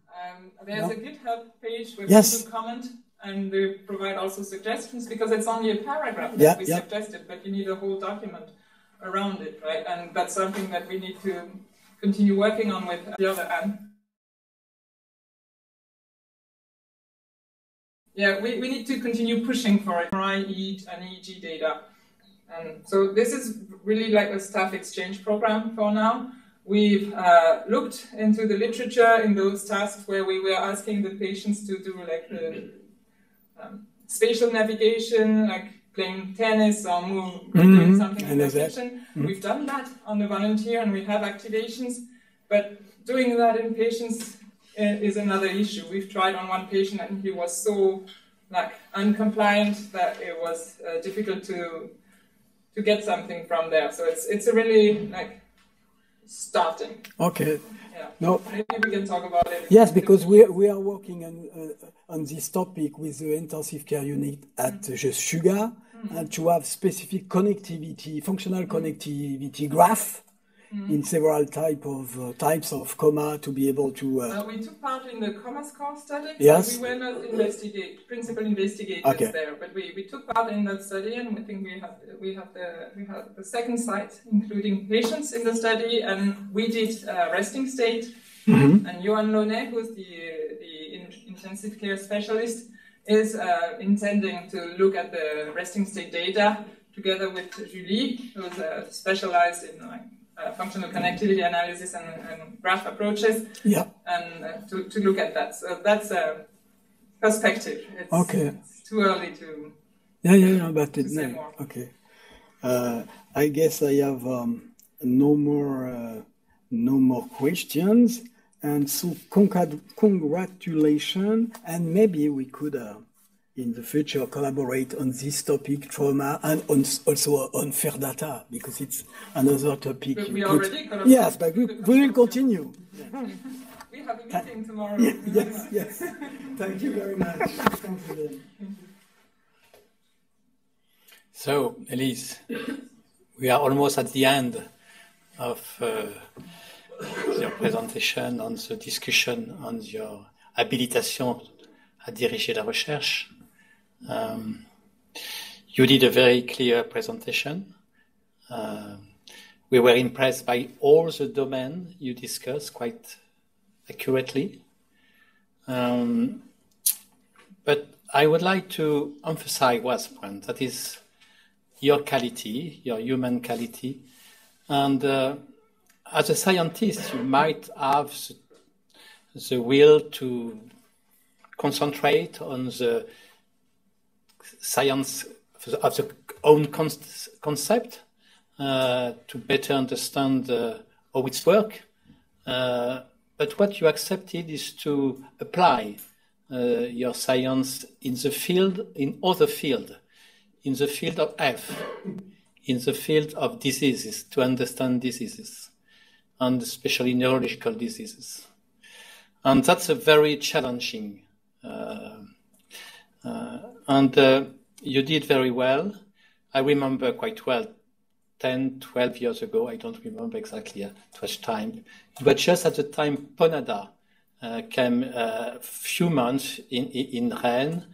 Um, there's no? a GitHub page where yes. people comment and they provide also suggestions because it's only a paragraph that yeah, we yeah. suggested, but you need a whole document around it, right? And that's something that we need to continue working on with the other end. Yeah, we, we need to continue pushing for it, MRI, EAT, and EEG data. And so this is really like a staff exchange program for now. We've uh, looked into the literature in those tasks where we were asking the patients to do like the um, spatial navigation, like playing tennis or move, mm-hmm. doing something in the kitchen. Mm-hmm. We've done that on the volunteer and we have activations, but doing that in patients uh, is another issue. We've tried on one patient and he was so like uncompliant that it was uh, difficult to to get something from there. So it's it's a really like starting. Okay. Yeah. No. Maybe we can talk about it. Yes, because we we are working on uh, on this topic with the intensive care unit at mm-hmm. Just Sugar, mm-hmm. and to have specific connectivity, functional mm-hmm. connectivity graph mm-hmm. in several type of uh, types of coma to be able to. Uh, uh, we took part in the coma score study. Yes. We were not investigate principal investigators okay. there, but we, we took part in that study, and I think we have we have the we have the second site, including patients in the study, and we did uh, resting state. Mm-hmm. And Yoann Launey, who's the the in, intensive care specialist, is uh, intending to look at the resting state data together with Julie, who's uh, specialized in like uh, functional connectivity analysis and, and, graph approaches. Yeah. And uh, to, to look at that. So that's a perspective. It's, okay. It's too early to. Yeah, yeah, yeah, but it, no, okay. Uh, I guess I have um, no more uh, no more questions, and so congratulations, and maybe we could uh, in the future collaborate on this topic, trauma, and on, also on fair data, because it's another topic. But we already Yes, but we, we will continue. we have a meeting tomorrow. yes, yes. Thank you very much. So, Elise, we are almost at the end of uh, your presentation on the discussion on your habilitation à diriger la recherche. Um, you did a very clear presentation. Uh, we were impressed by all the domain you discussed quite accurately. Um, but I would like to emphasize one point that is your quality, your human quality. And uh, as a scientist, you might have the, will to concentrate on the science of the own concept uh, to better understand uh, how it's work. Uh, but what you accepted is to apply uh, your science in the field, in other field, in the field of F, in the field of diseases, to understand diseases, and especially neurological diseases. And that's a very challenging uh, uh, and uh, you did very well. I remember quite well 10, 12 years ago, I don't remember exactly at which time. But just at the time Ponnada uh, came a few months in, in Rennes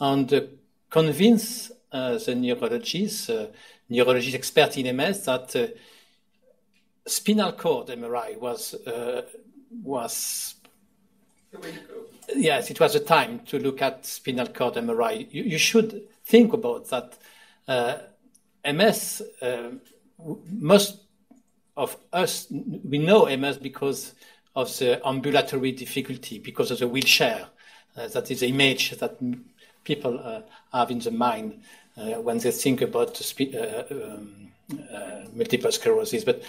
and uh, convinced uh, the neurologists, uh, neurologist expert in MS, that spinal cord MRI was was yes, it was a time to look at spinal cord MRI. You, you should think about that. Uh, MS, uh, most of us, we know MS because of the ambulatory difficulty, because of the wheelchair. Uh, that is the image that people uh, have in the mind uh, when they think about uh, um, multiple sclerosis. But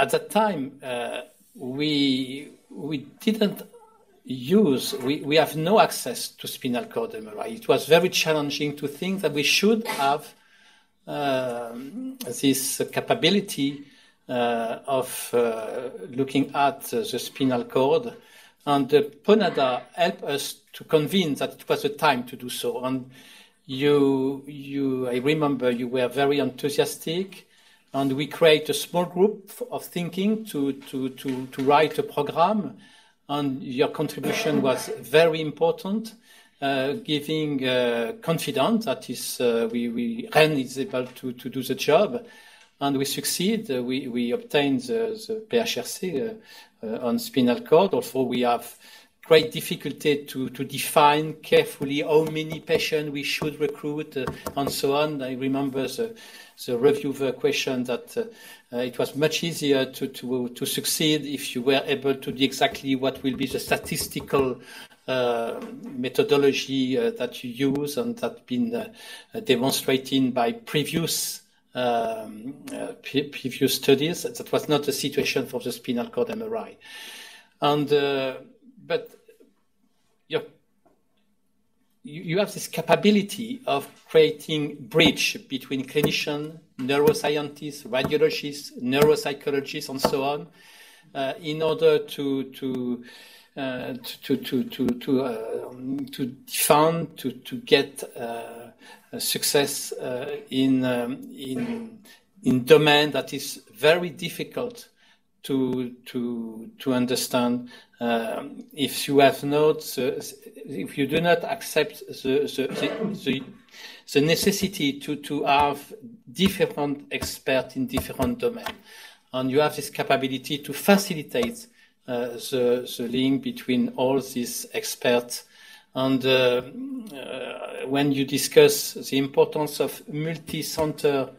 at that time, uh, we we didn't use, we, we have no access to spinal cord MRI. It was very challenging to think that we should have um, this capability uh, of uh, looking at the spinal cord. And Ponnada helped us to convince that it was the time to do so. And you, you, I remember you were very enthusiastic, and we create a small group of thinking to, to, to, to write a program. And your contribution was very important, uh, giving uh, confidence that is, uh, we, we, Rennes is able to, to do the job. And we succeed. we, we obtain the, the PHRC uh, uh, on spinal cord. Also, we have great difficulty to, to define carefully how many patients we should recruit uh, and so on. I remember the, the reviewer question that uh, uh, it was much easier to, to, to succeed if you were able to do exactly what will be the statistical uh, methodology uh, that you use and that been uh, demonstrated by previous um, previous studies. That was not the situation for the spinal cord MRI. And but you you have this capability of creating bridge between clinician, neuroscientists, radiologists, neuropsychologists, and so on, uh, in order to to uh, to to to to, uh, to define to to get uh, success uh, in um, in in domain that is very difficult to to to understand um, if you have not the, if you do not accept the the, the, the necessity to to have different experts in different domains and you have this capability to facilitate uh, the, the link between all these experts and uh, uh, when you discuss the importance of multi-center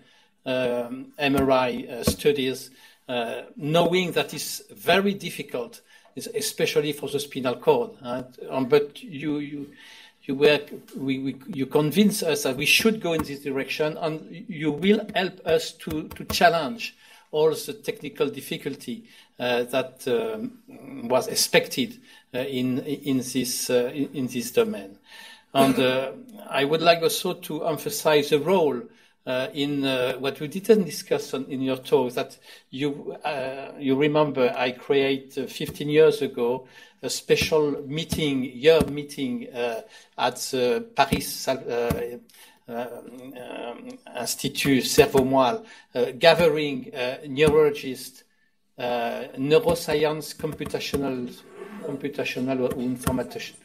um, MRI uh, studies, uh, knowing that it's very difficult, especially for the spinal cord. Um, but you, you, you were, we, we, you convince us that we should go in this direction, and you will help us to, to challenge all the technical difficulty uh, that um, was expected uh, in in this uh, in, in, this domain. And uh, I would like also to emphasize the role uh, in uh, what we didn't discuss on, in your talk that you uh, you remember I created 15 years ago a special meeting year meeting uh, at the Paris uh, uh, Institut Cerveau gathering neurologists neuroscience computational computational or information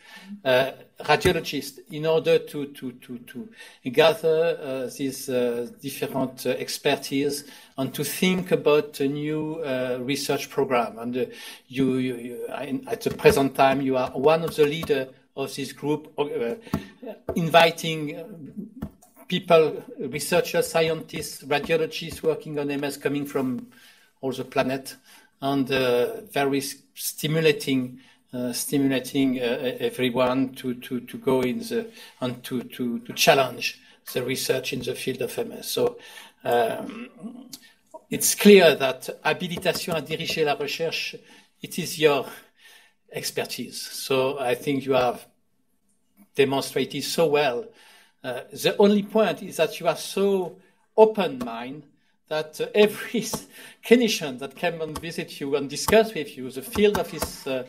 uh, radiologists in order to, to, to, to gather uh, these uh, different uh, expertise and to think about a new uh, research program. And uh, you, you, you at the present time, you are one of the leaders of this group, inviting people, researchers, scientists, radiologists working on MS coming from all the planet, and very stimulating uh, stimulating uh, everyone to, to, to go in the and to, to, to challenge the research in the field of MS. So um, it's clear that habilitation à diriger la recherche, it is your expertise. So I think you have demonstrated so well. Uh, the only point is that you are so open mind that uh, every clinician that came and visit you and discuss with you the field of his uh,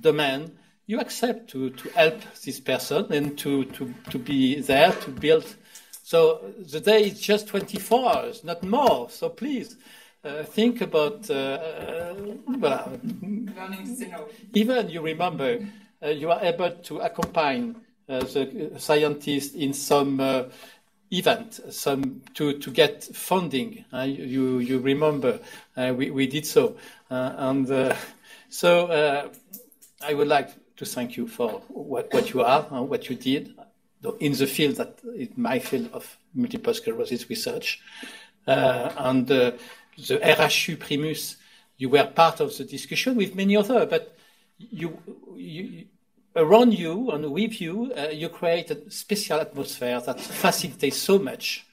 domain, you accept to, to help this person and to, to, to be there to build. So the day is just 24 hours, not more. So please uh, think about, uh, uh, well, even you remember, uh, you are able to accompany uh, the scientist in some uh, event, some to, to get funding. you, you remember, we, we did so. and so I would like to thank you for what, what you are and what you did in the field that is my field of multiple sclerosis research. Uh, and uh, the RHU Primus, you were part of the discussion with many others, but you, you around you and with you, uh, you create a special atmosphere that facilitates so much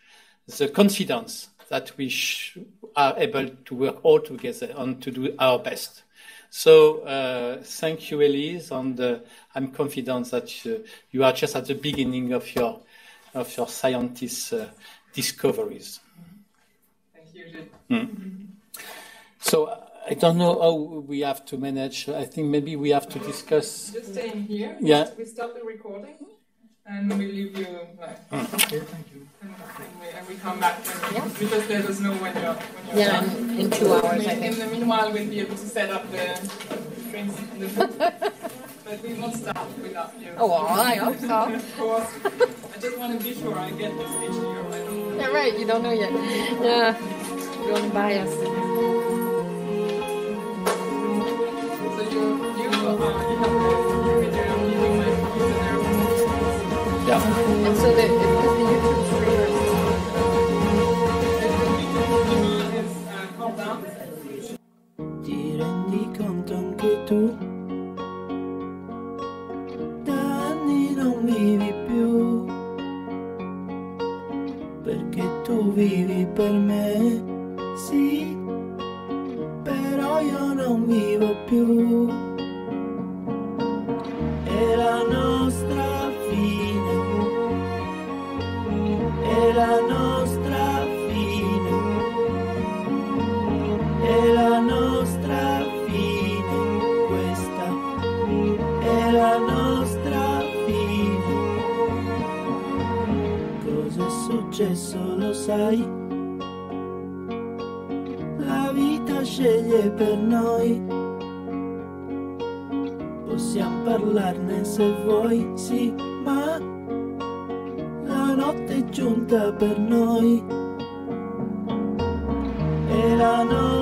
the confidence that we are able to work all together and to do our best. So uh, thank you, Elise, and uh, I'm confident that uh, you are just at the beginning of your of your scientist uh, discoveries. Thank you, mm. So I don't know how we have to manage. I think maybe we have to discuss. Just stay in here. Yeah. We stop the recording, and we leave you like. Okay, thank you. And we, and we come back when, Yeah. because let us know when you're, when you're Yeah, done. in, in two hours, I In the meanwhile, we'll be able to set up the drinks and the food. but we won't start without you. Oh, well, I hope so. of course. I just want to be sure I get the speech here. I don't Yeah, right. You don't know yet. Yeah. Don't bias. So you, Ti rendi conto anche tu? Da anni non vivi più. Perché tu vivi per me, sì. Però io non vivo più. Per noi. Possiamo parlarne se vuoi, sì, ma la notte è giunta per noi è la nostra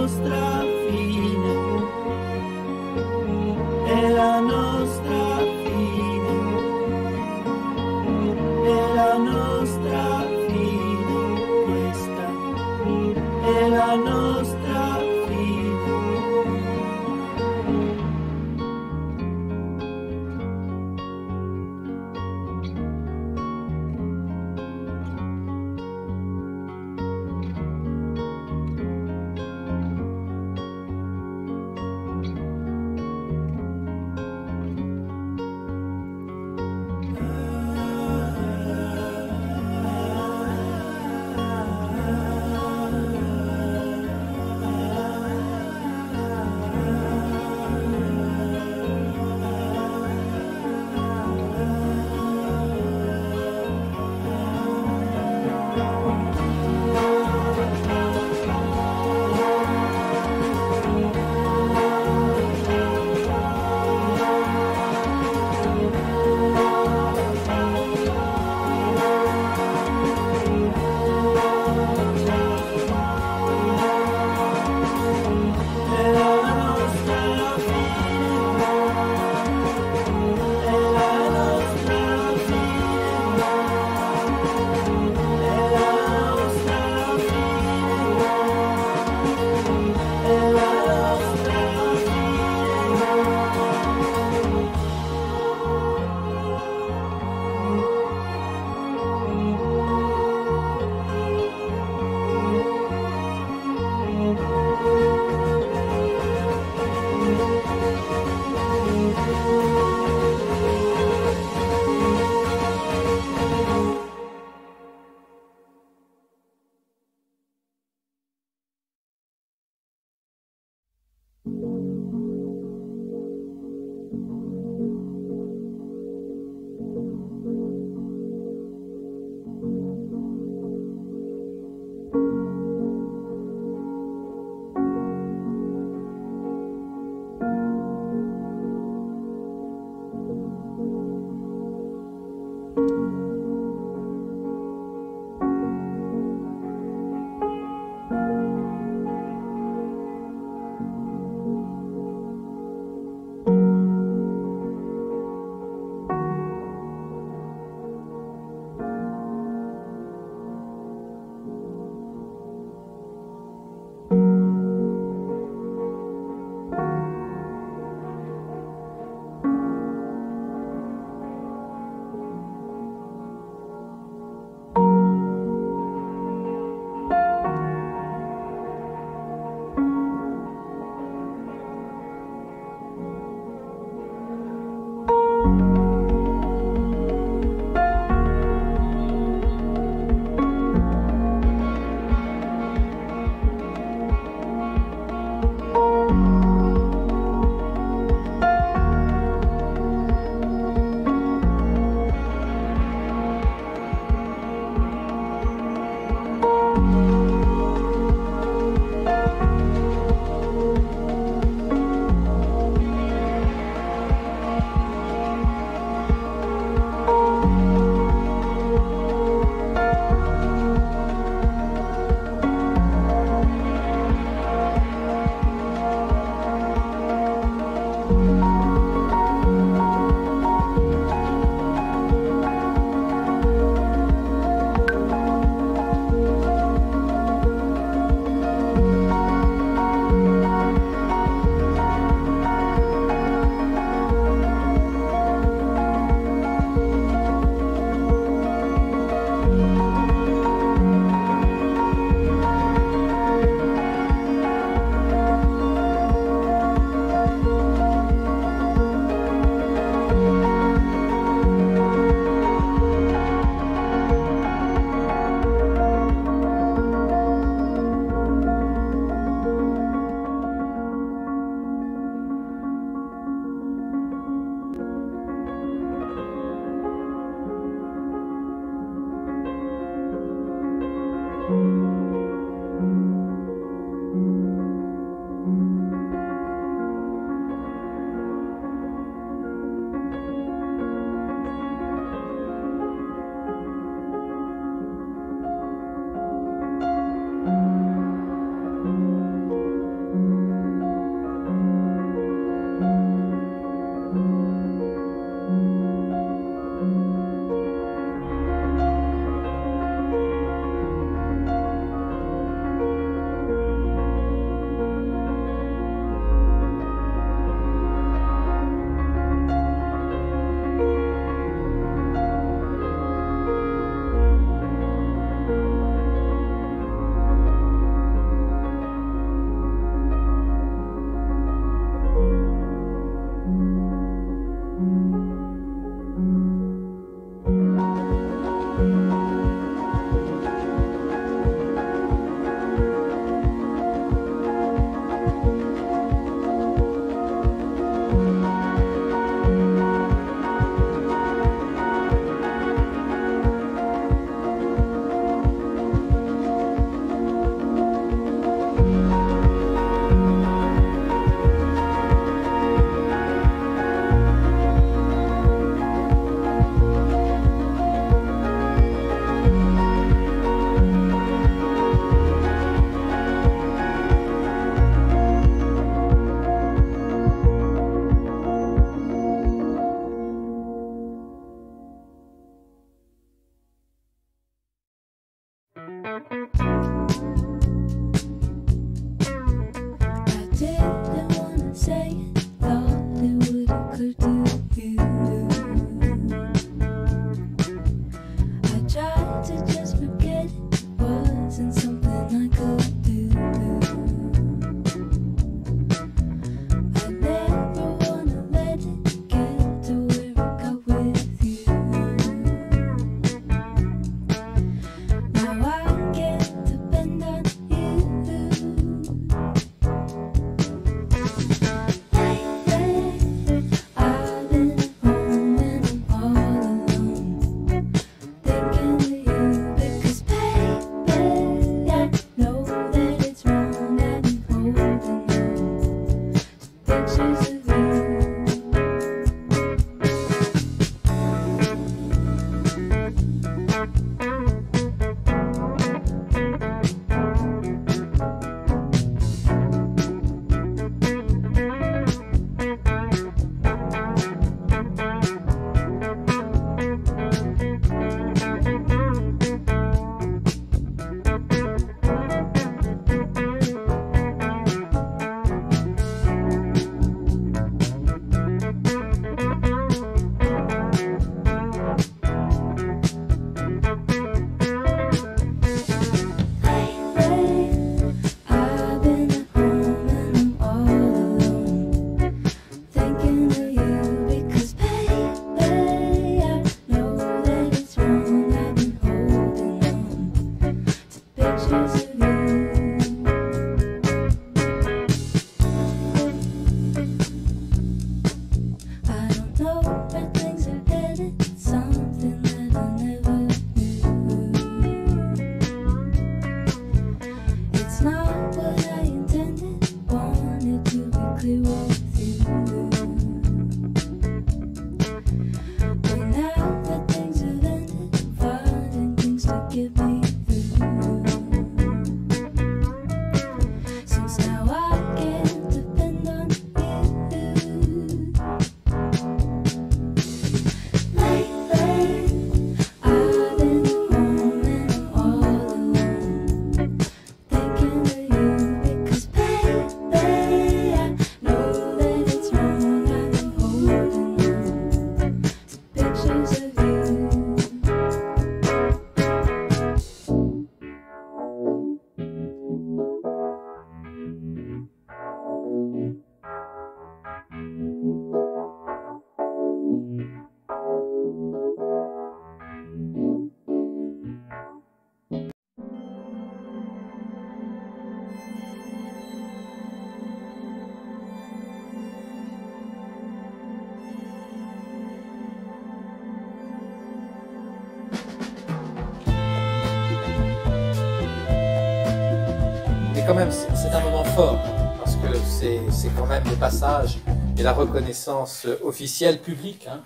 c'est un moment fort, parce que c'est quand même le passage et la reconnaissance officielle, publique, hein,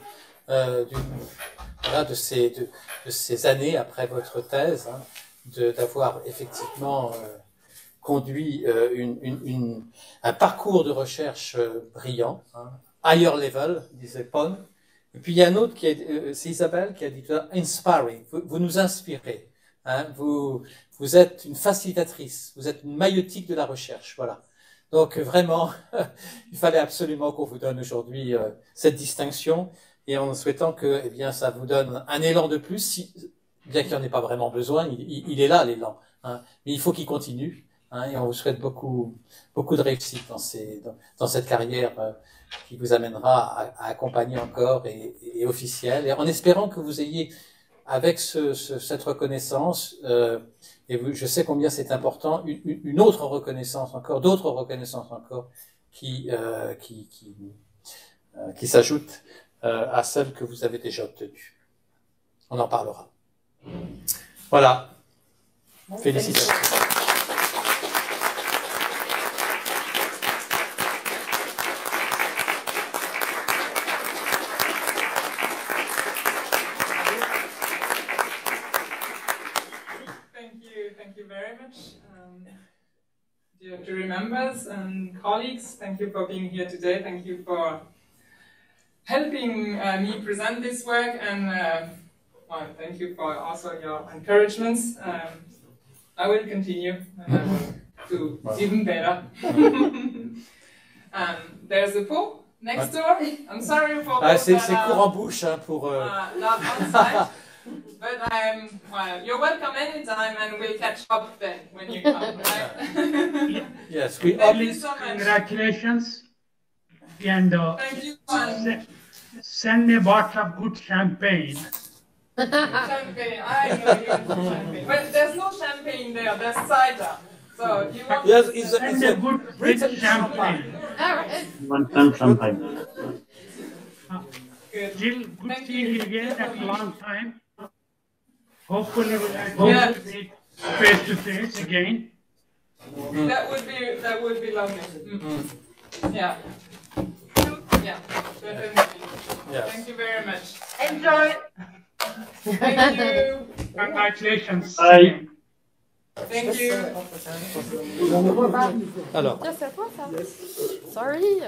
euh, de, ces, années après votre thèse, hein, d'avoir effectivement euh, conduit euh, un parcours de recherche brillant, hein, higher level, disait Pon. Et puis il y a un autre qui est, c'est Isabelle qui a dit inspiring, vous, nous inspirez, hein, vous, êtes une facilitatrice, vous êtes une maïotique de la recherche, voilà. Donc vraiment, il fallait absolument qu'on vous donne aujourd'hui cette distinction et en souhaitant que eh bien, ça vous donne un élan de plus, bien qu'il n'y en ait pas vraiment besoin, il, est là l'élan. Hein, mais il faut qu'il continue. Hein, et on vous souhaite beaucoup, beaucoup de réussite dans, cette carrière euh, qui vous amènera à, à accompagner encore et, et, officielle. Et en espérant que vous ayez, avec ce, ce, cette reconnaissance, euh, et je sais combien c'est important, une, une, autre reconnaissance encore, d'autres reconnaissances encore qui, euh, qui, qui, euh, qui s'ajoutent euh, à celle que vous avez déjà obtenue. On en parlera. Voilà. Félicitations. Members and colleagues, thank you for being here today. Thank you for helping uh, me present this work and uh, well, thank you for also your encouragements. Um, I will continue uh, to even better. um, there's a pool next door. I'm sorry for ah, C'est court en bouche hein, pour. Uh, not outside. But um, well, you're welcome anytime, and we'll catch up then when you come. Right? yes, we. Thank you so much. Congratulations and uh, Thank you. send me a bottle of good champagne. champagne, I know you champagne. But there's no champagne there, there's cider. So you want yes, it's a, it's a a good British champagne. All right. One time champagne. good. Jill, good Thank seeing you. you again after a long time. Hopefully we'll have Yeah. to meet face to face again. That would be that would be lovely. Mm. Yeah. Yeah, definitely. Yes. Thank you very much. Enjoy. Thank you. Congratulations. Bye. Thank you. Alors. C'est à toi ça. Sorry.